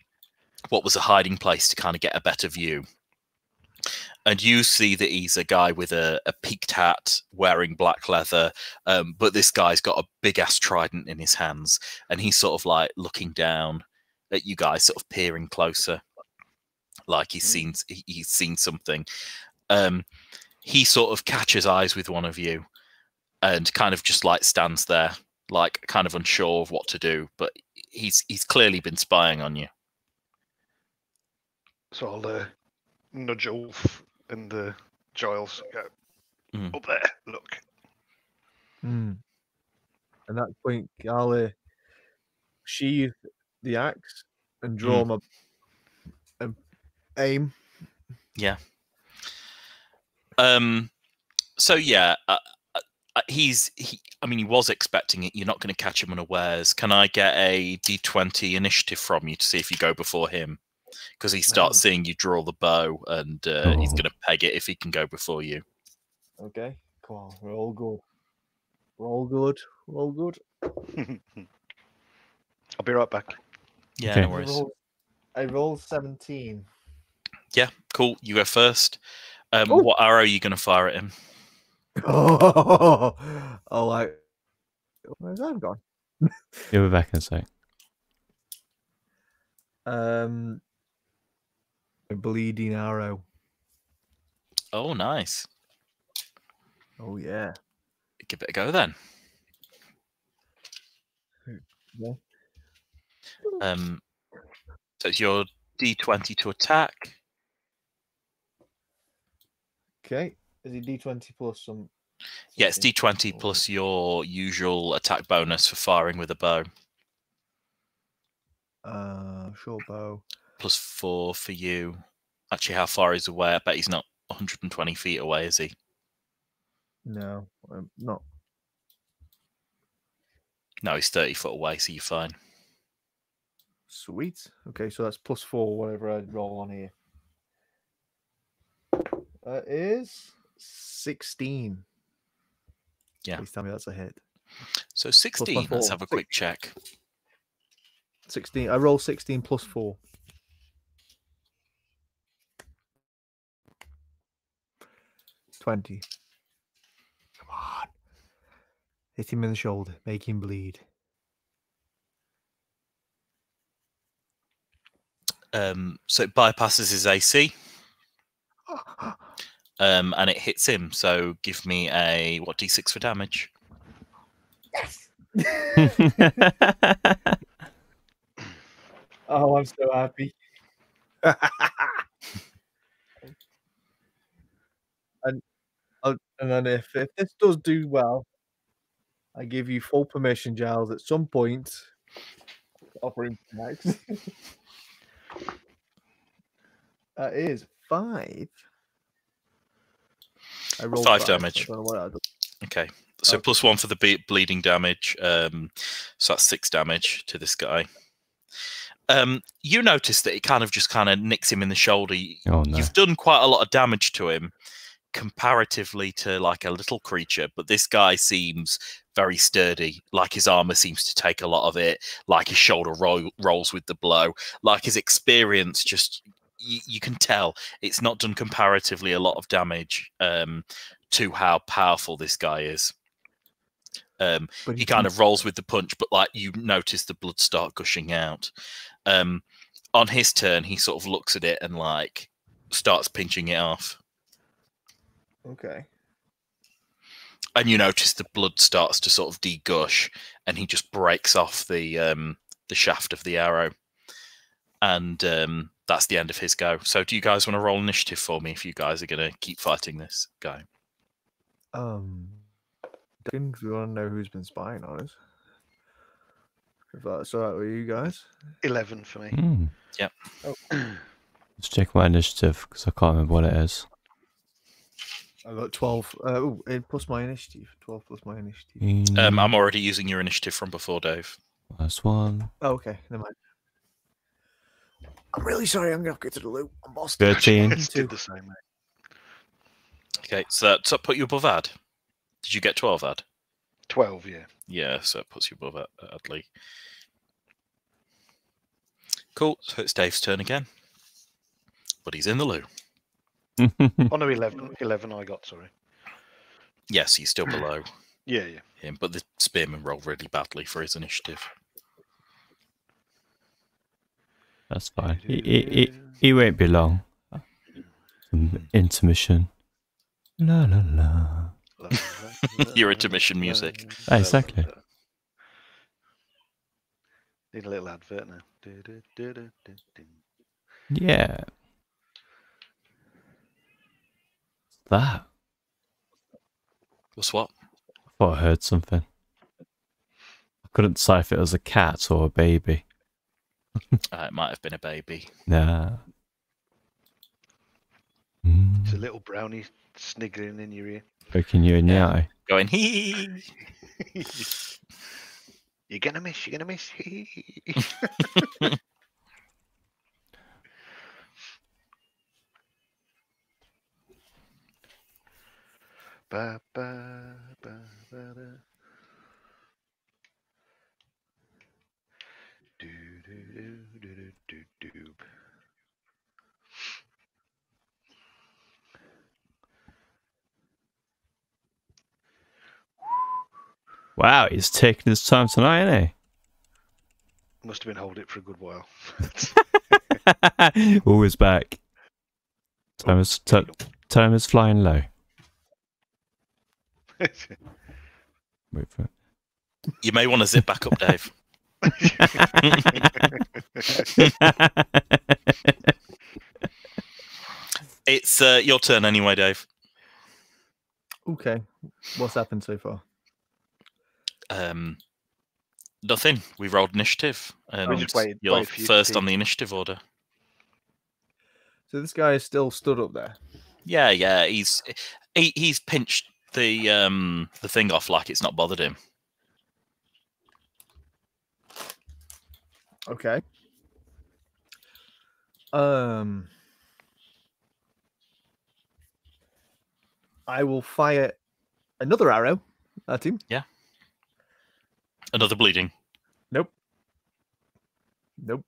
what was a hiding place to kind of get a better view. And you see that he's a guy with a, a peaked hat, wearing black leather, um, but this guy's got a big ass trident in his hands, and he's sort of like looking down at you guys, sort of peering closer, like he's seen he's seen something. Um, he sort of catches eyes with one of you, and kind of just like stands there, like kind of unsure of what to do. But he's he's clearly been spying on you. So I'll uh, nudge Ulf and uh, Giles. Go, Mhm. Up there, look. Hmm. And that point, I'll uh, sheathe the axe and draw my um, aim. Yeah. Um, so yeah, uh, uh, uh, he's he. I mean, he was expecting it. You're not going to catch him unawares. Can I get a d20 initiative from you to see if you go before him? Because he starts seeing you draw the bow, and uh, he's Oh. going to peg it if he can go before you. Okay, come on, we're all good. We're all good. We're all good. [laughs] I'll be right back. Yeah, Okay. no I worries. rolled, I rolled 17. Yeah, cool. You go first. Um, what arrow are you going to fire at him? [laughs] Oh, oh like, where's that gone? You'll be back in a sec. Um, a bleeding arrow. Oh, nice. Oh yeah. Give it a go then. Yeah. Um, so it's your d20 to attack. Okay. Is it D20 plus some? Yeah, it's d20 Oh, plus your usual attack bonus for firing with a bow, Uh, short bow. Plus four for you. Actually, how far is away? I bet he's not 120 feet away, is he? No, um, not. No, he's 30 foot away, so you're fine. Sweet. Okay, so that's plus four, whatever I roll on here. That is 16. Yeah. Please tell me that's a hit. So 16. Let's have a quick check. 16. I roll 16 plus four. Twenty. Come on. Hit him in the shoulder. Make him bleed. Um, so it bypasses his AC, [gasps] um, and it hits him. So give me a what d6 for damage. Yes. [laughs] [laughs] oh, I'm so happy. [laughs] and uh, and then if, if this does do well, I give you full permission, Giles, at some point offering offer next. [laughs] that is five. I rolled Five I damage. don't know what I. Okay. So Okay. plus one for the ble- bleeding damage. Um, so that's six damage to this guy. Um, you notice that it kind of just kind of nicks him in the shoulder. Oh no. You've done quite a lot of damage to him comparatively to like a little creature, but this guy seems very sturdy. Like his armor seems to take a lot of it. Like his shoulder ro- rolls with the blow. Like his experience just. You, you can tell it's not done comparatively a lot of damage um, to how powerful this guy is. Um, But he kind of rolls with the punch, but like you notice the blood start gushing out. Um, on his turn, he sort of looks at it and like starts pinching it off, Okay. and you notice the blood starts to sort of degush, and he just breaks off the um, the shaft of the arrow, and um, that's the end of his go. So, do you guys want to roll initiative for me if you guys are going to keep fighting this guy? Um, Duncan, 'cause we want to know who's been spying on us. If that's all right with you guys. 11 for me. Yep. Oh, Let's check my initiative because I can't remember what it is. I got 12. Uh, oh, plus my initiative. 12 plus my initiative. Um, Mm, I'm already using your initiative from before, Dave. That's one. Oh, okay. Never mind. I'm really sorry. I'm going to have to the loop. I'm lost. 13. [laughs] It's did the same, mate. Okay, so that so put you above Ad. Did you get twelve Ad? 12, yeah. Yeah, so it puts you above Ad- Adley. Cool. So it's Dave's turn again, but he's in the loo. [laughs] Oh, no, 11. 11 I got, sorry. Yes, he's still below [clears throat] Yeah, yeah. him, but the spearman rolled really badly for his initiative. That's fine. He, he, he, he won't be long. Some intermission. La la la. [laughs] Your intermission music. Ah, exactly. Need a little advert now. Yeah. That. What's what? I thought I heard something. I couldn't decide if it was a cat or a baby. Uh, [laughs] it might have been a baby. Nah. It's a Mm, little brownie sniggering in your ear. poking you in the Yeah. eye. Going hee. [laughs] you're gonna miss. You're gonna miss. [laughs] ba, ba, ba. Do, do, do, do, do, do. Wow, he's taking his time tonight, isn't Must have been holding it for a good while. [laughs] Always back. Time is, t- time is flying low. Wait for it. You may want to zip back up, Dave. [laughs] It's uh, your turn anyway, Dave. Okay. What's happened so far? Um, nothing. We rolled initiative, and just waited- you're waited for you first on the initiative order. So this guy is still stood up there. Yeah, yeah. He's he, he's pinched the um the thing off like it's not bothered him. Okay. Um. I will fire another arrow at him. Yeah. Another bleeding. Nope. Nope.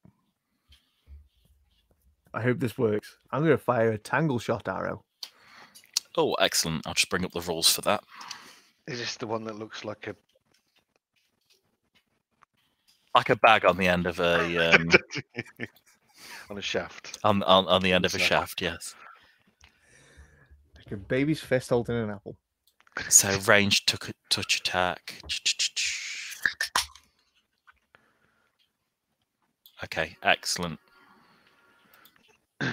I hope this works. I'm going to fire a tangle shot arrow. Oh, excellent. I'll just bring up the rules for that. Is this the one that looks like a? Like a bag on the end of a um, [laughs] on a shaft? on, on on the end of a Shaft. shaft. Yes. Like a baby's fist holding an apple. So range took a touch attack. Okay, excellent. [clears throat]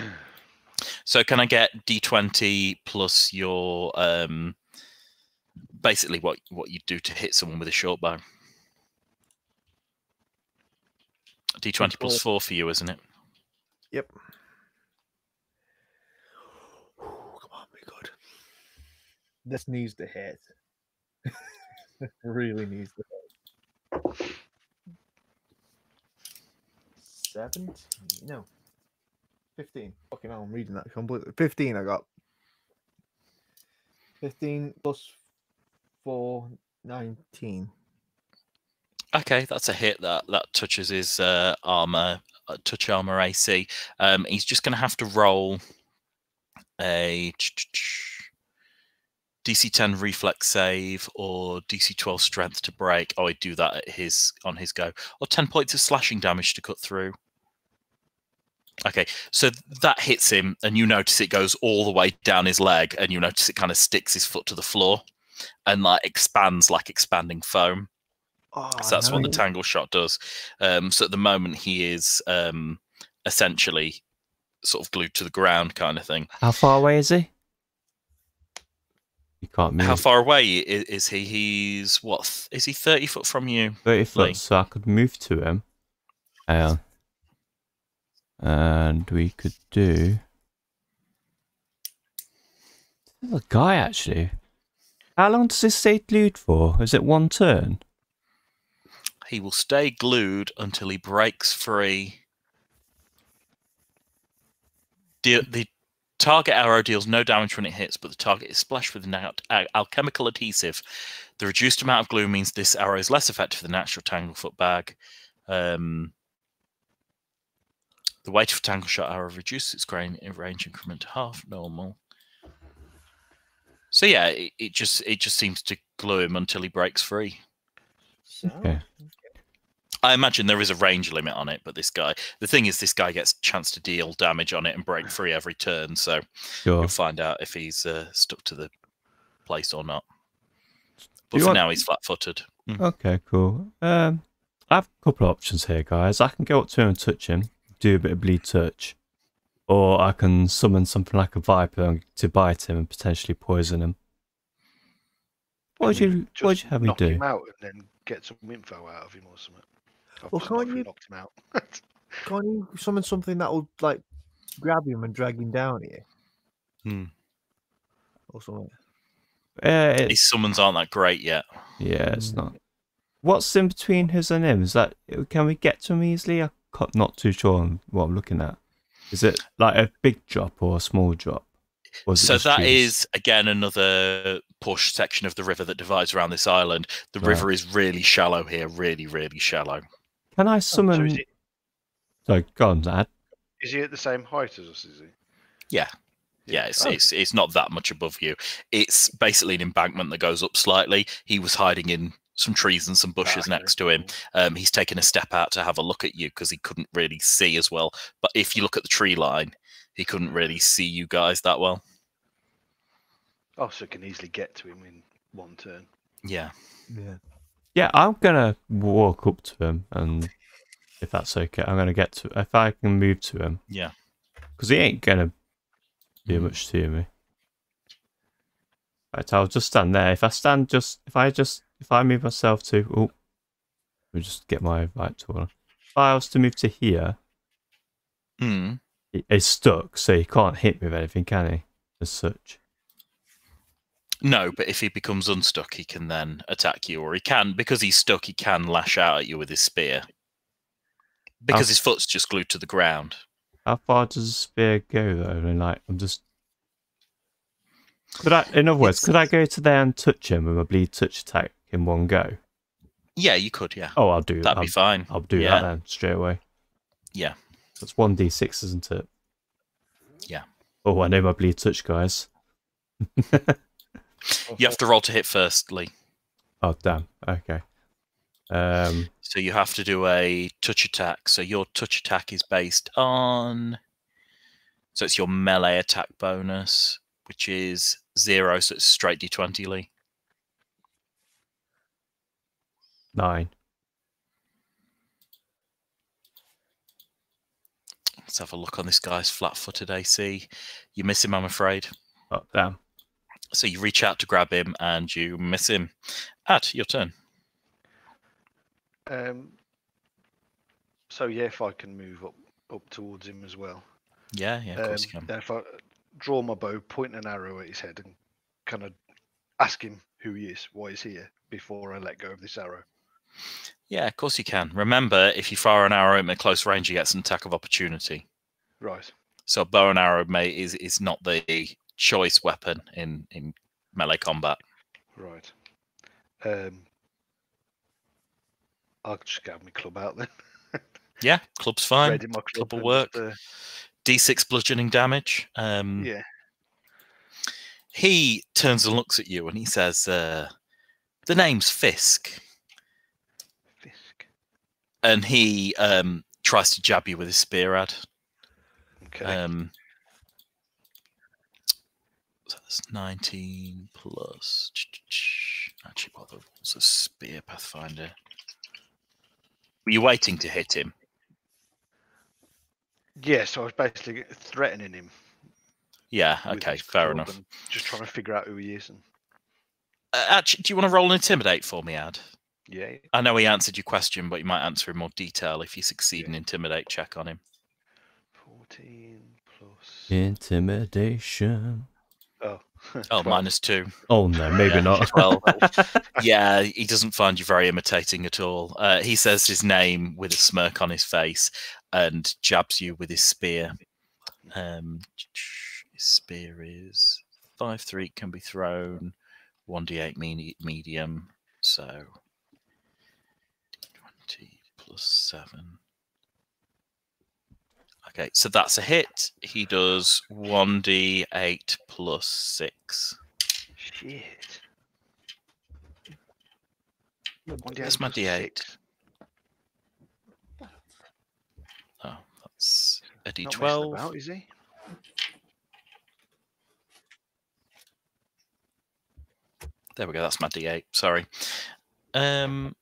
So can I get D20 plus your um basically what what you do to hit someone with a short bow? D20 plus Four. for you, isn't it? Yep. come on, be good. This needs to hit. [laughs] really needs to hit. Seventeen? No. Fifteen. Fucking hell, I'm reading that completely. Fifteen I got. Fifteen plus four, nineteen. Okay, that's a hit that that touches his uh, armor, uh, touch armor AC. Um, he's just going to have to roll a DC 10 reflex save or DC 12 strength to break. Oh, he'd do that at his on his go, or 10 points of slashing damage to cut through. Okay, so that hits him, and you notice it goes all the way down his leg, and you notice it kind of sticks his foot to the floor, and like expands like expanding foam. Oh, So that's what the tangle shot does. Um, so at the moment, he is um, essentially sort of glued to the ground, kind of thing. How far away is he? You can't move. How far away i- is he? He's what? Is he thirty foot from you? 30 Lee? foot, so I could move to him. Hang on. And we could do. A guy actually. How long does this stay glued for? Is it one turn? He will stay glued until he breaks free. The, the target arrow deals no damage when it hits, but the target is splashed with an al- al- alchemical adhesive. The reduced amount of glue means this arrow is less effective than the natural tanglefoot bag. Um, the weight of a tangle shot arrow reduces its grain in range increment to half normal. So yeah, it, it just it just seems to glue him until he breaks free. Okay. I imagine there is a range limit on it, but this guy, the thing is, this guy gets a chance to deal damage on it and break free every turn. So Sure. you'll find out if he's uh, stuck to the place or not. But for want- now, he's flat-footed. Okay, cool. Um, I have a couple of options here, guys. I can go up to him and touch him, do a bit of bleed touch, or I can summon something like a viper to bite him and potentially poison him. What would you just What would you have me knock do? him out and then get some info out of him or something. I've Well, can't you- knocked him out? [laughs] Can't you summon something that will like grab him and drag him down here? Hmm. Or something. Uh, it- His summons aren't that great yet. yeah, it's Mm. not. What's in between his and him? Is that can we get to him easily? I'm not too sure on what I'm looking at. Is it like a big drop or a small drop? Or is it So just that trees? is again another push section of the river that divides around this island. The Right. river is really shallow here, really, really shallow. Can I summon? Oh, So summon? is, he, So go on, Dad. is he at the same height as us? Is he? Yeah. Yeah, it's, Oh, it's it's not that much above you. It's basically an embankment that goes up slightly. He was hiding in some trees and some bushes okay. next to him. Um, he's taken a step out to have a look at you because he couldn't really see as well. But if you look at the tree line, he couldn't really see you guys that well. Oh, so can easily get to him in one turn. Yeah. Yeah. Yeah, I'm gonna walk up to him, and if that's okay, I'm gonna get to. If I can move to him, Yeah. because he ain't gonna do Mm. much to me. Right, I'll just stand there. If I stand just, if I just, if I move myself to, oh, let me just get my right tool. If I was to move to here, Hmm. he- he's stuck, so he can't hit me with anything, can he? As such. No, but if he becomes unstuck, he can then attack you, or he can because he's stuck. He can lash out at you with his spear because Oh. his foot's just glued to the ground. How far does the spear go though? I mean, like, I'm just. Could I, in other words, It's- could I go to there and touch him with a bleed touch attack in one go? Yeah, you could. Yeah, Oh, I'll do that. that'd I'll, be fine. I'll do yeah. that then straight away. Yeah. That's one d six, isn't it? Yeah. Oh, I know my bleed touch, guys. [laughs] You have to roll to hit first, Lee. Oh damn. Okay. Um. So you have to do a touch attack. So your touch attack is based on. So it's your melee attack bonus, which is zero. So it's straight d20, Lee. Nine. Let's have a look on this guy's flat footed AC. You miss him, I'm afraid. Oh damn. So you reach out to grab him and you miss him. At your turn. Um. So yeah, if I can move up up towards him as well. Yeah, yeah, of course you Um, can. then if I draw my bow, point an arrow at his head, and kind of ask him who he is, why he's here, before I let go of this arrow. Yeah, of course you can. Remember, if you fire an arrow at close range, you get some attack of opportunity. Right. So bow and arrow may is is not the choice weapon in in melee combat. Right. Um. I'll just get my club out then. [laughs] Yeah, club's fine. Ready my club. Club will work. uh, D6 bludgeoning damage. Um, yeah. He turns and looks at you and he says, uh, "The name's Fisk," Fisk. And he um, tries to jab you with his spear. Ad. Okay. Um, so that's 19 plus. Actually, what the rules of Spear Pathfinder? Were you waiting to hit him? yeah. So I was basically threatening him. Yeah, okay, fair enough. Just trying to figure out who he is. And Uh, actually, do you want to roll an intimidate for me, Ad? Yeah. I know he answered your question, but you might answer in more detail if you succeed in intimidate check on him. Fourteen plus. Intimidation. Oh. [laughs] Oh, minus two. Oh no, maybe Yeah, not. 12. [laughs] yeah, he doesn't find you very imitating at all. Uh, he says his name with a smirk on his face and jabs you with his spear. Um, his spear is five three can be thrown, one d eight medi- medium. So twenty plus seven. Okay, so that's a hit. He does one d eight plus six. Shit. That's my D8. Oh, that's a Not messing d12. about, is he? There we go. That's my d8. Sorry. Um,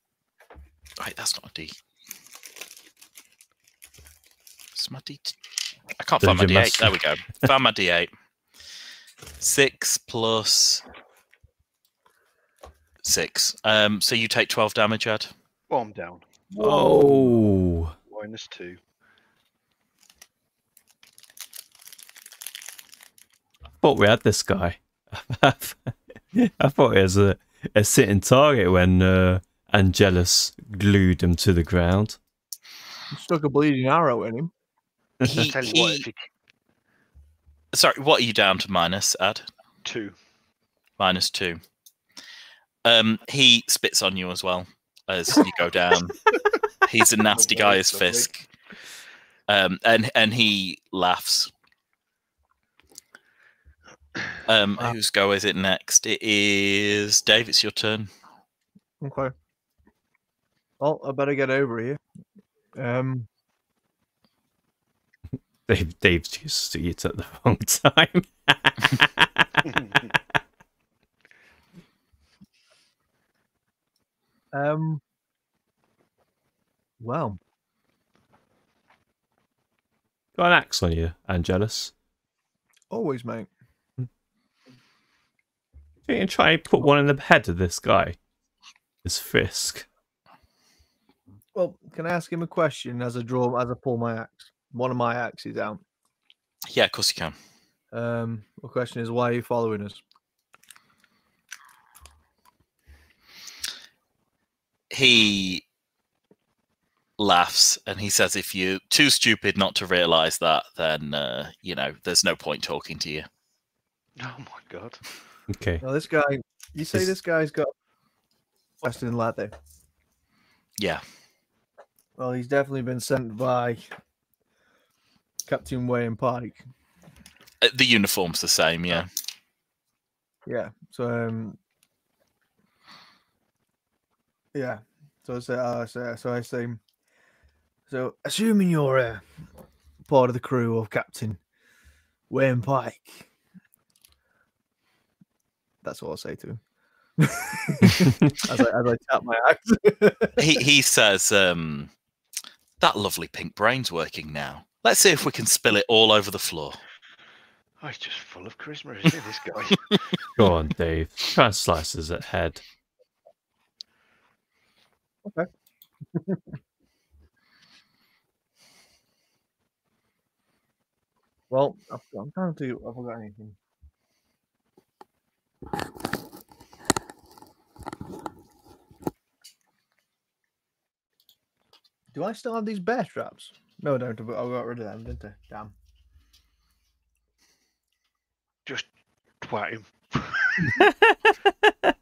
Wait, that's not a D. It's my D. I can't find my D8. There we go. Found my D8. Six plus six. Um, so you take twelve damage, Ed. Oh, I'm down. Oh, Minus two. thought we had this guy. [laughs] I thought he was a, a sitting target when uh, Angelus glued him to the ground. Stuck a bleeding arrow in him. He, Tell you what, he- if you sorry, what are you down to minus, Ed? two. Minus two. Um, he spits on you as well as you go down. [laughs] He's a nasty guy as Fisk. Um, and and he laughs. Um, Wow. whose go is it next? It is Dave. It's your turn. Okay. Well, I better get over here. Um, Dave, Dave's used to it at the [laughs] wrong time. [laughs] um. Well, Got an axe on you, Angelus. always, mate. You can try and put one in the head of this guy. This Fisk. Well, can I ask him a question as I draw as I pull my axe? One of my axes out. Yeah, of course you can. Um, the question is, why are you following us? He laughs and he says, "If you're too stupid not to realize that, then uh, you know there's no point talking to you." [laughs] Oh my god. Okay. Now, this guy, you say Is- this guy's got Western latte. Yeah, Well, he's definitely been sent by Captain Wayne Pike. Uh, the uniform's the same. Yeah. Yeah. So um Yeah. So I say uh, so, so I say so assuming you're a part of the crew of Captain Wayne Pike. That's what I'll say to him. [laughs] as, I, as I tap my axe. [laughs] he he says, um, "That lovely pink brain's working now. Let's see if we can spill it all over the floor." Oh, he's just full of charisma, isn't he, this guy? [laughs] Go on, Dave. Try and slice his head. Okay. well, I've- I'm trying to think. I forgot anything. Do I still have these bear traps? No, I don't. I got rid of them, didn't I? Damn. just twat him. [laughs]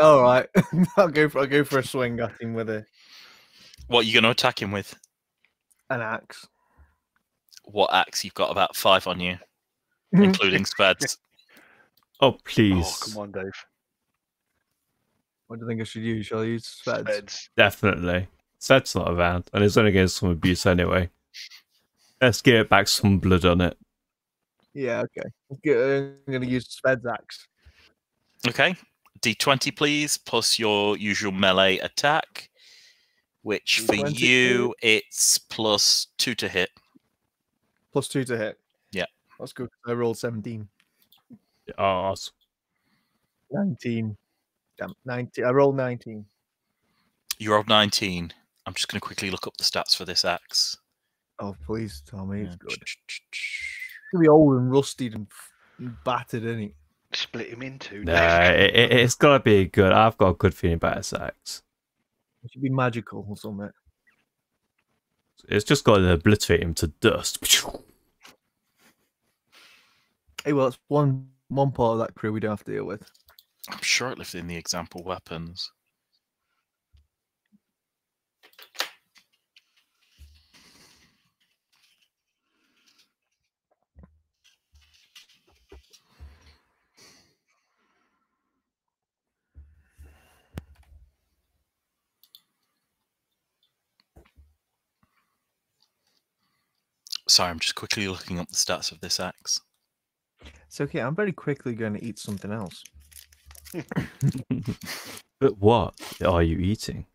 All right, [laughs] I'll go for I'll go for a swing at him with a, What are you going to attack him with? an axe. What axe? You've got about five on you, [laughs] including Sveds. Oh, please. Oh, please. come on, Dave. What do you think I should use? Shall I use Sveds? Sveds. Definitely. Set's not around, and it's only against some abuse anyway. Let's get back some blood on it. Yeah, okay. I'm gonna use Sved's axe. Okay, d20 please, plus your usual melee attack. Which for D20. you, it's plus two to hit. Plus two to hit. Yeah. That's good. I rolled 17. Oh, awesome. 19. Damn, 19. I rolled 19. You rolled 19. I'm just going to quickly look up the stats for this axe. Oh, please tell me it's Yeah. good. [laughs] It's gonna be old and rusted and f- and battered, isn't it? Split him in two. Nah, it, it, it's got to be good. I've got a good feeling about this axe. It should be magical or something. It's just got to obliterate him to dust. Hey, well, it's one one part of that crew we don't have to deal with. I'm sure it lived in the example weapons. Sorry, I'm just quickly looking up the stats of this axe. It's okay. I'm very quickly going to eat something else. [laughs] But what are you eating?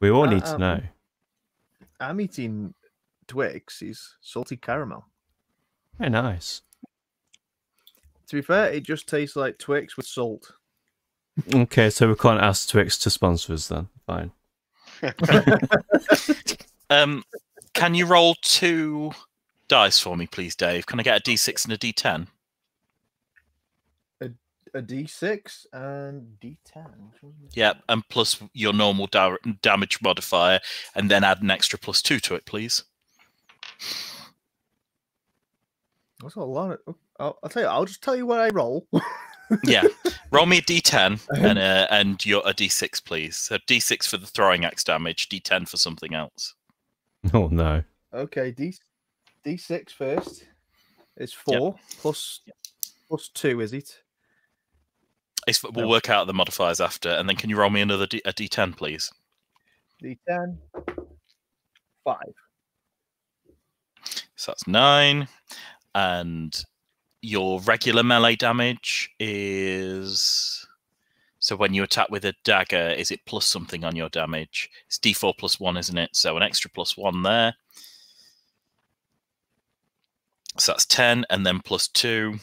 We all need to Um, know. I'm eating Twix. Is salty caramel. Very nice. To be fair, it just tastes like Twix with salt. Okay, so we can't ask Twix to sponsor us then. Fine. [laughs] Um, can you roll two dice for me, please, Dave? Can I get a D6 and a D10? A D6 and D10. which one is it? Yeah, and plus your normal da- damage modifier, and then add an extra plus two to it, please. That's a lot. Of, oh, I'll, I'll tell you. I'll just tell you what I roll. [laughs] Yeah, roll me a D10 [laughs] and uh, and your a D6, please. So D6 for the throwing axe damage, D10 for something else. [laughs] Oh no. okay, D D6 first. It's Yep. four plus plus two, is it? It's, we'll No. work out the modifiers after, and then can you roll me another D- a D10, please? D10. Five. So that's nine, and your regular melee damage is. So when you attack with a dagger, is it plus something on your damage? It's D4 plus one, isn't it? So an extra plus one there. So that's 10, and then plus two.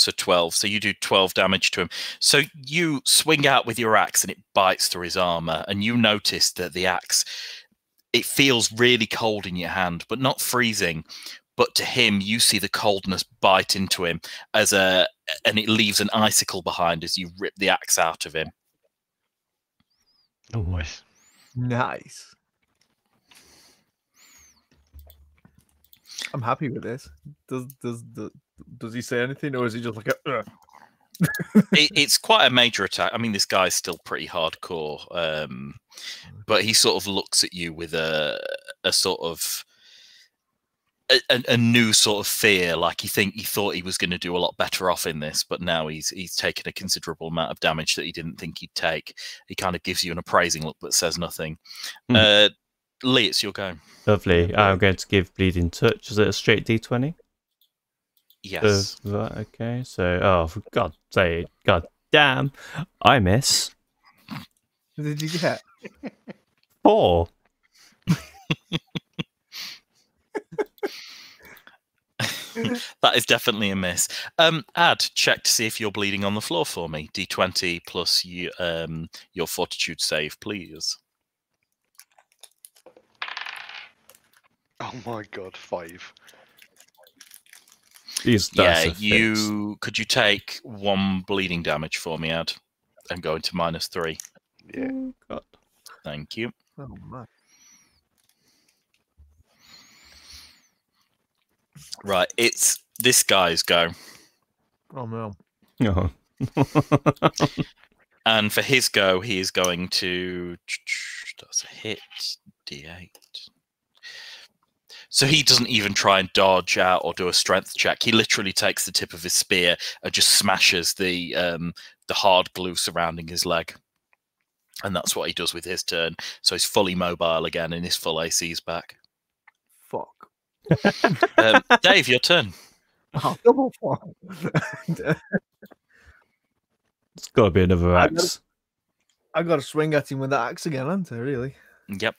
So 12. So you do 12 damage to him. So you swing out with your axe and it bites through his armor, and you notice that the axe it feels really cold in your hand, but not freezing. But to him, you see the coldness bite into him as a, and it leaves an icicle behind as you rip the axe out of him. Oh, Nice. Nice. I'm happy with this. Does does does, does he say anything, or is he just like a? "Ugh"? It, it's quite a major attack. I mean, this guy's still pretty hardcore, um, but he sort of looks at you with a a sort of a, a, a new sort of fear. Like he think he thought he was going to do a lot better off in this, but now he's he's taken a considerable amount of damage that he didn't think he'd take. He kind of gives you an appraising look but says nothing. Hmm. Uh, Lee, it's your go. Lovely. I'm going to give Bleeding Touch. Is it a straight D20? Yes. Uh, right, okay. So, oh, for God's sake. God damn. I miss. What did you get? Four. [laughs] that is definitely a miss. Um, add check to see if you're bleeding on the floor for me. D20 plus you, um, your fortitude save, please. Oh my god, five. These dice yeah, are you could you take one bleeding damage for me, Ad, and go into minus three. Yeah. Oh, God. Thank you. Oh man. Right, it's this guy's go, Oh no. Oh. [laughs] and for his go, he is going to. That's a hit. D8. So he doesn't even try and dodge out or do a strength check. He literally takes the tip of his spear and just smashes the um, the hard glue surrounding his leg, and that's what he does with his turn. So he's fully mobile again, and his full AC is back. Fuck. [laughs] Um, Dave, your turn. [laughs] Oh, double fuck. It's got to be another axe. I got to swing at him with that axe again, haven't I? Really? Yep.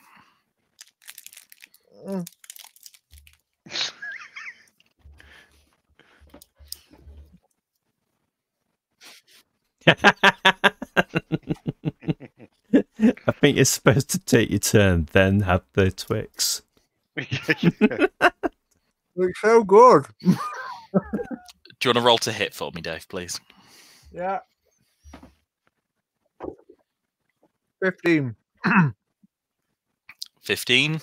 Mm. [laughs] I think you're supposed to take your turn, then have the Twix. [laughs] yeah. Looks so good. Do you want to roll to hit for me, Dave, please? Yeah. Fifteen. [clears throat] 15.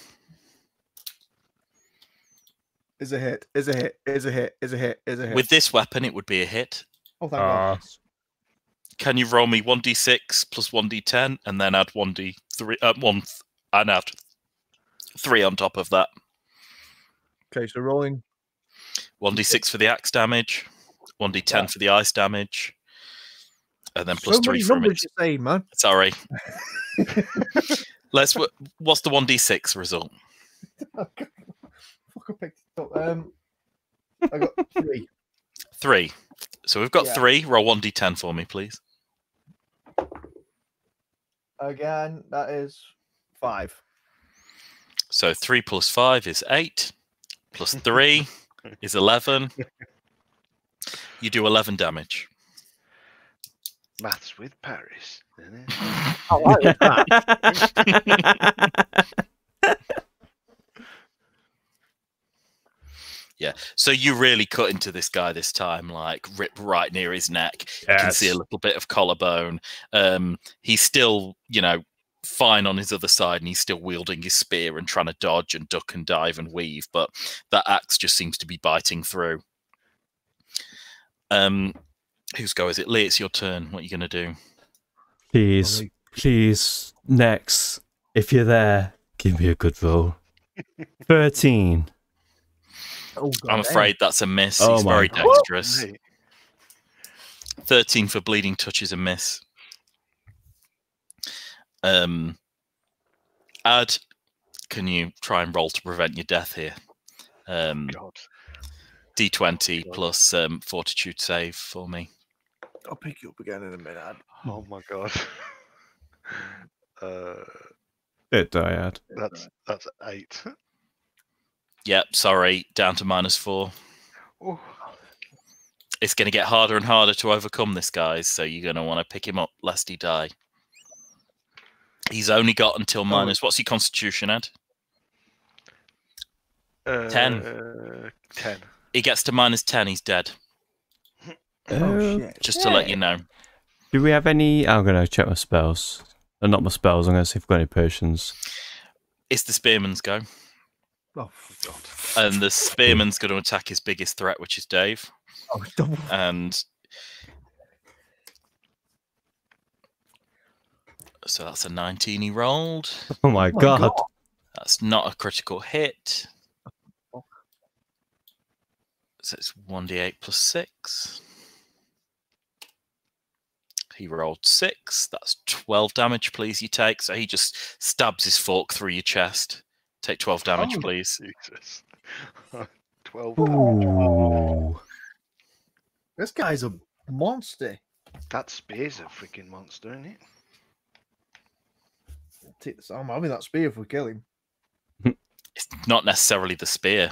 Is a hit. Is a hit. Is a hit. Is a hit. Is a hit. With this weapon, it would be a hit. oh, thank God. Ah, Can you roll me 1d6 plus 1d10 and then add 1d3 uh, one th- and add 3 on top of that? Okay, so rolling. 1d6 for the axe damage, 1d10 Yeah. for the ice damage, and then plus so 3 many for numbers it. you say, man. Sorry. [laughs] Let's. w- What's the 1d6 result? [laughs] Fuck, I picked it up. Um, I got [laughs] three. 3. So we've got Yeah. three. Roll one d10 for me, please. Again, that is Five. So three plus five is eight. Plus three [laughs] is eleven. You do eleven damage. Maths with Paris. [laughs] I like that. Yeah. So you really cut into this guy this time, like rip right near his neck. You can see a little bit of collarbone. Um, he's still, you know, fine on his other side, and he's still wielding his spear and trying to dodge and duck and dive and weave. But that axe just seems to be biting through. Um, whose go is it? Lee, it's your turn. What are you going to do? Please, please, next, if you're there, give me a good roll. [laughs] 13. Oh, God I'm damn. afraid that's a miss. Oh he's my very God. dexterous. Mate, 13 for bleeding touch is a miss. Um, Ad, can you try and roll to prevent your death here? Um, God. D20 God. plus um, fortitude save for me. I'll pick you up again in a minute. Ad. Oh my God. [laughs] uh, Bit diad. that's that's eight. [laughs] Yep, sorry, down to minus four. Oh, It's going to get harder and harder to overcome this, guys. So you're going to want to pick him up lest he die. He's only got until minus. What's your constitution, Ed? uh, Ten. Ten. He gets to minus 10, he's dead. Oh, shit. Just to let you know. Do we have any? I'm going to check my spells. Uh, not my spells, I'm going to see if we've got any potions. It's the spearman's go. Oh, God. And the spearman's going to attack his biggest threat, which is Dave. oh, double. And so that's a 19 he rolled. Oh my, oh my god. God. That's not a critical hit. So it's 1d8 plus 6. He rolled 6. That's 12 damage, please, you take. So he just stabs his fork through your chest. Take 12 damage, Oh. please. Jesus. [laughs] Twelve. Ooh. This guy's a monster. That spear's a freaking monster, isn't it? Take this. I'm having that spear if we kill him. It's not necessarily the spear.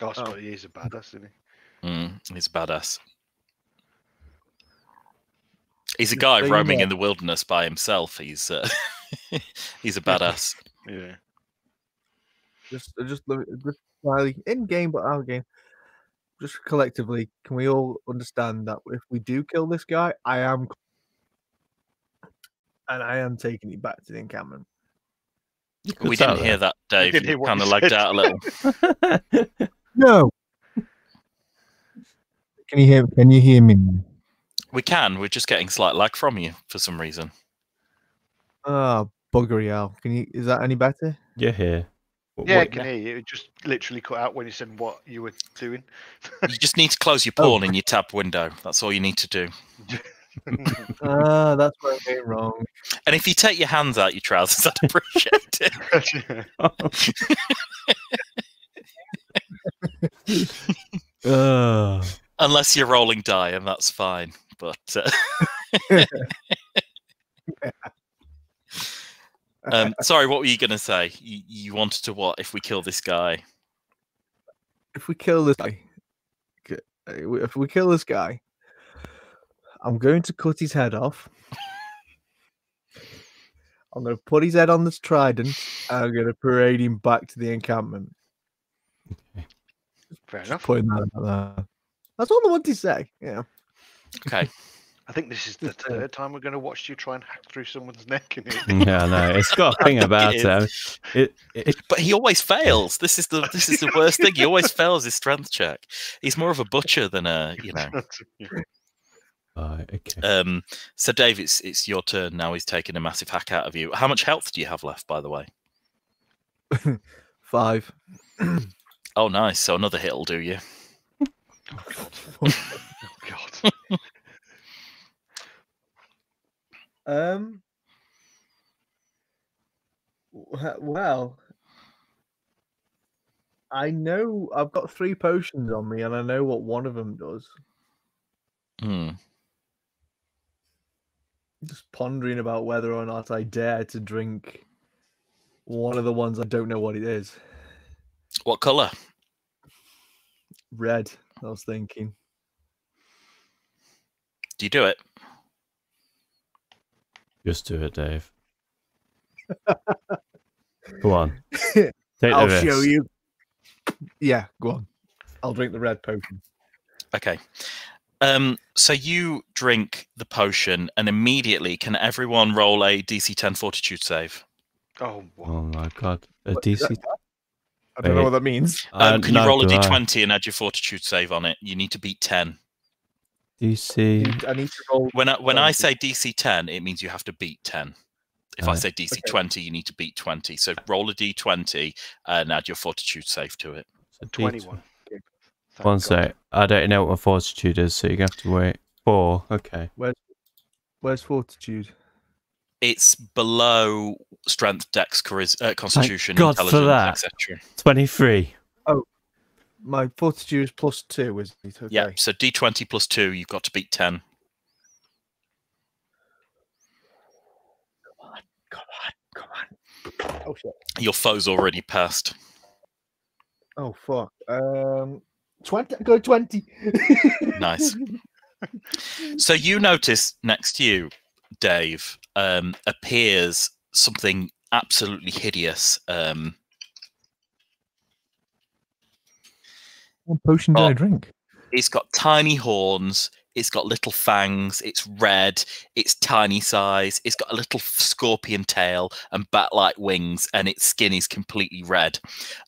Oh, I Oh. suppose he is a badass, isn't he? Mm, he's a badass. He's a guy roaming in the wilderness by himself. He's uh, [laughs] he's a [laughs] badass. Yeah. Just, uh, just, look- just slightly in game, but out of game. Just collectively, can we all understand that if we do kill this guy, I am, and I am taking it back to the encampment. We didn't that hear that, Dave. didn't You hear what kind of you lagged out a little. [laughs] No. Can you hear? Can you hear me? We can. We're just getting slight lag from you for some reason. Oh, buggery hell. Can you? Is that any better? You're here. What- Yeah, I can hear you. It just literally cut out when you said what you were doing. You just need to close your Oh. pawn in your tab window. That's all you need to do. [laughs] Ah, that's where I'm going wrong. And if you take your hands out your trousers, [laughs] I'd appreciate it. Ugh. [laughs] Unless you're rolling die, and that's fine. But uh, um, sorry, what were you going to say? You, you wanted to what? If we kill this guy, if we kill this guy, uh, if we kill this guy, I'm going to cut his head off. [laughs] I'm going to put his head on this trident, and I'm going to parade him back to the encampment. Fair Just enough. putting that out there. That's all I want to say. Yeah. okay. [laughs] I think this is the uh, third time we're going to watch you try and hack through someone's [laughs] neck in it. Yeah, no, it's got a [laughs] thing about It it. It, it. [laughs] But he always fails. This is the this is the worst thing. He always fails his strength check. He's more of a butcher than a you know. Right, okay. Um, so Dave, it's it's your turn now. He's taking a massive hack out of you. How much health do you have left, by the way? Five. [clears throat] Oh, nice. So another hit will do you. oh, God. Um. Well, I know I've got three potions on me, and I know what one of them does. Hmm. Just pondering about whether or not I dare to drink one of the ones I don't know what it is. What color? Red, I was thinking. Do you do it? Just do it, Dave. Go on. [laughs] Take I'll risk. show you. Yeah, go on. I'll drink the red potion. Okay. Um, so you drink the potion, and immediately, can everyone roll a DC 10 Fortitude save? Oh, what? Oh my god. A What is that? DC. I don't know what that means. Um, Uh, can you roll a do I? d20 and add your Fortitude save on it? You need to beat 10. DC. I need to roll. When I, when I say DC 10, it means you have to beat 10. If I Right. say DC Okay. 20, you need to beat 20. So roll a d20 and add your Fortitude save to it. So 21. Okay. Thank One God. sec. I don't know what my fortitude is, so you have to wait. Four. Okay. Where's where's fortitude? It's below strength, dex, charis- uh, constitution, God for intelligence, that. etc. 23. My fortitude is plus two, is it? Okay. Yeah, so d20 plus 2, you've got to beat 10. Come on, come on. Oh shit. Your foe's already passed. Oh fuck. Um, twenty. Go twenty. [laughs] Nice. So you notice next to you, Dave, um, appears something absolutely hideous. Um, What potion did Oh. I drink? it's got tiny horns. It's got little fangs. It's red. It's tiny size. It's got a little scorpion tail and bat-like wings, and its skin is completely red.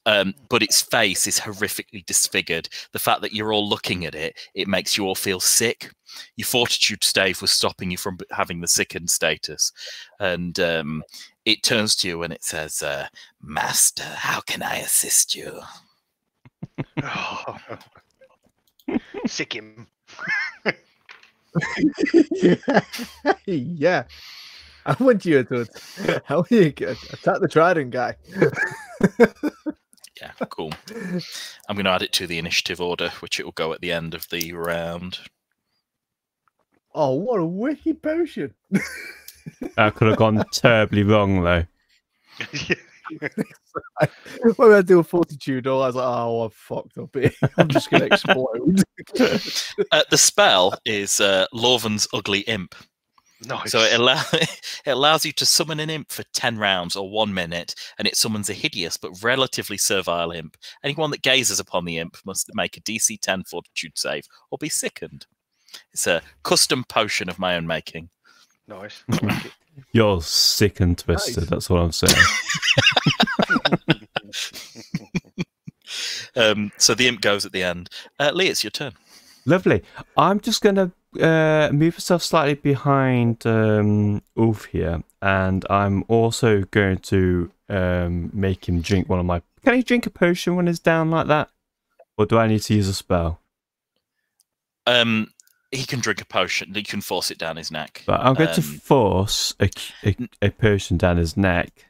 Um, but its face is horrifically disfigured. The fact that you're all looking at it, it makes you all feel sick. Your fortitude stave was stopping you from having the sickened status, and um, it turns to you and it says, uh, "Master, how can I assist you?" Oh. Sick him. [laughs] yeah. I want you to how you get- attack the trident guy. Yeah, cool. I'm going to add it to the initiative order, which it will go at the end of the round. Oh, what a wicked potion! That could have gone [laughs] terribly wrong, though. [laughs] [laughs] when I do a fortitude, all I was like, oh, I've fucked up here. [laughs] I'm just gonna explode. [laughs] Uh, the spell is uh, Lorvan's Ugly Imp. nice. So it, allow- it allows you to summon an imp for 10 rounds or one minute, and it summons a hideous but relatively servile imp. Anyone that gazes upon the imp must make a DC 10 fortitude save or be sickened. It's a custom potion of my own making. nice. I like it. You're sick and twisted. Nice. That's what I'm saying. [laughs] Um, so the imp goes at the end. Uh, Lee, it's your turn. Lovely. I'm just going to uh, move myself slightly behind um, Ulf here, and I'm also going to um, make him drink one of my. Can he drink a potion when he's down like that, or do I need to use a spell? Um, he can drink a potion. You can force it down his neck. But I'm going to Um, force a, a, a potion down his neck.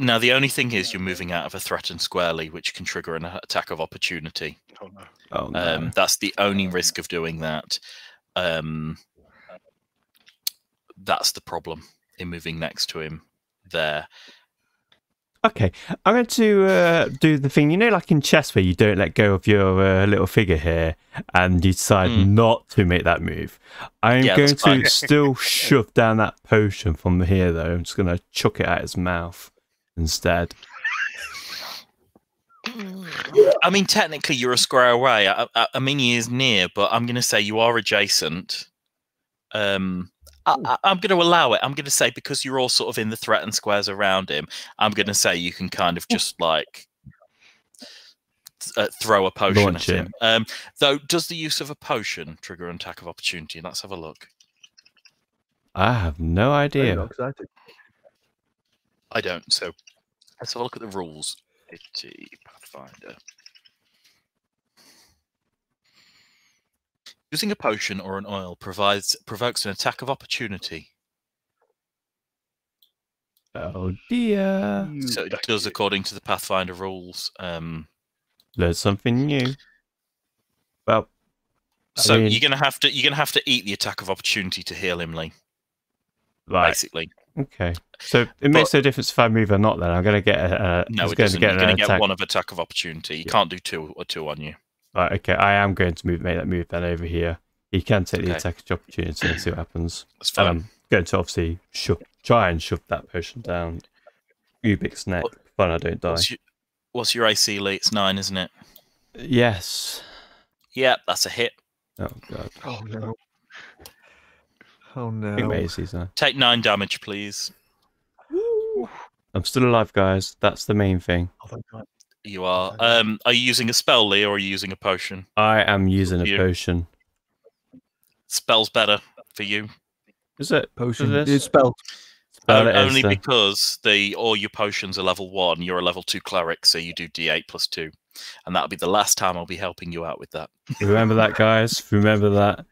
Now, the only thing is you're moving out of a threatened squarely, which can trigger an attack of opportunity. Oh no. Oh no! Um, that's the only risk of doing that. Um, that's the problem in moving next to him there. Okay, I'm going to uh, do the thing, you know, like in chess where you don't let go of your uh, little figure here and you decide Mm. not to make that move. I'm Yeah, going to still shove down that potion from here, though. I'm just going to chuck it at his mouth instead. I mean, technically, you're a square away. I, I, I mean, he is near, but I'm going to say you are adjacent. Um, I, I, I'm going to allow it. I'm going to say because you're all sort of in the threatened squares around him. I'm going to say you can kind of just like th- uh, throw a potion Launch at it. him. Um, though, does the use of a potion trigger an attack of opportunity? Let's have a look. I have no idea. I don't. So let's have a look at the rules. Fifty Pathfinder. Using a potion or an oil provides provokes an attack of opportunity. Oh dear. So it does according to the Pathfinder rules. Um, Learn something new. Well, So mean- you're gonna have to you're gonna have to eat the attack of opportunity to heal him, Lee. Right. Basically, Okay. So it makes no difference if I move or not. Then I'm going to get a. a no, it going doesn't. to get You're gonna get attack. one of attack of opportunity. You Yeah. can't do two or two on you. Right, okay, I am going to move, make that move then over here. He can take the attack of opportunity and see what happens. That's And fine. I'm going to obviously shove, try and shove that potion down Ubik's neck. What- Fun, I don't die. What's your, what's your AC, Lee? It's nine, isn't it? Yes. Yeah, that's a hit. Oh god. Oh no. Oh I think no. my AC's now. Take nine damage, please. I'm still alive, guys. That's the main thing. Oh, thank God. You are. Um, are you using a spell, Lee, or are you using a potion? I am using a potion. Spell's better for you. Is it? Potion. this? It's spelled. Spell O- it only the- because the all your potions are level one. You're a level two cleric, so you do D8 plus two, and that'll be the last time I'll be helping you out with that. Remember that, guys. Remember that.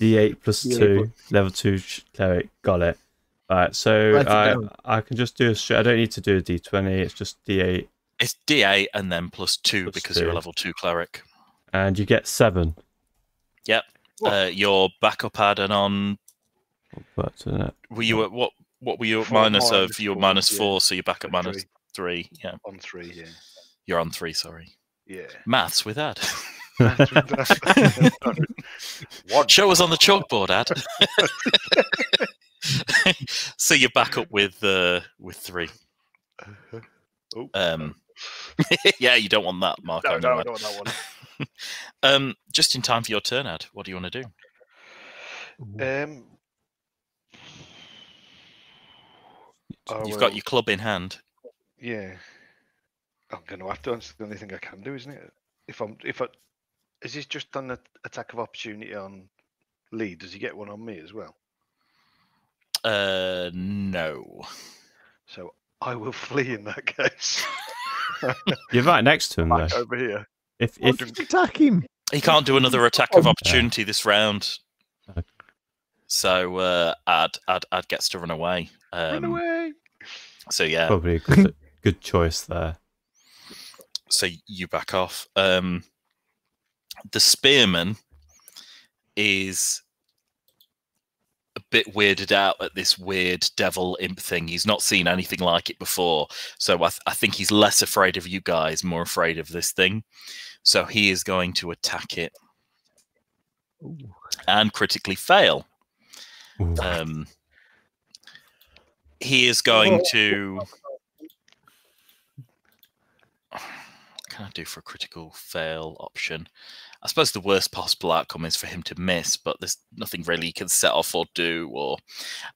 D8 plus Yeah, two, level two cleric. Got it. Alright, so Write I. I can just do a straight. I don't need to do a D20. It's just D8, It's D8 and then plus two Plus because you're a level two cleric. and you get seven. Yep. Uh, your backup add-on on But uh, were you at what? What were you at Four minus minus of? You were four, minus yeah. four, so you're back at minus three. three. Yeah, On three, yeah. you're on three. Sorry, Yeah. maths with Ad. [laughs] One. Show us on the chalkboard, Ad. [laughs] so you're back up with uh, with three. Oh, Um, [laughs] yeah, you don't want that, Mark. no, I no, I don't want that one. [laughs] Um, just in time for your turn, Ad. What do you want to do? Um, You've got your club in hand. Yeah. I'm going to have to. It's the only thing I can do, isn't it? If I'm, if I, is this just done an attack of opportunity on Lee? Does he get one on me as well? Uh, no. So I will [laughs] flee in that case. [laughs] you're right next to him though. Over here. If if Attack him. He can't do another attack of opportunity this round. So uh, Ad, Ad, Ad gets to run away. Run Um, away. so yeah, probably a good, good choice there. so you back off. Um, the spearman is a bit weirded out at this weird devil imp thing. He's not seen anything like it before, so I, th- I think he's less afraid of you guys, more afraid of this thing. So he is going to attack it and critically fail. Um, he is going to. What [sighs] can I do for a critical fail option? I suppose the worst possible outcome is for him to miss, but there's nothing really he can set off or do. Or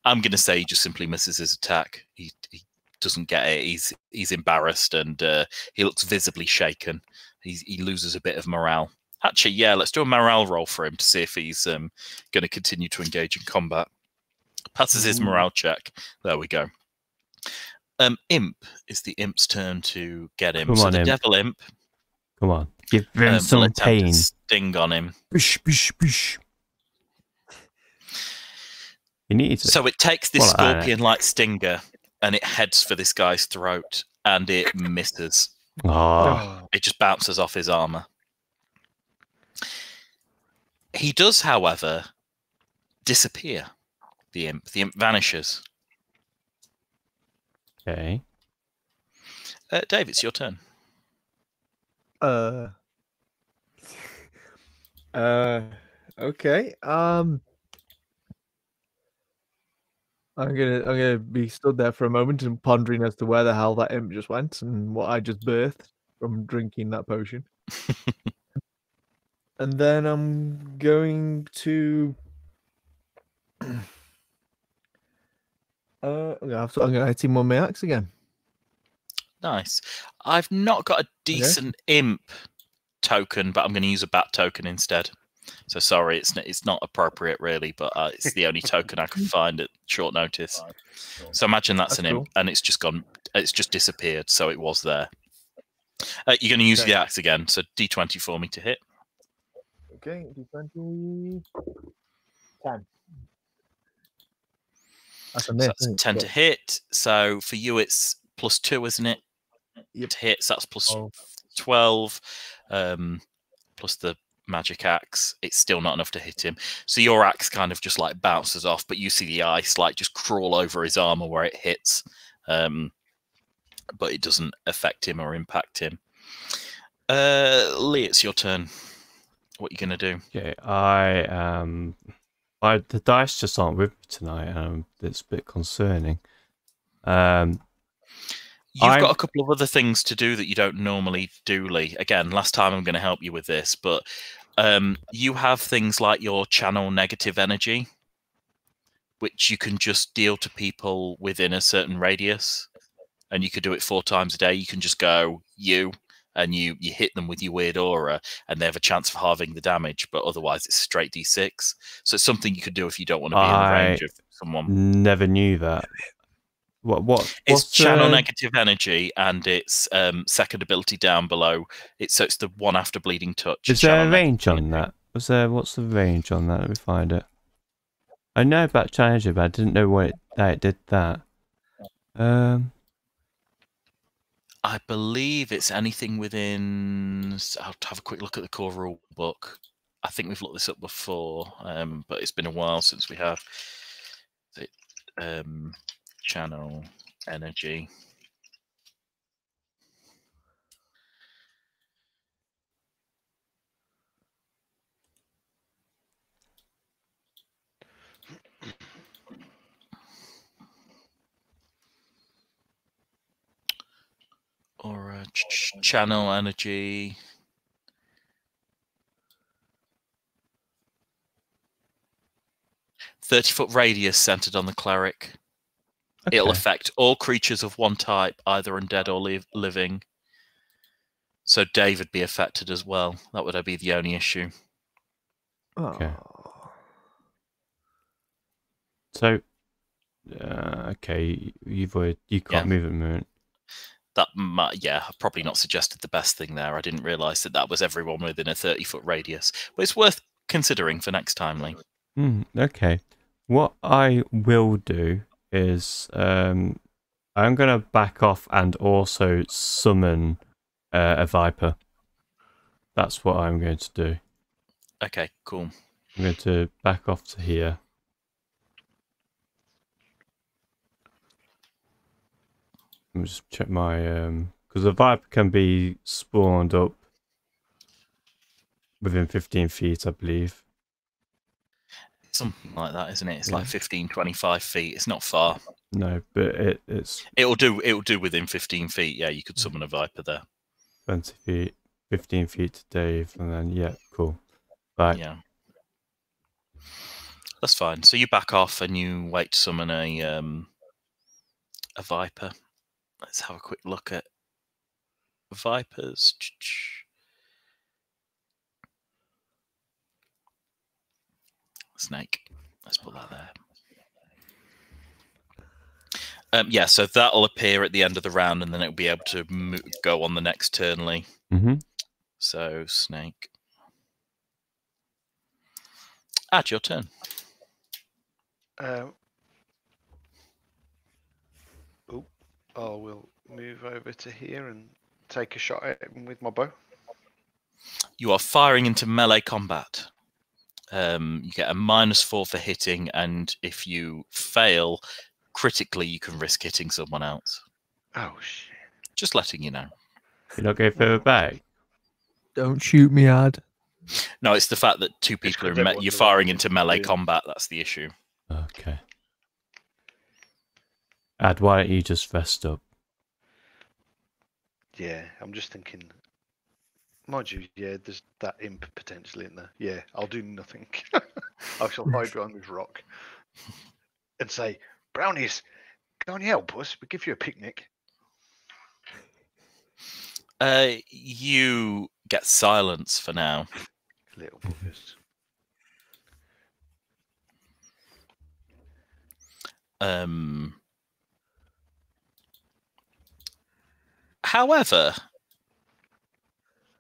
I'm going to say he just simply misses his attack. He, he doesn't get it. He's he's embarrassed and uh, he looks visibly shaken. He's, he loses a bit of morale. Actually, yeah, let's do a morale roll for him to see if he's um, going to continue to engage in combat. Passes his morale check. There we go. Um, imp is the imp's turn to get him. Come so on, the Imp. devil imp Come on, give him um, some attempt to pain. sting on him. Bish, bish, bish. You need to. So it takes this Well, scorpion-like stinger and it heads for this guy's throat, and it misses. oh, Oh, It just bounces off his armor. He does, however, disappear. The imp. The imp vanishes. okay. Uh, Dave, it's your turn. Uh. [laughs] Uh. Okay. Um. I'm gonna I'm gonna be stood there for a moment and pondering as to where the hell that imp just went and what I just birthed from drinking that potion. [laughs] and then I'm going to. [clears throat] Uh, I'm gonna have to, I'm gonna hit him on my axe again. Nice. I've not got a decent imp token, but I'm going to use a bat token instead. So sorry, it's n- it's not appropriate really, but uh, it's the only token I could [laughs] find at short notice. So imagine that's, That's an imp, and it's just gone. It's just disappeared. So it was there. Uh, you're going to use Okay. the axe again. So D20 for me to hit. Okay, d20. 10. That's a So that's 10 to hit. So for you, it's plus two, isn't it? Yep. To hit, so that's plus Oh. 12, um, plus the magic axe, it's still not enough to hit him. So your axe kind of just like bounces off, but you see the ice like just crawl over his armor where it hits. Um, but it doesn't affect him or impact him. Uh, Lee, it's your turn. What are you gonna do? Okay, I um, I the dice just aren't with me tonight. Um, it's a bit concerning. Um, You've I'm- got a couple of other things to do that you don't normally do, Lee. Again, last time I'm going to help you with this, but um, you have things like your channel negative energy, which you can just deal to people within a certain radius, and you could do it four times a day. You can just go you, and you you hit them with your weird aura, and they have a chance of halving the damage. But otherwise, it's straight d6. So it's something you could do if you don't want to be in the range of someone. never knew that. What what? It's channel uh, negative energy and it's um, second ability down below. It's so it's the one after bleeding touch. Is there a range on energy. that? Was there? What's the range on that? Let me find it. I know about Challenger, but I didn't know what it, that it did that. Um, I believe it's anything within. I'll have a quick look at the core rule book. I think we've looked this up before, um, but it's been a while since we have. It, um, channel energy. Or ch- channel energy. Thirty foot radius centered on the cleric. It'll affect all creatures of one type, either undead or liv- living. So Dave would be affected as well. That would be the only issue. Okay. So, uh, okay, you've already, you can't move at the moment. That might, yeah, I've probably not suggested the best thing there. I didn't realise that that was everyone within a thirty foot radius, but it's worth considering for next time, Lee. Hmm, okay. What I will do is um, I'm going to back off and also summon uh, a viper. That's what I'm going to do. Okay, cool. I'm going to back off to here. Let me just check my um because the viper can be spawned up within 15 feet, I believe. Something like that, isn't it? It's Yeah. like 15, 25 feet. It's not far. No, but it, it's It'll do. It'll do within fifteen feet. Yeah, you could summon a viper there. 20 feet, 15 feet to Dave, and then yeah, cool. Right. Yeah, that's fine. So you back off and you wait to summon a um a viper. Let's have a quick look at vipers. Snake. Let's put that there. Um, yeah, so that'll appear at the end of the round, and then it'll be able to mo- go on the next turn, Lee. Mm-hmm. So snake. Add your turn. Um, oh, I will move over to here and take a shot at him with my bow. You are firing into melee combat. Um, you get a minus four for hitting, and if you fail critically, you can risk hitting someone else. Oh shit! Just letting you know. You're not going further back. Don't shoot me, Ad. No, it's the fact that two people are me- you're firing into melee yeah. combat. That's the issue. Okay. Ad, why don't you just vest up? Yeah, I'm just thinking. Mind you, yeah, there's that imp potentially in there. Yeah, I'll do nothing. [laughs] I shall hide behind this rock and say, "Brownies, can you help us? We'll give you a picnic." Uh, you get silence for now. Little buggers. Um, however,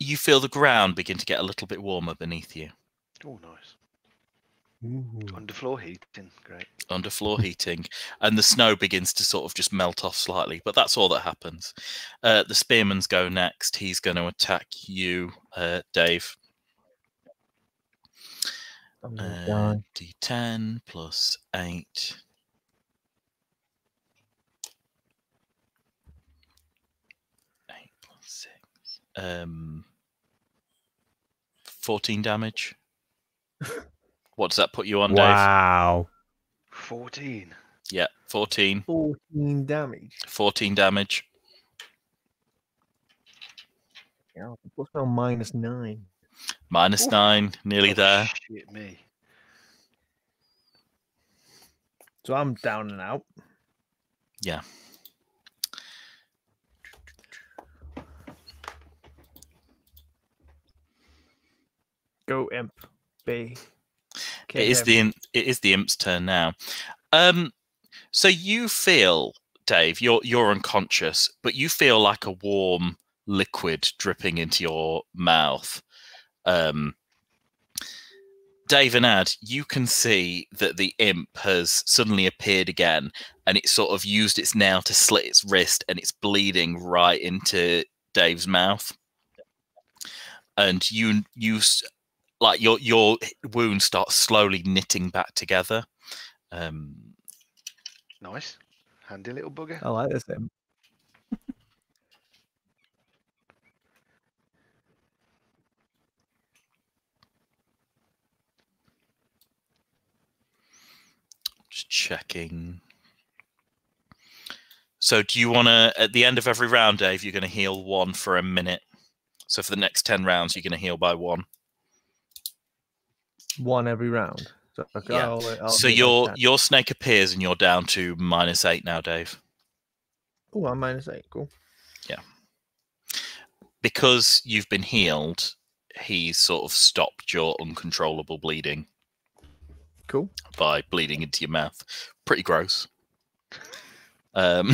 you feel the ground begin to get a little bit warmer beneath you. Oh, nice. Underfloor heating, great. underfloor heating, and the snow begins to sort of just melt off slightly. But that's all that happens. Uh, the spearmans go next. He's going to attack you, uh, Dave. I'm gonna Uh, die. D10 plus 8. Eight plus six. Um, 14 damage. [laughs] what does that put you on, Dave? Wow. 14. Yeah, 14. 14 damage. 14 damage. Yeah, plus now minus nine. Minus Oof. 9, nearly Oh, there. Shit me. So I'm down and out. Yeah. Go imp. B. It is the it is the imp's turn now. Um, so you feel, Dave, you're you're unconscious, but you feel like a warm liquid dripping into your mouth. Um, Dave and Ad, you can see that the imp has suddenly appeared again, and it sort of used its nail to slit its wrist, and it's bleeding right into Dave's mouth. And you you like your your wound starts slowly knitting back together. Um, Nice. Handy little bugger. I like this thing. just checking. So, do you want to at the end of every round, Dave? You're going to heal one for a minute. So, for the next ten rounds, you're going to heal by one. One every round. So, okay, Yeah. I'll, I'll so your that. your snake appears, and you're down to minus eight now, Dave. Oh, I'm minus eight. Cool. Yeah. Because you've been healed, he sort of stopped your uncontrollable bleeding Cool. by bleeding into your mouth. Pretty gross. Um,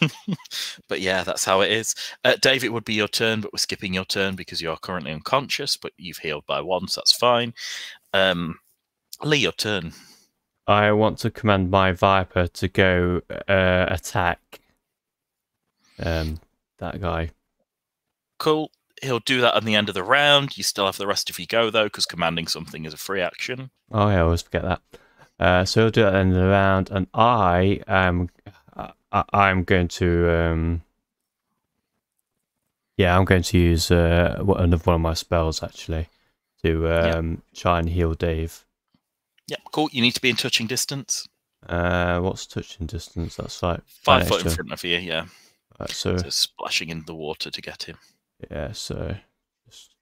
[laughs] but yeah, that's how it is. Uh, Dave, it would be your turn, but we're skipping your turn because you are currently unconscious, but you've healed by one, so that's fine. Um, Lee, your turn. I want to command my Viper to go uh, attack um, that guy. Cool. He'll do that at the end of the round. You still have the rest of your go, though, because commanding something is a free action. Oh, yeah, I always forget that. Uh, so he'll do that at the end of the round, and I am, I, I'm going to, um, yeah, I'm going to use uh, one- another one of my spells actually to um, try and heal Dave. Yep, cool. You need to be in touching distance. Uh, what's touching distance? That's like Five right foot in front of you, yeah. Right, so So splashing in the water to get him. yeah, so just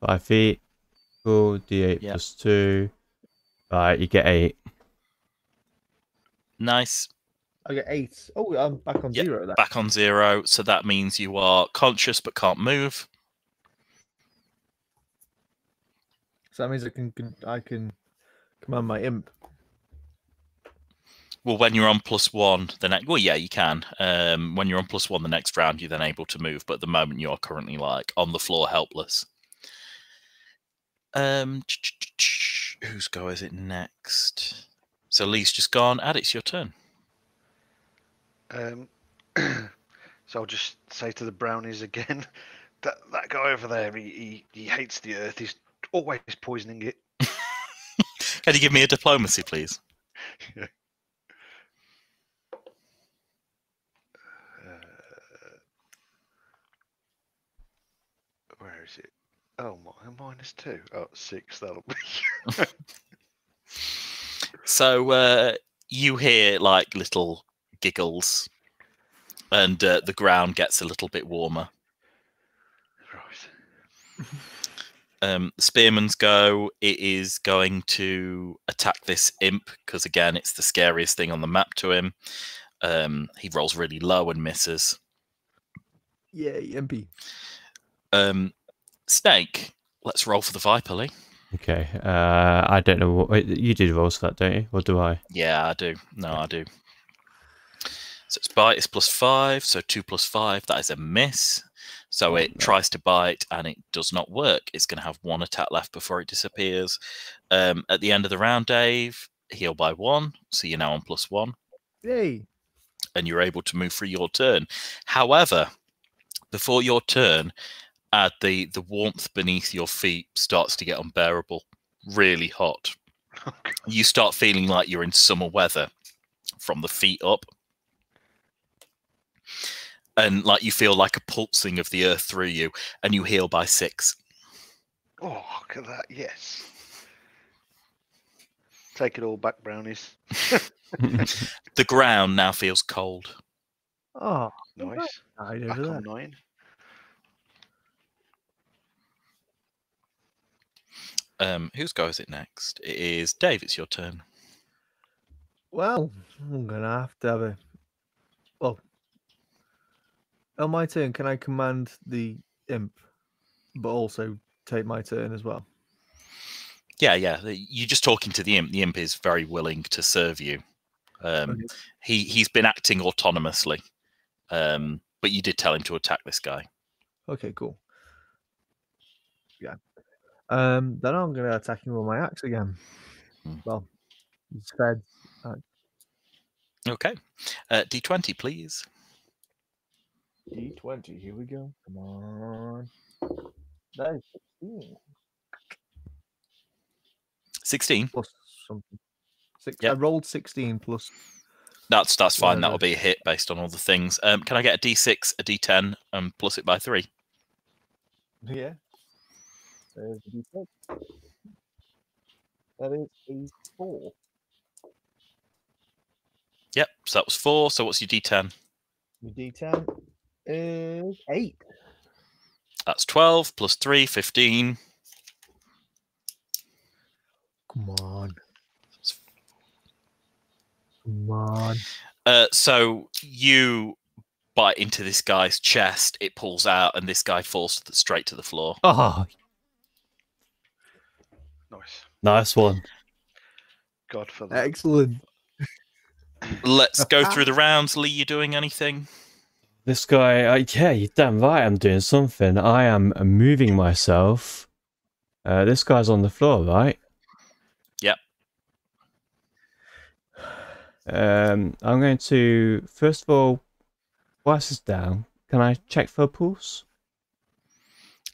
five feet. Cool. D8 Yep. plus two. Right, you get eight. Nice. I get eight. Oh, I'm back on Yeah, zero. Then. Back on zero. So that means you are conscious but can't move. So that means I can, can I can command my imp. Well, when you're on plus one, the next well, yeah, you can. Um, when you're on plus one, the next round, you're then able to move. But at the moment, you're currently like on the floor, helpless. Um, [tsk] whose go is it next? So Lee's just gone. Ad, it's your turn. Um, [clears throat] so I'll just say to the brownies again [laughs] that that guy over there, he, he, he hates the earth. He's always poisoning it. [laughs] Can you give me a diplomacy, please? Uh, where is it? Oh, mi- minus two. Oh, six. That'll be. [laughs] So uh, you hear like little giggles, and uh, the ground gets a little bit warmer. right. [laughs] Um, spearman's go. It is going to attack this imp because again, it's the scariest thing on the map to him. Um, he rolls really low and misses. Yay, MP. Um, snake. Let's roll for the viper, Lee. Okay. Uh, I don't know what wait, you did rolls for that, don't you? Or do I? Yeah, I do. No, I do. So its bite is plus five, so two plus five. That is a miss. So Oh, it no. tries to bite and it does not work. It's going to have one attack left before it disappears. Um, at the end of the round, Dave, heal by one. So you're now on plus one Yay. and you're able to move through your turn. However, before your turn, add the, the warmth beneath your feet starts to get unbearable. really hot. [laughs] You start feeling like you're in summer weather from the feet up. And like you feel like a pulsing of the earth through you, and you heal by six. Oh, look at that. Yes. Take it all back, brownies. [laughs] The ground now feels cold. Oh, Nice. I Back over on nine. Um, whose go is it next? It is Dave. It's your turn. Well, I'm gonna have to have a. On my turn, can I command the imp, but also take my turn as well? Yeah, yeah. You're just talking to the imp. The imp is very willing to serve you. Um, Okay. he he's been acting autonomously, um, but you did tell him to attack this guy. Okay, cool. Yeah. Um, then I'm gonna attack him with my axe again. Hmm. Well, it's fed. Okay, uh, d20, please. D20. Here we go. Come on. That is 16. 16. plus something. Six, I rolled 16 plus. That's that's fine. That'll be a hit based on all the things. Um, can I get a d6, a d10, and plus it by three? Yeah. There's the D6. That is a 4. Yep. So that was four. So what's your d10? Your D10 is 8. That's 12 plus 3, 15. Come on. Come on. Uh, so you bite into this guy's chest, it pulls out, and this guy falls to the, straight to the floor. oh, Nice. nice one. God for that. Excellent. Let's go through [laughs] the rounds. Lee, you doing anything? This guy, uh, yeah, you're damn right. I'm doing something. I am moving myself. Uh, this guy's on the floor, right? Yep. Um, I'm going to first of all, whilst it's down, can I check for a pulse?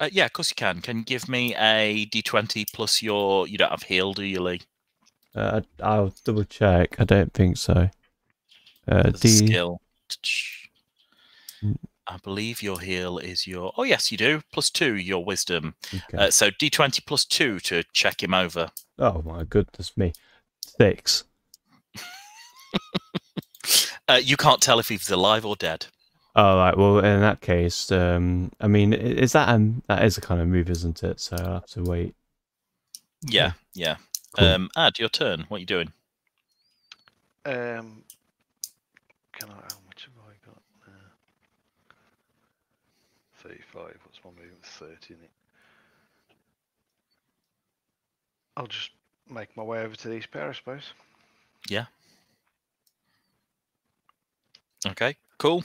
Uh, yeah, of course you can. Can you give me a d20 plus your. You don't have heal, do you, Lee? Uh, I'll double check. I don't think so. Uh, There's skill. Mm. I believe your heal is your. Oh, yes, you do. Plus two, your wisdom. Okay. Uh, so d20 plus two to check him over. oh my goodness me, six. [laughs] Uh, you can't tell if he's alive or dead. All right. Well, in that case, um, I mean, is that um, that is a kind of move, isn't it? So I'll have to wait. Yeah, yeah. Cool. Um, Ad, your turn. What are you doing? Um, can I? How much have I What's my movement? 30, in it? I'll just make my way over to the East Pair, I suppose. Yeah. Okay, cool.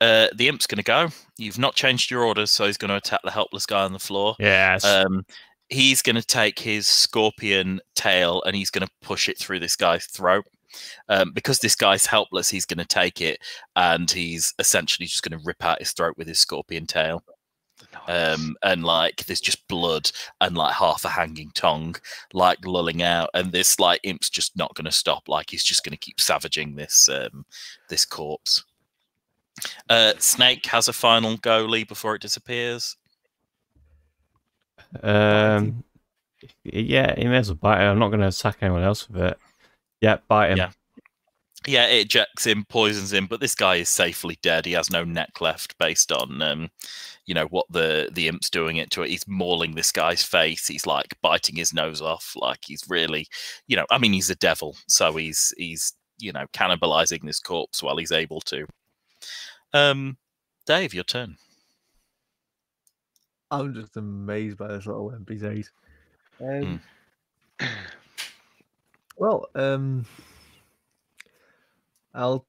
Uh, the imp's going to go. You've not changed your orders, so he's going to attack the helpless guy on the floor. Yes. Um, he's going to take his scorpion tail and he's going to push it through this guy's throat. Um, because this guy's helpless, he's going to take it and he's essentially just going to rip out his throat with his scorpion tail. Nice. Um, and like there's just blood and like half a hanging tongue, like lulling out, and this like imp's just not going to stop. Like he's just going to keep savaging this um, this corpse. Uh, Snake has a final goalie before it disappears. Um, yeah, he may as well bite it. I'm not going to attack anyone else with it. Yeah, bite him. Yeah. Yeah, it ejects him, poisons him, but this guy is safely dead. He has no neck left based on um, you know, what the the imp's doing it to it. He's mauling this guy's face. He's like biting his nose off. Like he's really, you know, I mean he's a devil, so he's he's, you know, cannibalizing this corpse while he's able to. Um Dave, your turn. I'm just amazed by this little imp he's ate. Well, um, I'll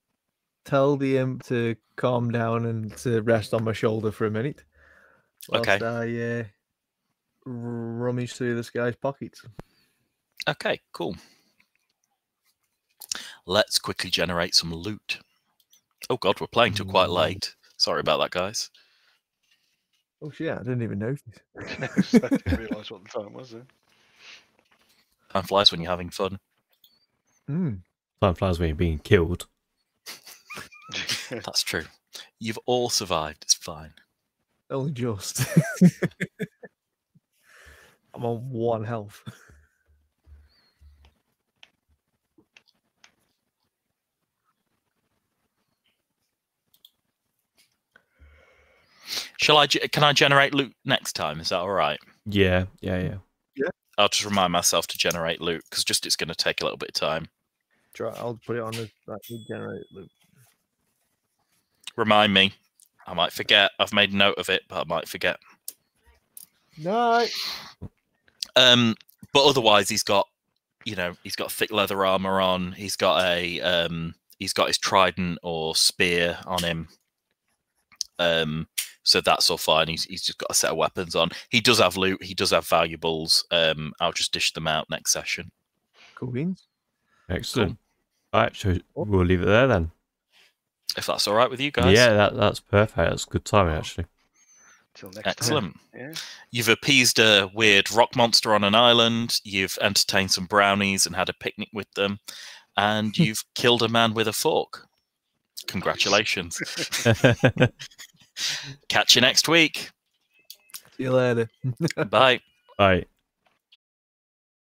tell the imp to calm down and to rest on my shoulder for a minute. Okay. whilst I uh, rummage through this guy's pockets. Okay, cool. Let's quickly generate some loot. Oh god, we're playing till quite Mm. late. Sorry about that, guys. Oh shit! I didn't even notice. [laughs] I didn't realise what the time was then. Time flies when you're having fun. Mm. Time flies when you're being killed. [laughs] That's true. You've all survived. It's fine. Only just. [laughs] I'm on one health. Shall I? Can I generate loot next time? Is that all right? Yeah, yeah, yeah. I'll just remind myself to generate loot because just it's going to take a little bit of time. Try, I'll put it on the that would generate loop. Remind me. I might forget. I've made note of it, but I might forget. No. Um, but otherwise, he's got, you know, he's got thick leather armor on. He's got a, um, he's got his trident or spear on him. Um, so that's all fine. He's he's just got a set of weapons on. He does have loot. He does have valuables. Um, I'll just dish them out next session. Cool beans. Excellent. All right, so we'll leave it there then. If that's all right with you guys. Yeah, that, that's perfect. That's good timing, actually. Till next Excellent. time. Yeah. You've appeased a weird rock monster on an island. You've entertained some brownies and had a picnic with them, and [laughs] you've killed a man with a fork. Congratulations! [laughs] Catch you next week. See you later. [laughs] Bye. All right.